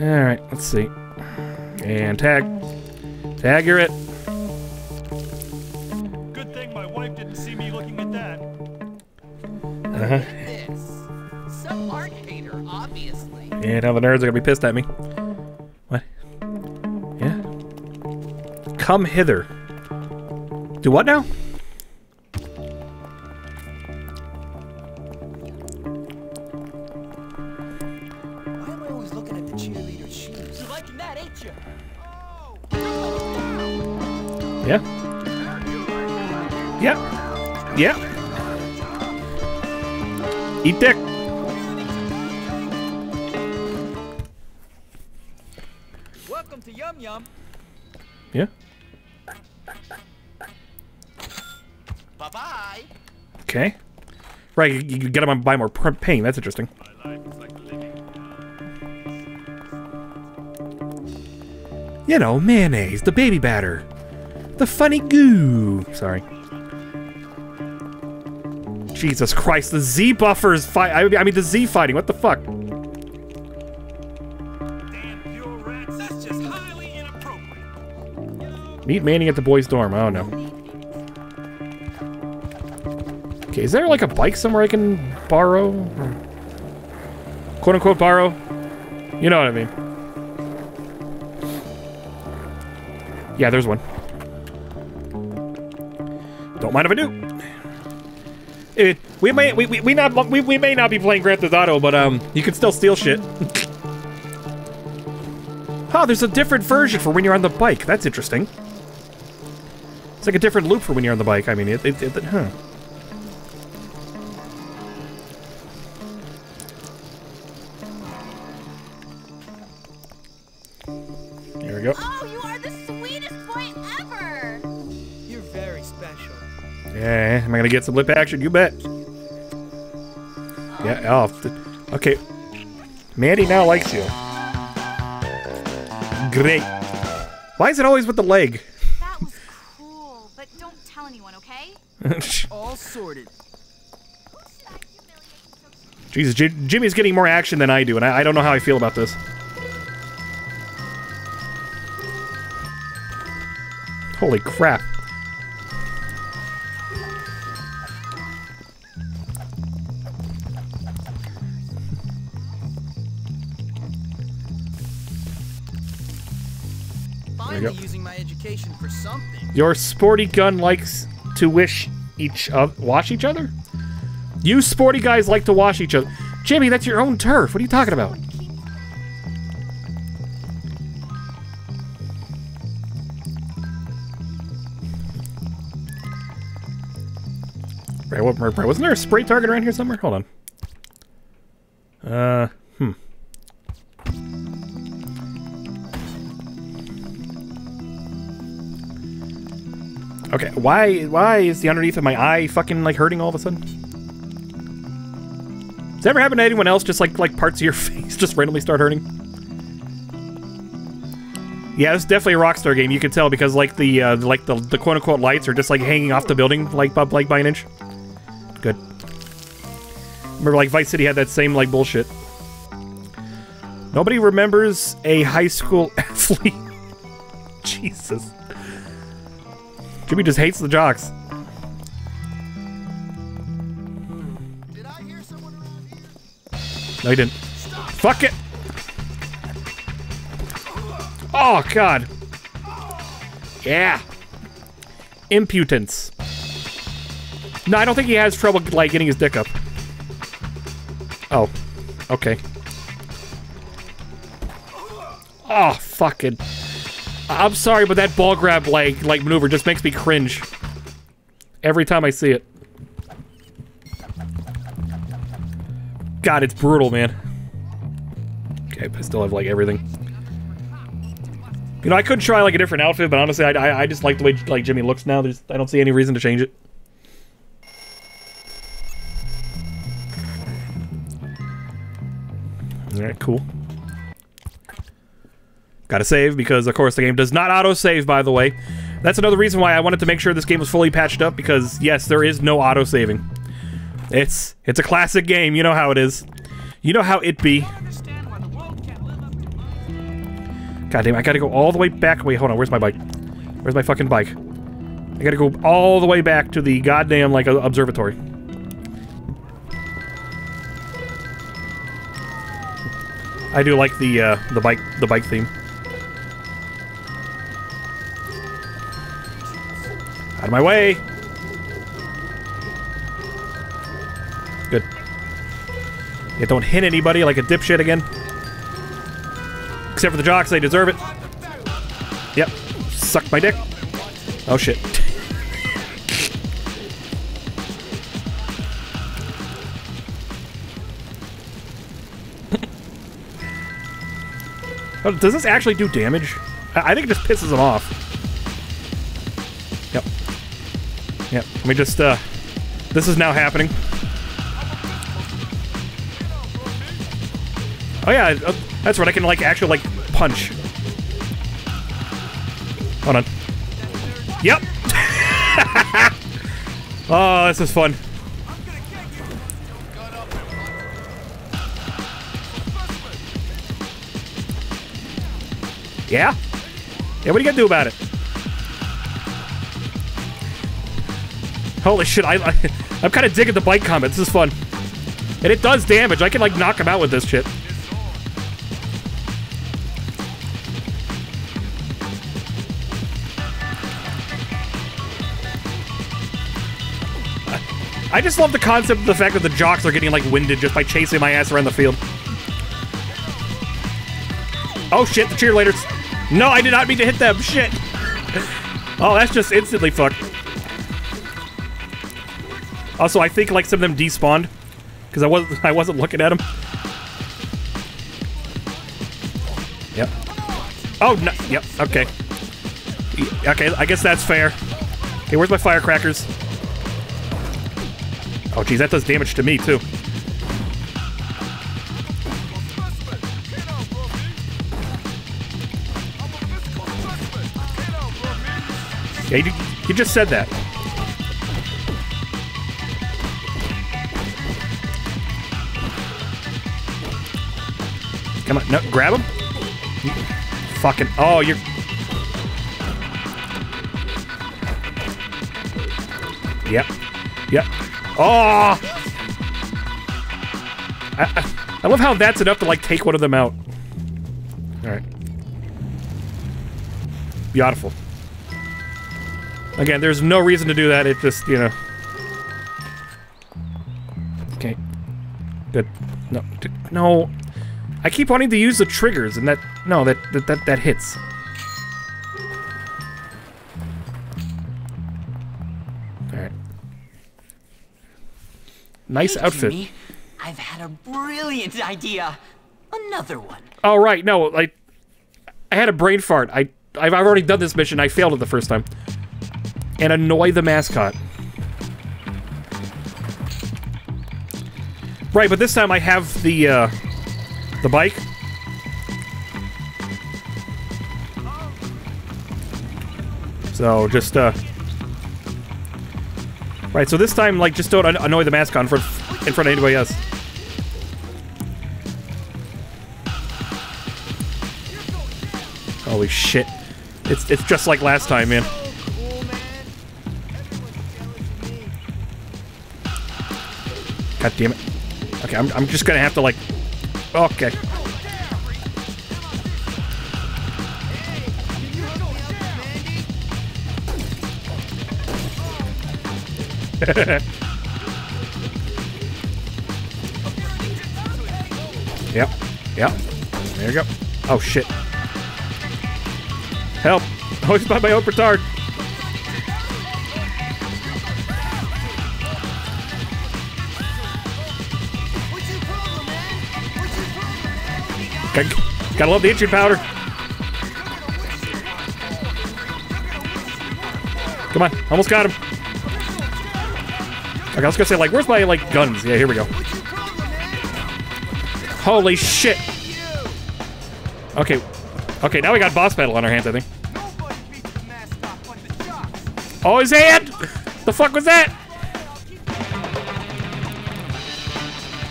Alright, let's see. And tag. Tag, you're it. Good thing my wife didn't see me looking at that. Uh-huh. This. Some art hater, obviously. And now the nerds are gonna be pissed at me. What? Yeah? Come hither. Do what now? Yeah? Yeah. Yeah. Eat dick. Welcome to Yum Yum. Yeah. Bye bye. Okay. Right, you, you get them buy more paint. That's interesting. You know, mayonnaise, the baby batter, the funny goo. Sorry. Jesus Christ, the Z buffers fight. I, mean, the Z fighting. What the fuck? Meet Manning at the boys' dorm. I don't know. Okay, is there like a bike somewhere I can borrow? Quote unquote borrow? You know what I mean. Yeah, there's one. Don't mind if I do. It, we may we, we, we not we, we may not be playing Grand Theft Auto, but um you can still steal shit. oh, there's a different version for when you're on the bike. That's interesting. It's like a different loop for when you're on the bike. I mean, it, it, it huh. Yeah, am I gonna get some lip action? You bet. Yeah, oh, th- okay. Mandy now likes you. Great. Why is it always with the leg? That was cool, but don't tell anyone, okay? All sorted. Jesus, J Jimmy's getting more action than I do, and I, I don't know how I feel about this. Holy crap. Your sporty gun likes to wish each other wash each other? You sporty guys like to wash each other. Jimmy, that's your own turf. What are you talking about? Right, what, right, wasn't there a spray target around here somewhere? Hold on. Uh, hmm. Okay, why why is the underneath of my eye fucking like hurting all of a sudden? Does that ever happen to anyone else? Just like like parts of your face just randomly start hurting? Yeah, it's definitely a Rockstar game. You can tell because like the uh, like the, the quote unquote lights are just like hanging off the building like by, like by an inch. Good. Remember like Vice City had that same like bullshit. Nobody remembers a high school athlete. Jesus. Jimmy just hates the jocks. No, he didn't. Stop. Fuck it! Oh, God. Yeah. Impudence. No, I don't think he has trouble, like, getting his dick up. Oh. Okay. Oh, fucking... I'm sorry, but that ball grab, like, like maneuver just makes me cringe. Every time I see it. God, it's brutal, man. Okay, I still have, like, everything. You know, I could try, like, a different outfit, but honestly, I, I, I just like the way, like, Jimmy looks now. There's, I don't see any reason to change it. Alright, cool. Gotta save, because, of course, the game does not auto-save, by the way. That's another reason why I wanted to make sure this game was fully patched up, because, yes, there is no auto-saving. It's, it's a classic game, you know how it is. You know how it be. God damn, I gotta go all the way back. Wait, hold on. Where's my bike? Where's my fucking bike? I gotta go all the way back to the goddamn, like, observatory. I do like the, uh, the bike, the bike theme. Of my way! Good. Yeah, don't hit anybody like a dipshit again. Except for the jocks, they deserve it. Yep. Suck my dick. Oh shit. oh, does this actually do damage? I, I think it just pisses them off. Yep. Yep. Let me just, uh... This is now happening. Oh yeah, uh, that's right. I can like actually like punch. Hold on. Yep. oh, this is fun. Yeah? Yeah, what are you gonna do about it? Holy shit, I, I I'm kind of digging the bike combat. This is fun. And it does damage. I can like knock him out with this shit. I just love the concept of the fact that the jocks are getting like winded just by chasing my ass around the field. Oh shit, the cheerleaders. No, I did not mean to hit them. Shit. Oh, that's just instantly fucked. Also, I think like some of them despawned because I wasn't I wasn't looking at them. Yep. Oh no. Yep. Okay. Okay. I guess that's fair. Okay, where's my firecrackers? Oh, geez, that does damage to me, too. Yeah, you, you just said that. Come on, no, grab him. Fucking, oh, you're... Yep. Yep. Oh! I, I, I love how that's enough to, like, take one of them out. Alright. Beautiful. Again, there's no reason to do that, it just, you know... Okay. Good. No, no. I keep wanting to use the triggers, and that... No, that, that, that, that hits. Alright. Nice Hey, outfit. Jimmy, I've had a brilliant idea. Another one. Oh right, no, I I had a brain fart. I I've already done this mission. I failed it the first time. And annoy the mascot. Right, but this time I have the uh the bike. So just uh Right, so this time like just don't annoy the mascot in front in front of anybody else. Holy shit. It's it's just like last time, man. God damn it. Okay, I'm, I'm just gonna have to like... Okay. yep. Yep. There you go. Oh, shit. Help! Oh, Always by my own petard. Got- Gotta love the itching powder. Come on, almost got him. Okay, I was gonna say, like, where's my, like, guns? Yeah, here we go. Holy shit. Okay. Okay, now we got boss battle on our hands, I think. Oh, his hand! The fuck was that?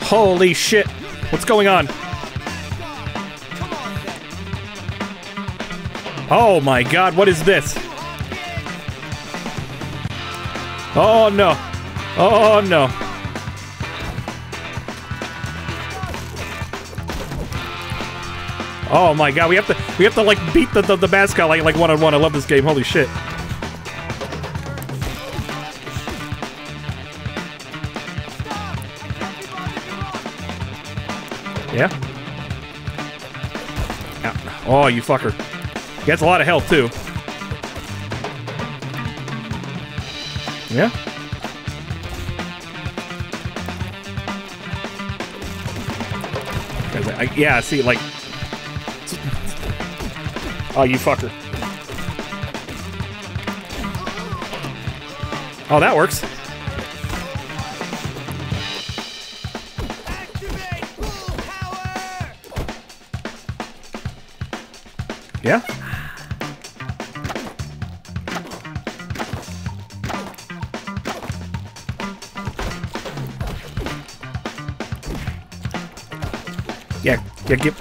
Holy shit. What's going on? Oh my god, what is this? Oh no. Oh no. Oh my god, we have to we have to like beat the the, the mascot like like one on one. I love this game. Holy shit. Yeah. Oh, you fucker. Has a lot of health too. Yeah. I, yeah, see, like. Oh, you fucker. Oh, that works. Yeah? Yeah, get.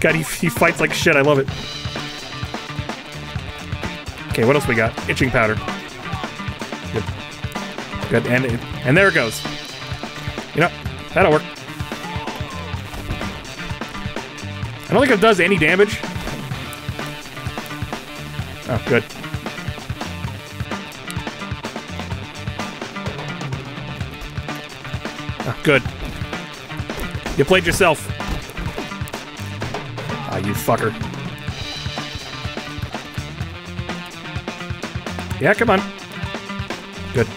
God, he, he fights like shit. I love it. Okay, what else we got? Itching powder. Good. Good, and and there it goes. You know, that'll work. I don't think it does any damage. Oh, good. You played yourself. Ah, you fucker. Yeah, come on. Good.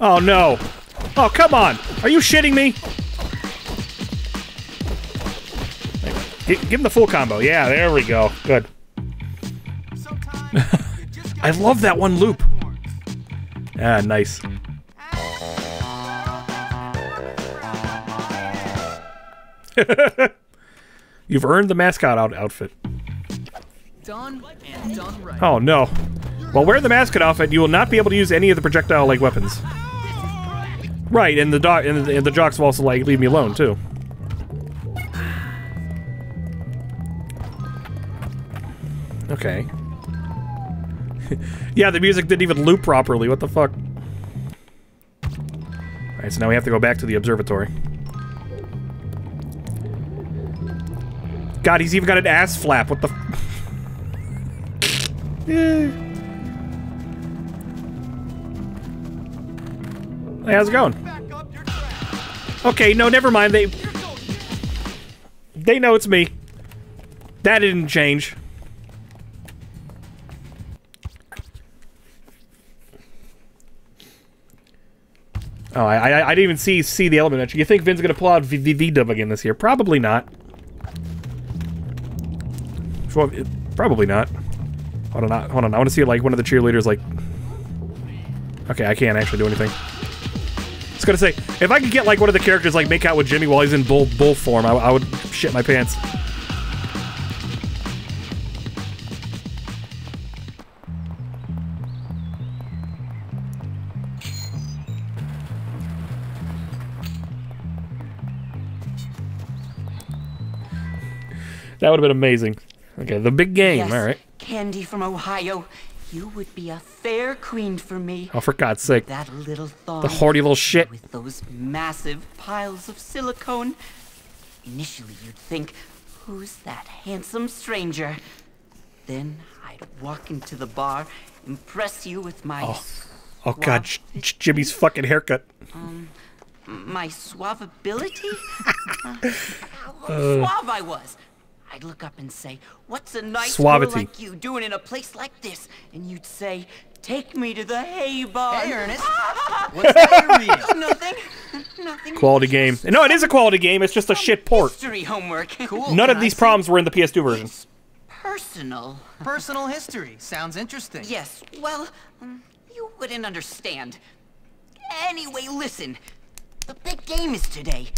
Oh, no. Oh, come on. Are you shitting me? Give him the full combo. Yeah, there we go. Good. I love that one loop. Ah, nice. You've earned the mascot out outfit. Done and done right. Oh no. While wearing the mascot outfit, you will not be able to use any of the projectile-like weapons. Right, and the dog and the, and the jocks will also like leave me alone too. Okay. yeah, the music didn't even loop properly. What the fuck? Alright, so now we have to go back to the observatory. God, he's even got an ass flap. What the Yeah. Hey, how's it going? Okay, no, never mind. They they know it's me. That didn't change. Oh, I, I, I didn't even see see the element. You think Vin's gonna pull out VV-dub again this year? Probably not. Probably not. Hold on, hold on. I want to see like one of the cheerleaders like. Okay, I can't actually do anything. I was gonna say if I could get like one of the characters like make out with Jimmy while he's in bull bull form, I, I would shit my pants. That would have been amazing. Okay, the big game. Yes, All right. Candy from Ohio. You would be a fair queen for me. Oh, for God's sake. That little thong. The horny little shit. With those massive piles of silicone. Initially, you'd think, who's that handsome stranger? Then I'd walk into the bar, impress you with my Oh, oh God, Jimmy's fucking haircut. um, my suavability? Uh, how suave I was. I'd look up and say, "What's a nice Suavity. girl like you doing in a place like this?" And you'd say, "Take me to the hay barn." Hey, Earnest. What's that you're? Nothing. Nothing. Quality game. No, it is a quality game. It's just a shit port. History homework. Cool. None Can of I these see? problems were in the PS2 version. Personal. Personal history. Sounds interesting. Yes. Well, um, you wouldn't understand. Anyway, listen. The big game is today.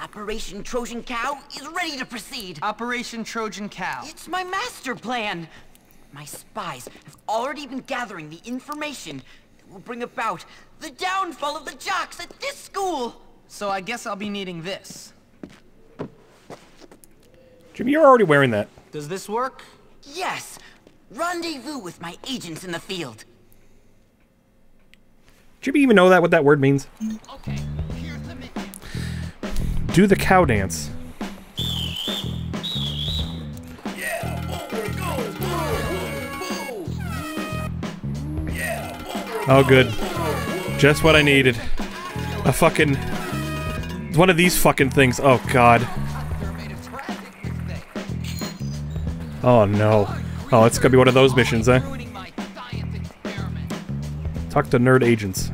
Operation Trojan Cow is ready to proceed. Operation Trojan Cow. It's my master plan. My spies have already been gathering the information that will bring about the downfall of the jocks at this school. So I guess I'll be needing this. Jimmy, you're already wearing that. Does this work? Yes! Rendezvous with my agents in the field. Do you even know that what that word means? Do the cow dance. Oh, good. Just what I needed. A fucking. One of these fucking things. Oh, God. Oh, no. Oh, it's gonna be one of those missions, eh? Talk to nerd agents.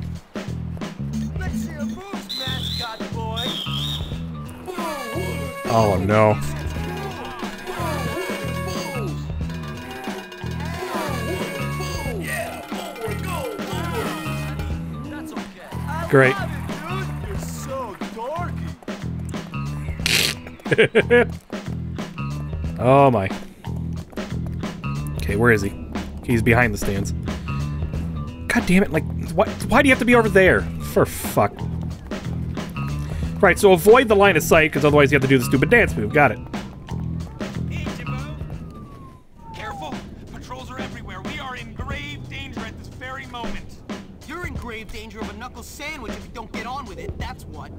Oh, no. Great. Oh my. Okay, where is he? He's behind the stands. God damn it, like, what? Why do you have to be over there? For fuck. Right, so avoid the line of sight, because otherwise you have to do the stupid dance move. Got it. Careful! Patrols are everywhere. We are in grave danger at this very moment. You're in grave danger of a knuckle sandwich if you don't get on with it, that's what.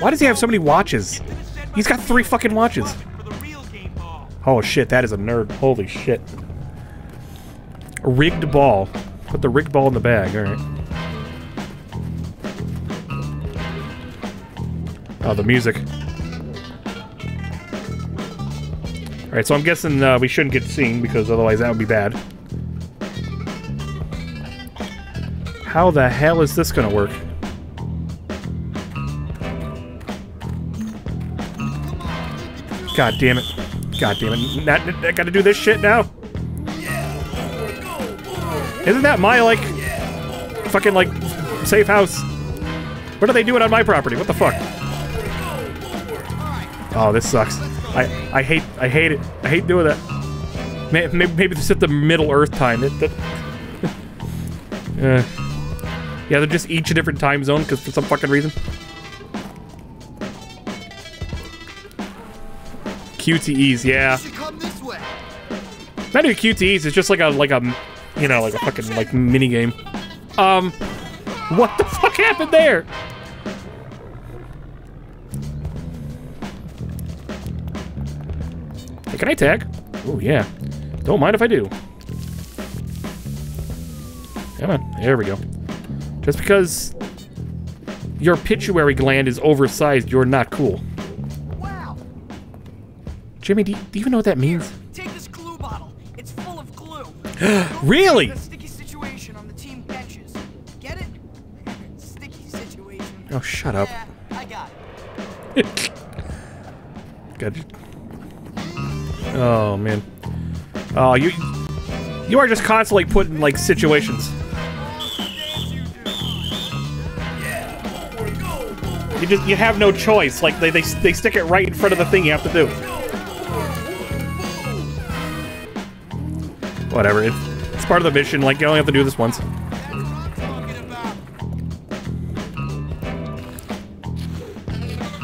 Why does he have so many watches? He's got three fucking watches. Oh shit, that is a nerd. Holy shit. A rigged ball. Put the rigged ball in the bag, alright. Oh, the music. Alright, so I'm guessing uh, we shouldn't get seen because otherwise that would be bad. How the hell is this gonna work? God damn it. God damn it. Not, I gotta do this shit now? Isn't that my, like, fucking, like, safe house? What are they doing on my property? What the fuck? Oh, this sucks. I I hate I hate it. I hate doing that. Maybe maybe, this is the Middle Earth time. It, that, uh, yeah, they're just each a different time zone because for some fucking reason. QTEs, yeah. Not even QTEs. It's just like a like a you know like a fucking like mini game. Um, what the fuck happened there? Hey, can I tag? Oh, yeah. Don't mind if I do. Come on. There we go. Just because your pituitary gland is oversized, you're not cool. Jimmy, do you, do you even know what that means? Take this glue bottle. It's full of glue. really? A sticky situation on the team benches. Get it? sticky situation. Oh, shut up. Yeah, I got it. God. Oh man. Oh, you you are just constantly put in like situations. You just you have no choice. Like they they they stick it right in front of the thing you have to do. Whatever. It's, it's part of the mission. Like you only have to do this once.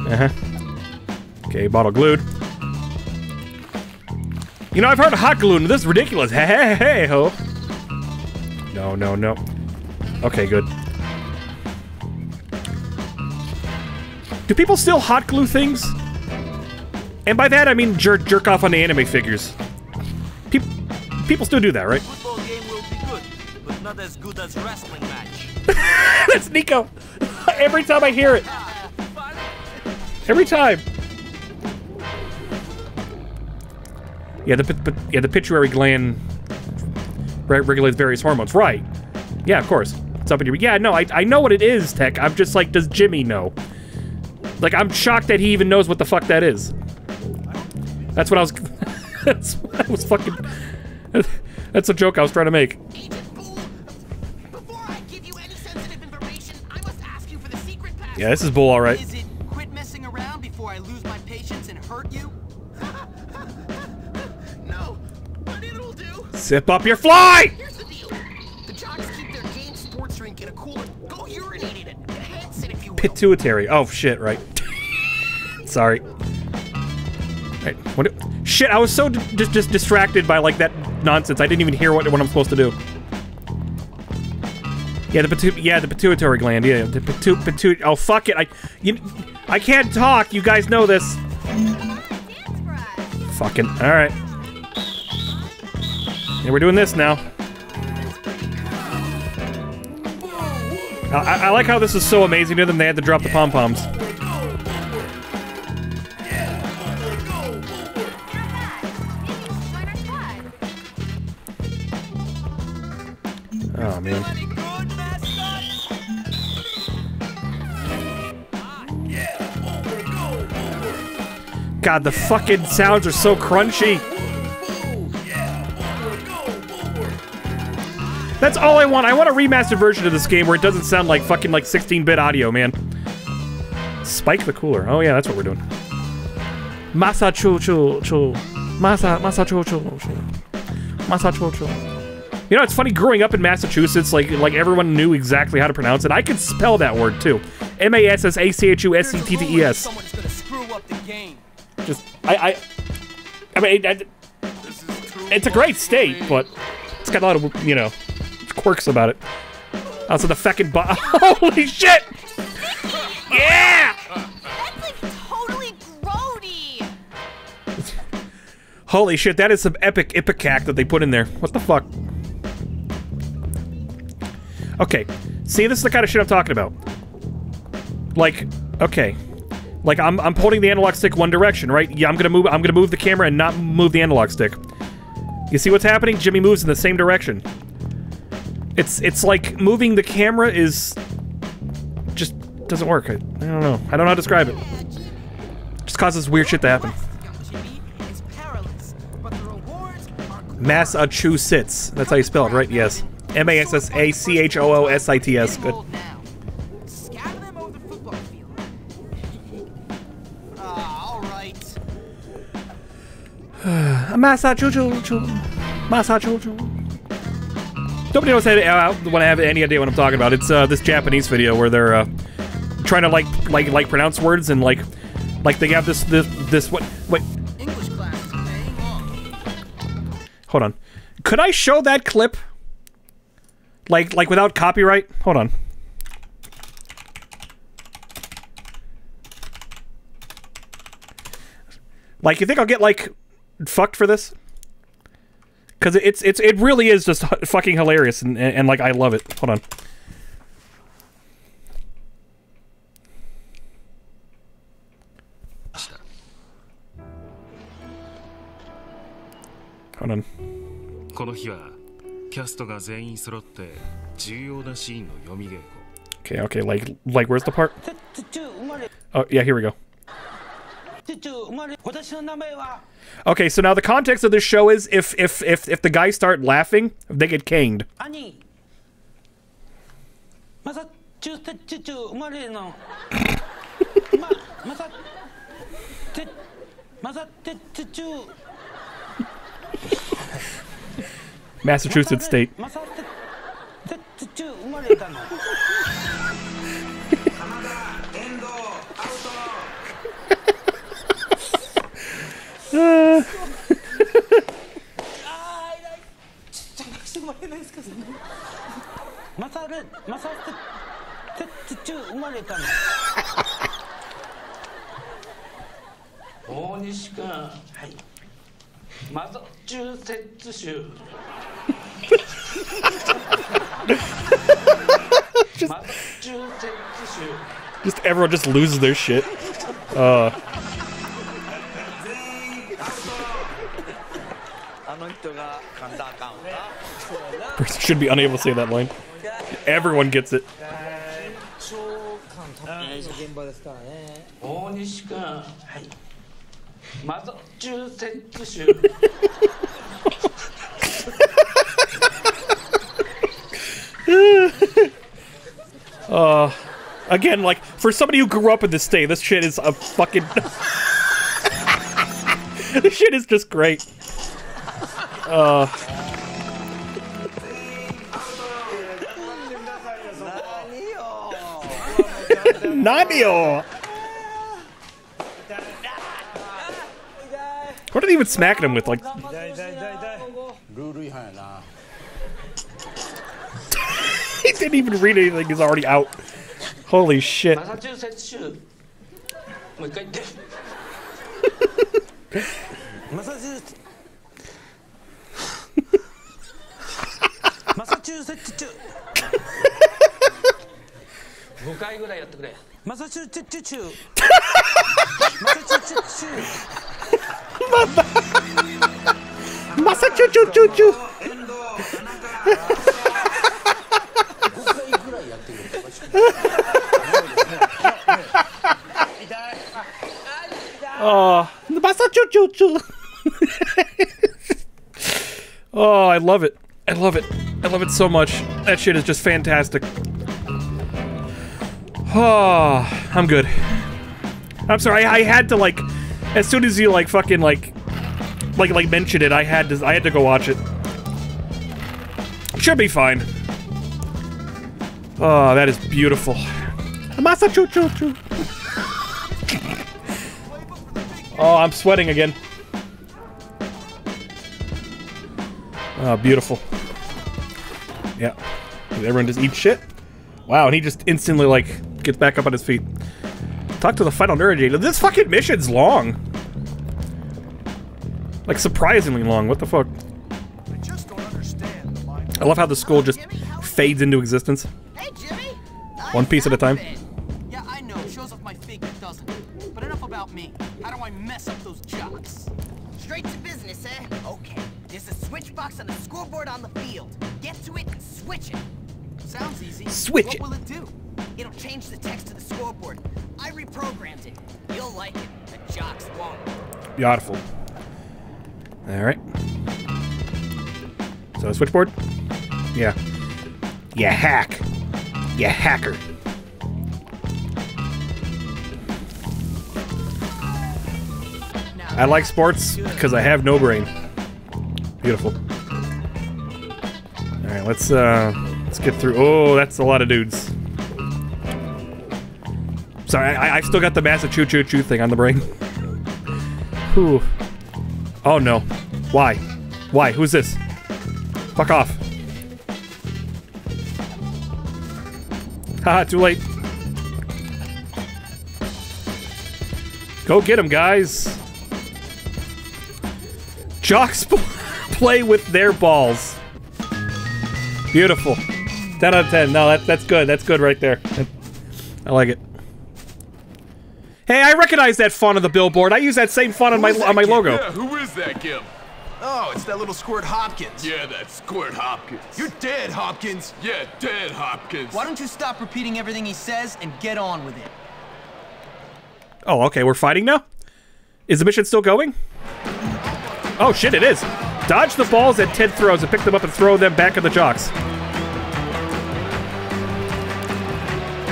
Uh huh. Okay, bottle glued. You know, I've heard of hot glue, and this is ridiculous. Hey, hey, hey, ho. No, no, no. Okay, good. Do people still hot glue things? And by that, I mean jer jerk off on the anime figures. Peop people still do that, right? Football game will be good, as as. That's Niko. Every time I hear it. Ah, Every time. Yeah, the but yeah the pituitary gland re regulates various hormones. Right. Yeah, of course. It's up in your yeah. No, I I know what it is, Tech. I'm just like, does Jimmy know? Like, I'm shocked that he even knows what the fuck that is. That's what I was. that's what I was fucking. That's a joke I was trying to make. Yeah, this is bull, all right. Sip up your fly! Here's the deal. The jocks keep their game sports drink in a cooler. Go urinate in it. Enhance it if you will. Pituitary. Oh shit, right. Sorry. Right, what? Shit! I was so just just distracted by like that nonsense. I didn't even hear what what I'm supposed to do. Yeah, the pitu- yeah the pituitary gland. Yeah, the pitu pitu. Oh fuck it! I you I can't talk. You guys know this. Fucking all right. Yeah, we're doing this now. I, I like how this is so amazing to them. They had to drop the pom poms. Oh man. God, the fucking sounds are so crunchy. That's all I want. I want a remastered version of this game where it doesn't sound like fucking like 16-bit audio, man. Spike the cooler. Oh yeah, that's what we're doing. Masa chu chu chu. Masa masa chu chu chu. Masa chu chu. You know, it's funny growing up in Massachusetts, like like everyone knew exactly how to pronounce it. I could spell that word too. M A S S A C H U S C T T E S. Someone's gonna screw up the game. Just I I I mean, I, it's a great state, but it's got a lot of you know quirks about it. Also, the feckin' bo- Holy shit! Yeah! Totally grody. Holy shit, that is some epic ipecac that they put in there. What the fuck? Okay, see, this is the kind of shit I'm talking about. Like, okay, like I'm I'm holding the analog stick one direction, right? Yeah, I'm gonna move. I'm gonna move the camera and not move the analog stick. You see what's happening? Jimmy moves in the same direction. It's it's like moving the camera is just doesn't work. I, I don't know. I don't know how to describe it. Just causes weird shit to happen. Massachusetts. That's how you spell it, right? Yes. M A S S A C H O O S I T S. Good. Massachusetts. Massachusetts. Nobody knows how to, uh, when I have any idea what I'm talking about. It's uh, this Japanese video where they're uh, trying to like like like pronounce words and like like they have this this this what wait. English class Hold on. Could I show that clip? Like like without copyright? Hold on. Like you think I'll get like fucked for this? Cuz it's it's it really is just fucking hilarious and, and and like I love it. Hold on. Hold on. この日はキャストが全員揃って重要なシーンの読み稽古 Okay, okay, like like where's the part? Oh, yeah, here we go. Okay, so now the context of this show is if if if if the guys start laughing, they get caned. Massachusetts State. ツ州 just everyone just loses their shit. Uh, Should be unable to say that line. Everyone gets it. uh, again, like, for somebody who grew up in this state, this shit is a fucking... this shit is just great. Uh. Nanio! What are they even smacking him with? Like. he didn't even read anything, he's already out. Holy shit. マサチューセッツ州もう一回言ってマサチューセマサチューセッツ州5回ぐらいやってくれマサチューセッツ州マサチューセッツ州マサチュチュチュチュ。Oh, Masa choo choo choo. oh, I love it. I love it. I love it so much. That shit is just fantastic. Oh, I'm good. I'm sorry. I, I had to like, as soon as you like fucking like, like like mention it, I had to I had to go watch it. Should be fine. Oh, that is beautiful. Masa choo choo choo. Oh, I'm sweating again. Oh, beautiful. Yeah. Everyone just eats shit. Wow, and he just instantly, like, gets back up on his feet. Talk to the final nerd This fucking mission's long. Like, surprisingly long. What the fuck? I just don't understand I love how the school just fades into existence. Hey, Jimmy! One piece at a time. Yeah, I know. Shows off my figure, doesn't it? But enough about me. How do I mess up those jocks? Straight to business, eh? Okay. Switch box on the scoreboard on the field. Get to it and switch it. Sounds easy. Switch what it. will it do? It'll change the text to the scoreboard. I reprogrammed it. You'll like it. The jocks won't. Beautiful. Alright. So, a switchboard? Yeah. You hack. You hacker. I like sports because I have no brain. Beautiful. Alright, let's uh let's get through oh that's a lot of dudes. Sorry, I, I still got the massive choo choo choo thing on the brain. Whew. Oh no. Why? Why? Who's this? Fuck off. Haha, too late. Go get him, guys. Jocks pl- play with their balls. Beautiful. 10 out of 10. No, that, that's good. That's good right there. I like it. Hey, I recognize that font on the billboard. I use that same font on my on my logo. Yeah, who is that, Gim? Oh, it's that little squirt Hopkins. Yeah, that's Squirt Hopkins. You're dead, Hopkins. Yeah, dead Hopkins. Why don't you stop repeating everything he says and get on with it? Oh, okay, we're fighting now? Is the mission still going? Oh shit, it is. Dodge the balls that Ted throws and pick them up and throw them back at the jocks.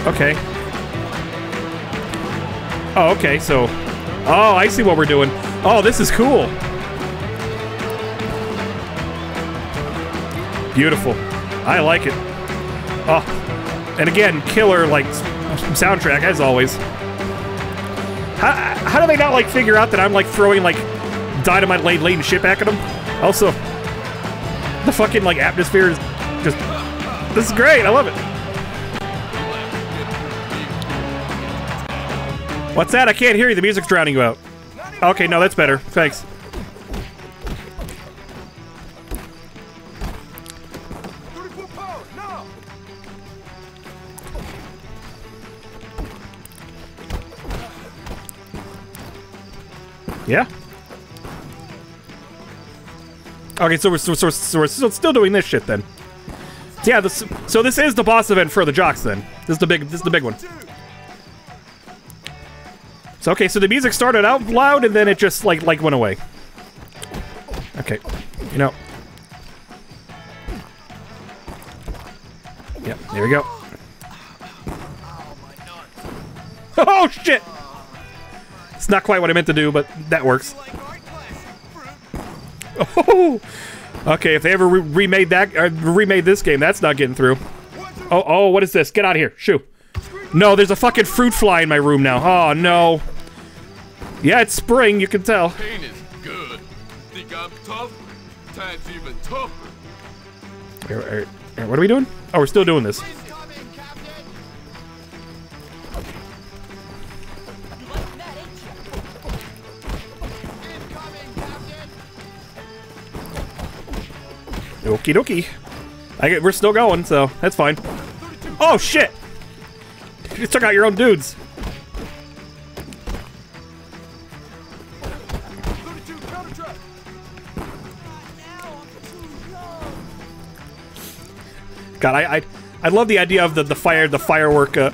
Okay. Oh, okay, so... Oh, I see what we're doing. Oh, this is cool. Beautiful. I like it. Oh. And again, killer, like, soundtrack, as always. How, how do they not, like, figure out that I'm, like, throwing, like, dynamite laid laden shit back at them? Also, the fucking, like, atmosphere is just... This is great, I love it. What's that? I can't hear you, the music's drowning you out. Okay, no, that's better. Thanks. Yeah? Okay, so we're, so, so, so we're still, doing this shit then. Yeah, this, so this is the boss event for the jocks then. This is the big, this is the big one. So okay, so the music started out loud and then it just like like went away. Okay, you know. Yeah, there we go. Oh shit! It's not quite what I meant to do, but that works. Oh, okay. If they ever re remade that, uh, remade this game, that's not getting through. Oh, oh, what is this? Get out of here, shoo! No, there's a fucking fruit fly in my room now. Oh no. Yeah, it's spring. You can tell. Pain is good. time's even tougher. Alright, alright, alright, What are we doing? Oh, we're still doing this. Okie dokie. I get, we're still going, so that's fine. Oh shit! You just took out your own dudes. God, I I, I love the idea of the the fire the firework uh,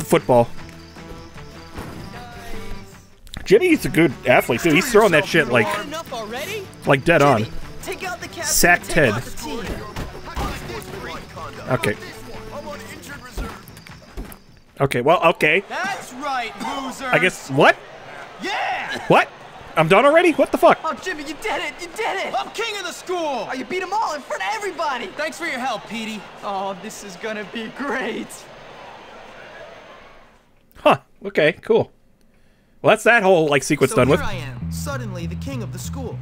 football. Jimmy Jimmy's a good athlete too. He's throwing that shit like like dead on. Take out the captain Sack and take Ted. out the team. Okay. Okay. Well, okay. That's right, loser. I guess what? Yeah. What? I'm done already? What the fuck? Oh, Jimmy, you did it! You did it! I'm king of the school! Oh, you beat them all in front of everybody! Thanks for your help, Petey. Oh, this is gonna be great. Huh. Okay. Cool. Well, that's that whole like sequence so done here with. I am, suddenly the king of the school.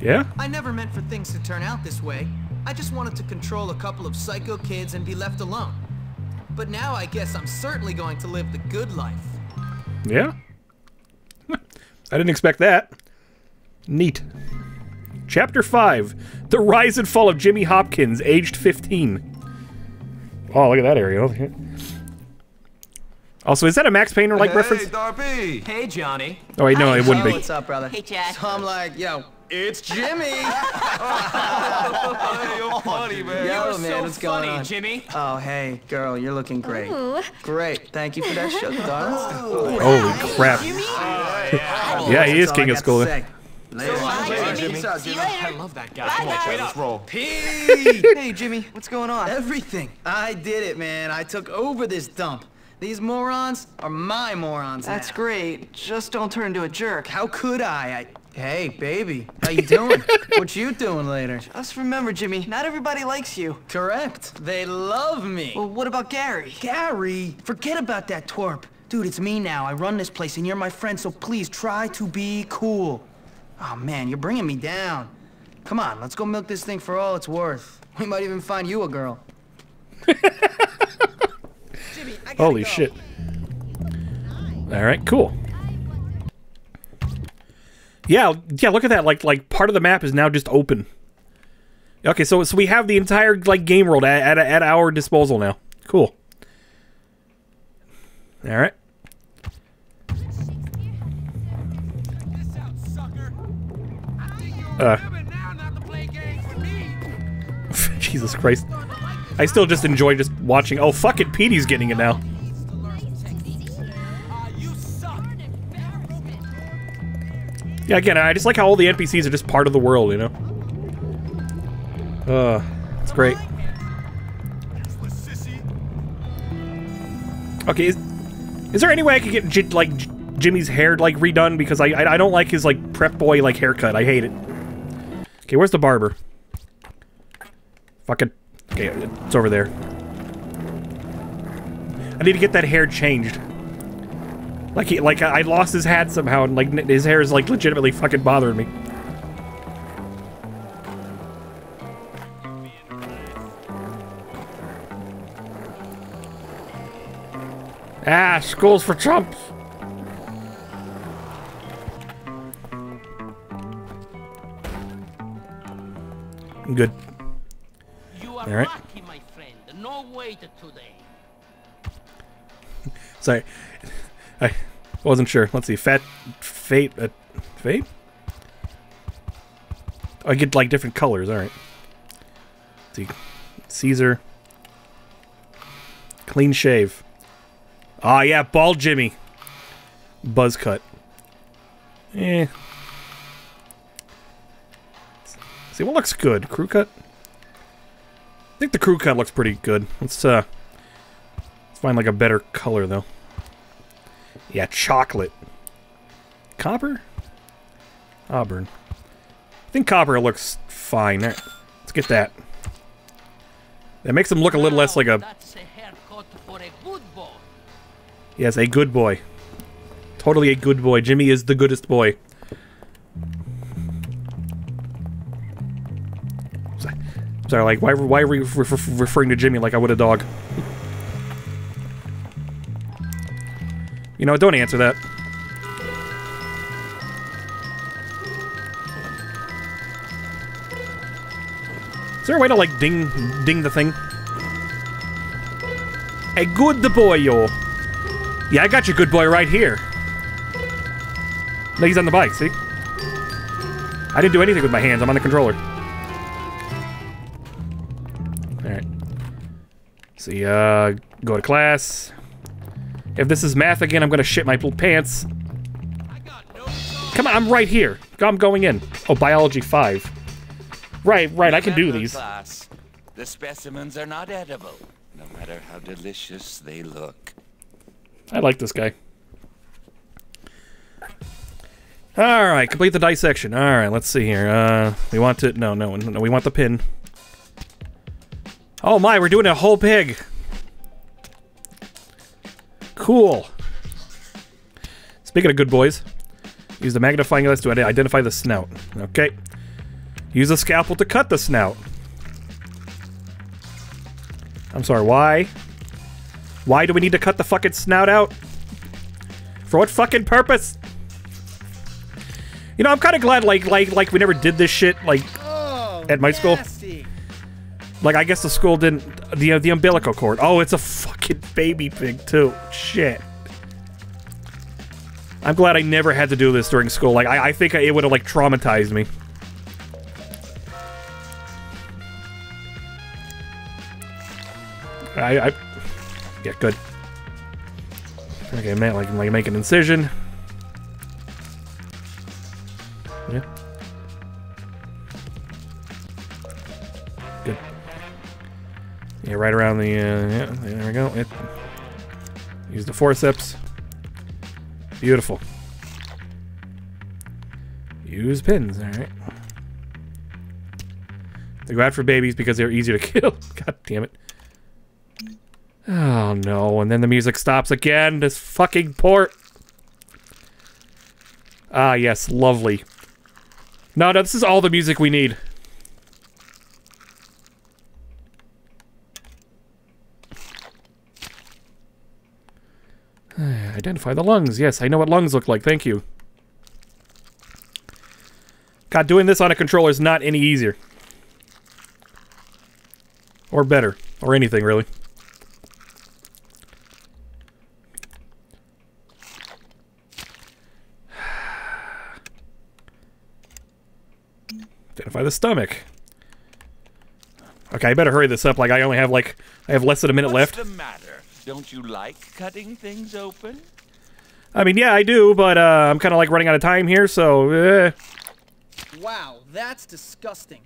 Yeah. I never meant for things to turn out this way. I just wanted to control a couple of psycho kids and be left alone. But now I guess I'm certainly going to live the good life. Yeah. I didn't expect that. Neat. Chapter 5 The Rise and Fall of Jimmy Hopkins, aged 15. Oh, look at that area. Okay. Also, is that a Max Payne like reference? Derby. Hey, Johnny. Oh, wait, no, Hi, it wouldn't Joe. be. What's up, brother? Hey, Jack. So I'm like, yo, it's Jimmy. You're oh, funny, man. Yo, You're man, so what's going funny, on? Jimmy. Oh, hey, girl, you're looking great. Great. Thank you for that sugar, darling. Holy crap. Yeah, he is king of school. to say. Later. Jimmy. Jimmy. I love that guy. Come on, Chad, let's roll. Pete! hey, Jimmy, what's going on? Everything. I did it, man. I took over this dump. These morons are my morons That's now. great. Just don't turn into a jerk. How could I? I hey, baby, how you doing? what you doing later? Just remember, Jimmy, not everybody likes you. Correct. They love me. Well, what about Gary? Gary, forget about that twerp. Dude, it's me now. I run this place, and you're my friend, so please try to be cool. Oh, man, you're bringing me down. Come on, let's go milk this thing for all it's worth. We might even find you a girl. Jimmy, Holy shit. Alright, cool. Yeah, yeah, look at that. Like like part of the map is now just open. Okay, so so we have the entire like game world at at, at our disposal now. Cool. All right. Uh. Jesus Christ. I still just enjoy just watching. Oh, fuck it, Petey's getting it now. Yeah, again, I just like how all the NPCs are just part of the world, you know? Uh, it's great. Okay, is, is there any way I could get J like J Jimmy's hair like redone because I, I I don't like his like prep boy like haircut. I hate it. Okay, where's the barber? Fucking okay, it's over there. I need to get that hair changed. Like he like I lost his hat somehow and like his hair is like legitimately fucking bothering me. Ah, school's for chumps. Good. You are All right. lucky, my friend. No wait today. Sorry, I wasn't sure. Let's see. Fat, fate, uh, fate. I get like different colors. All right. Let's see, Caesar. Clean shave. Ah, yeah, bald Jimmy. Buzz cut. Eh. See what looks good. Crew cut. I think the crew cut looks pretty good. Let's uh, let's find like a better color though. Yeah, chocolate. Copper? Auburn. I think copper looks fine. Let's get that. That makes him look a little less like a... That's a haircut for a good boy. Yes, a good boy. Totally a good boy. Jimmy is the goodest boy. Sorry, like, why, why are we re- re- referring to Jimmy like I would a dog? You know, don't answer that. Is there a way to, like, ding ding the thing? A good the boy, yo. Yeah, I got your good boy, right here. No, he's on the bike, see? I didn't do anything with my hands. I'm on the controller. Alright. See, uh, go to class. If this is math again, I'm gonna shit my pants. Come on, I'm right here. I'm going in. Oh, biology 5. Right, right, I can do these. Class, the specimens are not edible, no matter how delicious they look. I like this guy. Alright, complete the dissection. Alright, let's see here. Uh, we want to... No, no, no, we want the pin. Oh my, we're doing a whole pig. Cool. Speaking of good boys, use the magnifying glass to identify the snout. Okay. Use a scalpel to cut the snout. I'm sorry, why? Why do we need to cut the fucking snout out? For what fucking purpose? You know, I'm kind of glad, like, like, like we never did this shit, like, oh, at my school. Like, I guess the school didn't. The the umbilical cord. Oh, it's a fucking baby pig too. Shit. I'm glad I never had to do this during school. Like, I, I think it would have like traumatized me. I, I yeah, good. Okay, man, like like make an incision. Yeah, right around the, uh, yeah, there we go. It, use the forceps. Beautiful. Use pins, alright. They go for babies because they're easier to kill. God damn it. Oh no, and then the music stops again. This fucking port. Ah, yes, lovely. No, no, this is all the music we need. Identify the lungs. Yes, I know what lungs look like. Thank you. God, doing this on a controller is not any easier. Or better. Or anything, really. Identify the stomach. Okay, I better hurry this up. Like, I only have, like, I have less than a minute What's left. The matter? Don't you like cutting things open? I mean, yeah, I do, but, uh, I'm kind of, like, running out of time here, so, eh. Wow, that's disgusting.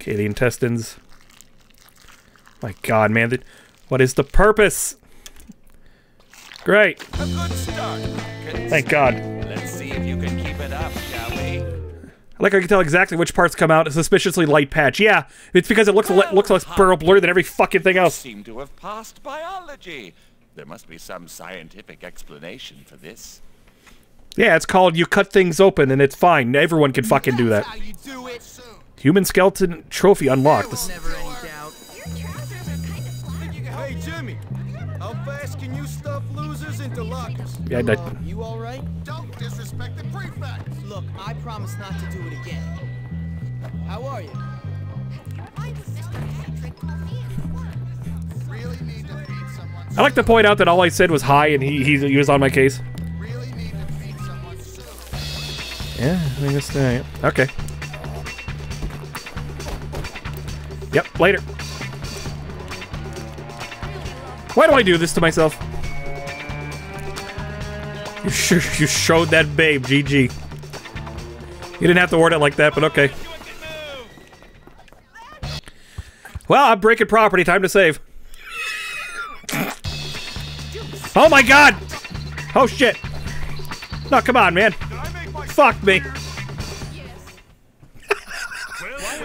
Okay, the intestines. My god, man. What is the purpose? Great. A good start, Thank God. Let's see if you can keep it up, shall we? I like I can tell exactly which parts come out. A suspiciously light patch. Yeah, it's because it looks le- looks less burl blurry than every fucking thing else. Seem to have passed biology. There must be some scientific explanation for this. Yeah, it's called you cut things open and it's fine. Everyone can fucking do that. Human skeleton trophy unlocked. This- Hey, Jimmy, how fast can you stuff losers into lockers? Yeah, I- you all right? Don't disrespect the prefect. Look, I promise not to do it again. How are you? I like to point out that all I said was hi and he he, he was on my case. Yeah, I think that's uh, okay. Yep, later. Why do I do this to myself? You sure you showed that babe, GG. You didn't have to word it like that, but okay. Well, I'm breaking property. Time to save. Oh my god! Oh shit! No, come on, man. Fuck me.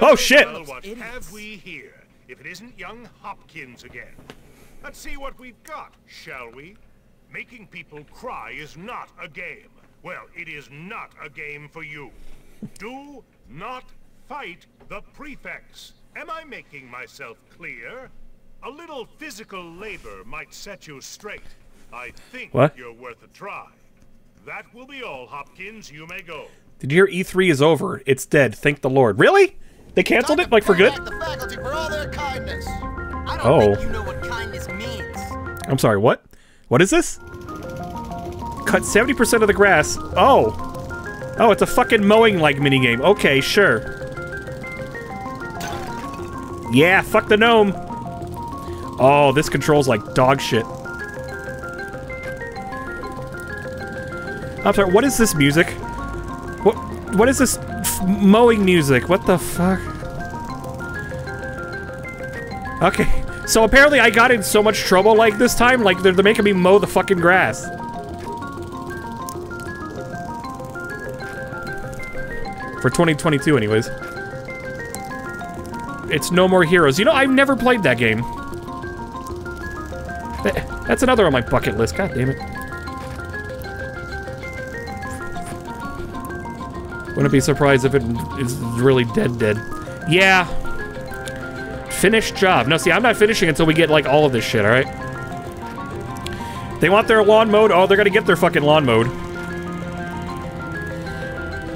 Oh shit! What have we here? If it isn't young Hopkins again. Let's see what we've got, shall we? Making people cry is not a game. Well, it is not a game for you. Do not fight the prefects. Am I making myself clear? A little physical labor might set you straight. I think What? you're worth a try. That will be all, Hopkins. You may go. Did you hear E3 is over? It's dead. Thank the Lord. Really? They canceled it like for good? The faculty for all their kindness. I don't Oh. think you know what kindness means. I'm sorry, what? What is this? Cut 70% of the grass. Oh. Oh, it's a fucking mowing like minigame. Okay, sure. Yeah, fuck the gnome. Oh, this controls like dog shit. I'm sorry, what is this music? What what is this mowing music? What the fuck? Okay, so apparently I got in so much trouble like this time, like they're, they're making me mow the fucking grass. For 2022 anyways. It's No More Heroes. You know, I've never played that game. That's another on my bucket list, god damn it. Wouldn't be surprised if it is really dead dead. Yeah, Finished job. No, see, I'm not finishing until we get, like, all of this shit, alright? They want their lawn mode? Oh, they're gonna get their fucking lawn mowed.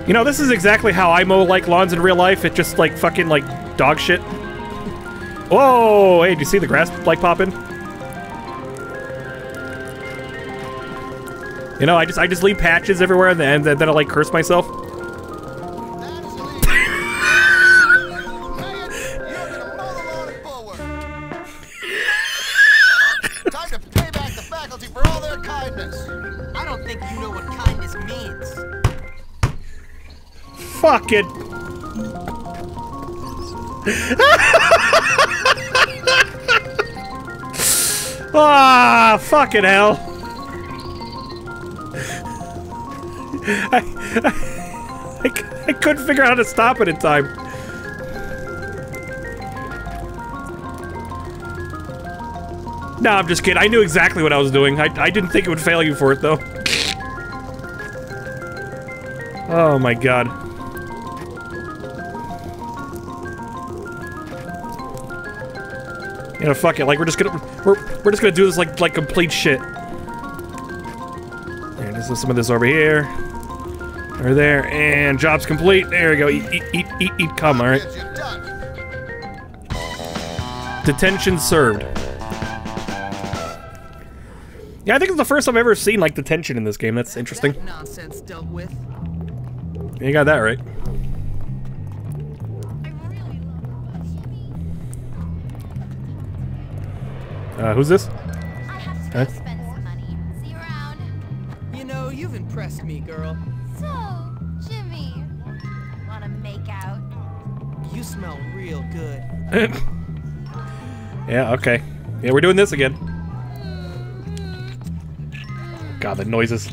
You know, this is exactly how I mow, like, lawns in real life. It just, like, fucking, like, dog shit. Whoa! Hey, do you see the grass, like, popping? You know, I just I just leave patches everywhere and then, then I, like, curse myself. Ah, fucking hell. I, I, I, couldn't figure out how to stop it in time. No, I'm just kidding. I knew exactly what I was doing. I, I didn't think it would fail you for it, though. Oh my god. You know, fuck it. Like we're just gonna we're we're just gonna do this like like complete shit. There, this is some of this over here. Over there, and job's complete. There we go. Eat eat eat eat, eat cum. All right. Detention served. Yeah, I think it's the first time I've ever seen like detention in this game. That's interesting. Nonsense dealt with. You got that right. Uh, who's this? Huh? You know, you've impressed me, girl. So, Jimmy, wanna make out? You smell real good. Yeah, okay. Yeah, we're doing this again. God, the noises.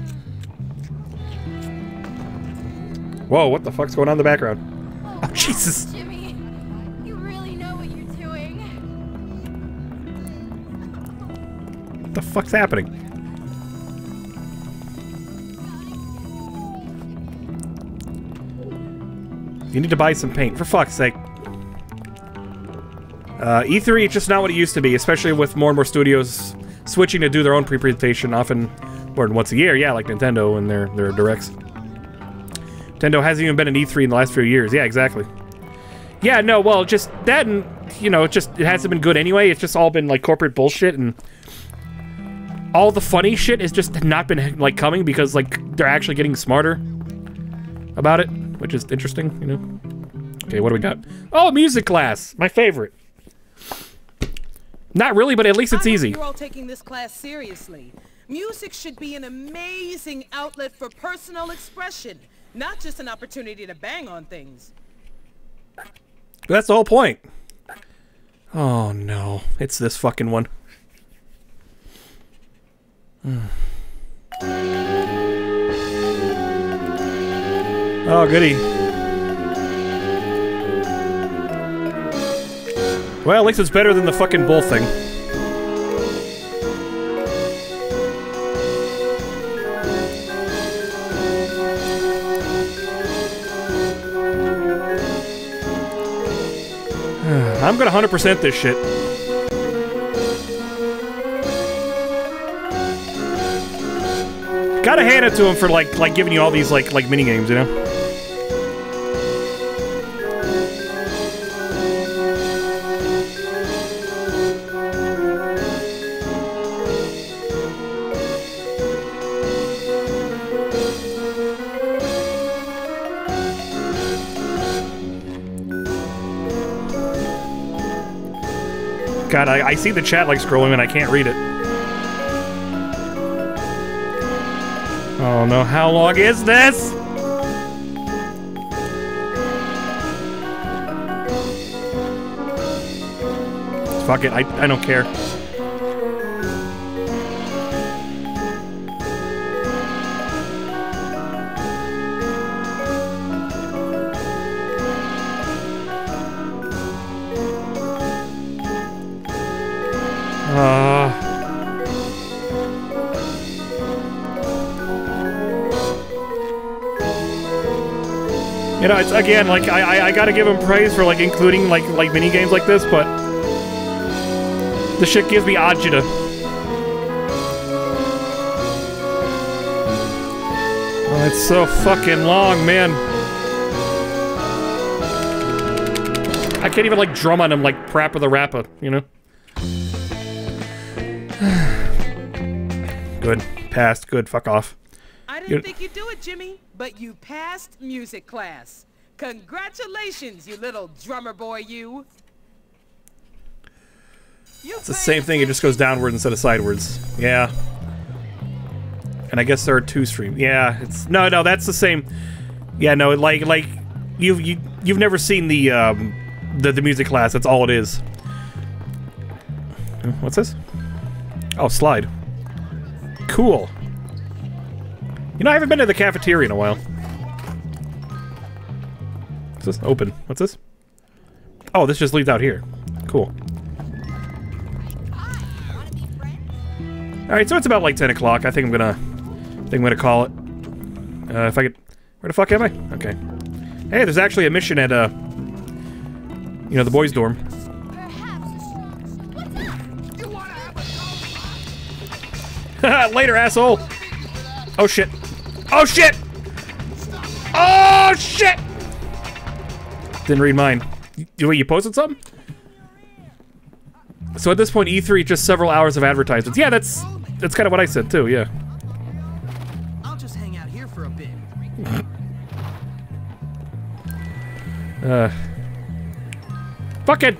Whoa, what the fuck's going on in the background? Oh, Jesus. The fuck's happening? You need to buy some paint, for fuck's sake. Uh, E3 is just not what it used to be, especially with more and more studios switching to do their own pre-presentation, often more than once a year. Yeah, like Nintendo and their their directs. Nintendo hasn't even been an E3 in the last few years. Yeah, exactly. Yeah, no, well, just that, and you know, it just it hasn't been good anyway. It's just all been like corporate bullshit, and all the funny shit has just not been like coming because like they're actually getting smarter about it, which is interesting, you know. Okay, what do we got? Oh, music class, my favorite. Not really, but at least it's easy. You're all taking this class seriously. Music should be an amazing outlet for personal expression, not just an opportunity to bang on things. That's the whole point. Oh no, it's this fucking one. Hmm. oh, goody. Well, at least it's better than the fucking bull thing. I'm gonna 100% this shit. Gotta hand it to him for like like giving you all these like like mini games, you know. God, I, I see the chat like scrolling and I can't read it. Oh no, how long is this? Fuck it, I, I don't care. You know, it's again like I, I I gotta give him praise for like including like like mini games like this, but the shit gives me agita. Oh, it's so fucking long, man. I can't even like drum on him like PaRappa the Rapper, you know? Good. Passed. Good. Fuck off. I didn't You- think you'd do it, Jimmy, but you passed music class. Congratulations, you little drummer boy, you. It's the same thing, it just goes downward instead of sideways. Yeah. And I guess there are two streams. Yeah, it's no no, that's the same. Yeah, no, like like you've you you've never seen the um the, the music class, that's all it is. What's this? Oh, slide. Cool. You know, I haven't been to the cafeteria in a while. What's this? Open. What's this? Oh, this just leads out here. Cool. All right, so it's about like 10 o'clock. I think I'm gonna, I think I'm gonna call it. Uh, if I could, where the fuck am I? Okay. Hey, there's actually a mission at uh, you know, the boys' dorm. Later, asshole. Oh shit. Oh shit. Oh shit. Didn't read mine. You, wait, you posted something? So at this point, E3 just several hours of advertisements. Yeah, that's that's kind of what I said too. Yeah. I'll just hang out here for a bit. Uh. Fucking.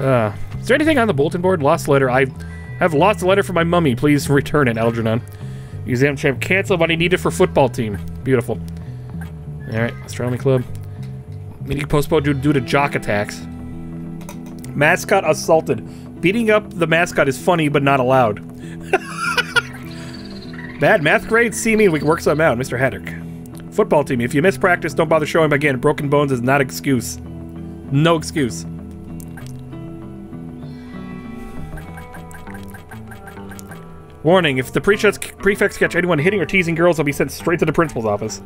Uh. Is there anything on the bulletin board? Lost letter. I have lost a letter from my mummy. Please return it, Algernon. Museum champ cancel money needed for football team. Beautiful. All right, astronomy club. Meeting postponed due, due to jock attacks. Mascot assaulted. Beating up the mascot is funny, but not allowed. Bad math grades? See me, we can work something out, Mr. Hattrick. Football team, if you miss practice, don't bother showing up again. Broken bones is not excuse. No excuse. Warning, if the prefects, catch anyone hitting or teasing girls, they'll be sent straight to the principal's office.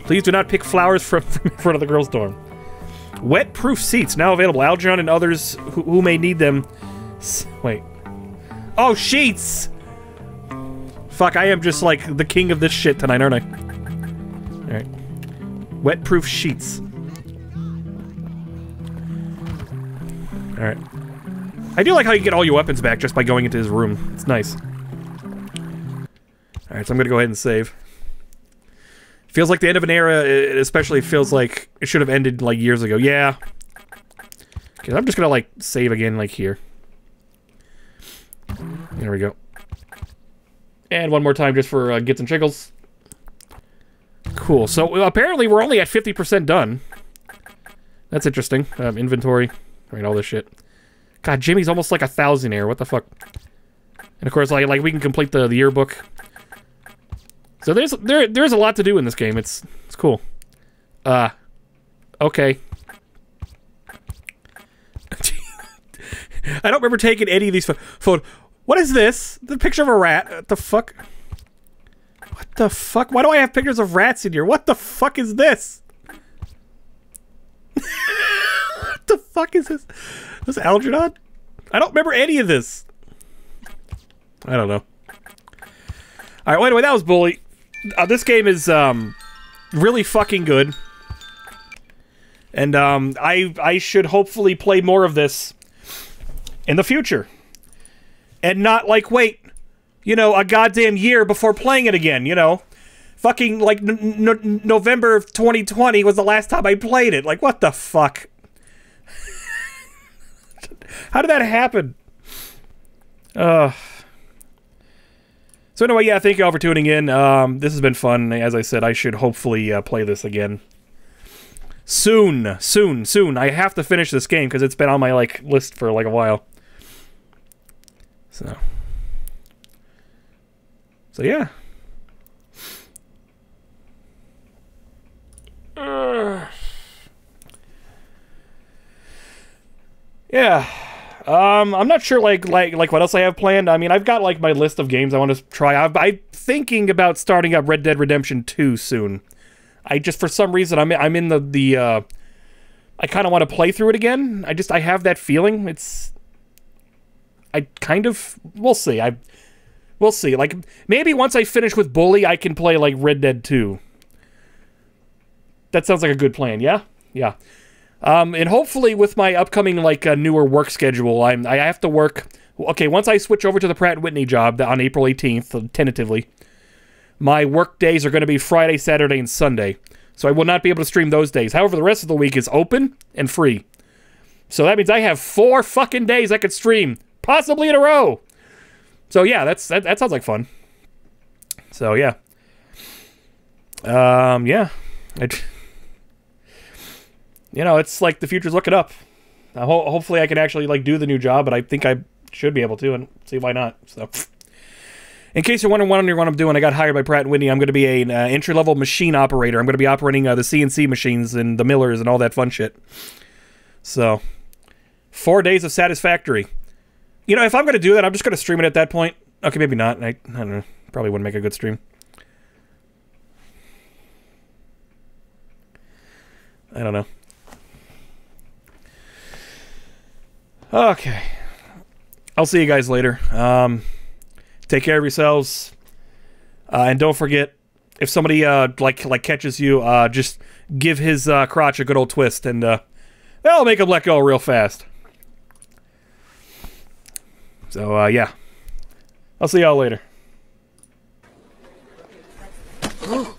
Please do not pick flowers from, from in front of the girls' dorm. Wet-proof seats now available. Algernon and others who, who may need them. Wait. Oh, sheets! Fuck, I am just like the king of this shit tonight, aren't I? Alright. Wet-proof sheets. Alright. I do like how you get all your weapons back just by going into his room. It's nice. Alright, so I'm gonna go ahead and save. Feels like the end of an era, it especially feels like it should have ended like years ago. Yeah. Okay, I'm just gonna like save again like here. There we go. And one more time just for uh, gets and jiggles. Cool. So uh, apparently we're only at 50% done. That's interesting. Um, inventory. I mean, all this shit. God, Jimmy's almost like a thousandaire. What the fuck? And of course, like, like we can complete the, the yearbook. So there's there there's a lot to do in this game. It's it's cool. Uh, okay. I don't remember taking any of these pho- photos. What is this? The picture of a rat? What the fuck? What the fuck? Why do I have pictures of rats in here? What the fuck is this? What the fuck is this? This Algernon? I don't remember any of this. I don't know. All right. Well, anyway, that was Bully. Uh, this game is um, really fucking good, and um, I I should hopefully play more of this in the future, and not like wait, you know, a goddamn year before playing it again. You know, fucking like November of 2020 was the last time I played it. Like, what the fuck? How did that happen? Uh. So anyway, yeah, thank you all for tuning in. Um, this has been fun. As I said, I should hopefully uh, play this again soon, soon, soon. I have to finish this game because it's been on my like list for like a while. So, so yeah. Yeah. Um, I'm not sure like like like what else I have planned. I mean, I've got like my list of games I want to try. I've, I'm thinking about starting up Red Dead Redemption 2 soon. I just for some reason I'm I'm in the the uh, I kind of want to play through it again. I just I have that feeling. It's I kind of we'll see. I we'll see. Like maybe once I finish with Bully, I can play like Red Dead 2. That sounds like a good plan. Yeah, yeah. Um, and hopefully with my upcoming like uh, newer work schedule, I'm I have to work. Okay, once I switch over to the Pratt Whitney job on April 18th, tentatively, my work days are going to be Friday, Saturday, and Sunday. So I will not be able to stream those days. However, the rest of the week is open and free. So that means I have four fucking days I could stream, possibly in a row. So yeah, that's that, that sounds like fun. So yeah. Um yeah. I, you know, it's like the future's looking up. Uh, ho- hopefully, I can actually like do the new job, but I think I should be able to, and see why not. So, in case you're wondering what I'm doing, I got hired by Pratt Whitney. I'm going to be an uh, entry level machine operator. I'm going to be operating uh, the CNC machines and the millers and all that fun shit. So, four days of satisfactory. You know, if I'm going to do that, I'm just going to stream it at that point. Okay, maybe not. I, I don't know. Probably wouldn't make a good stream. I don't know. Okay. I'll see you guys later. Um, take care of yourselves. Uh, and don't forget, if somebody uh, like like catches you, uh, just give his uh, crotch a good old twist, and uh, that'll make him let go real fast. So uh, yeah, I'll see y'all later.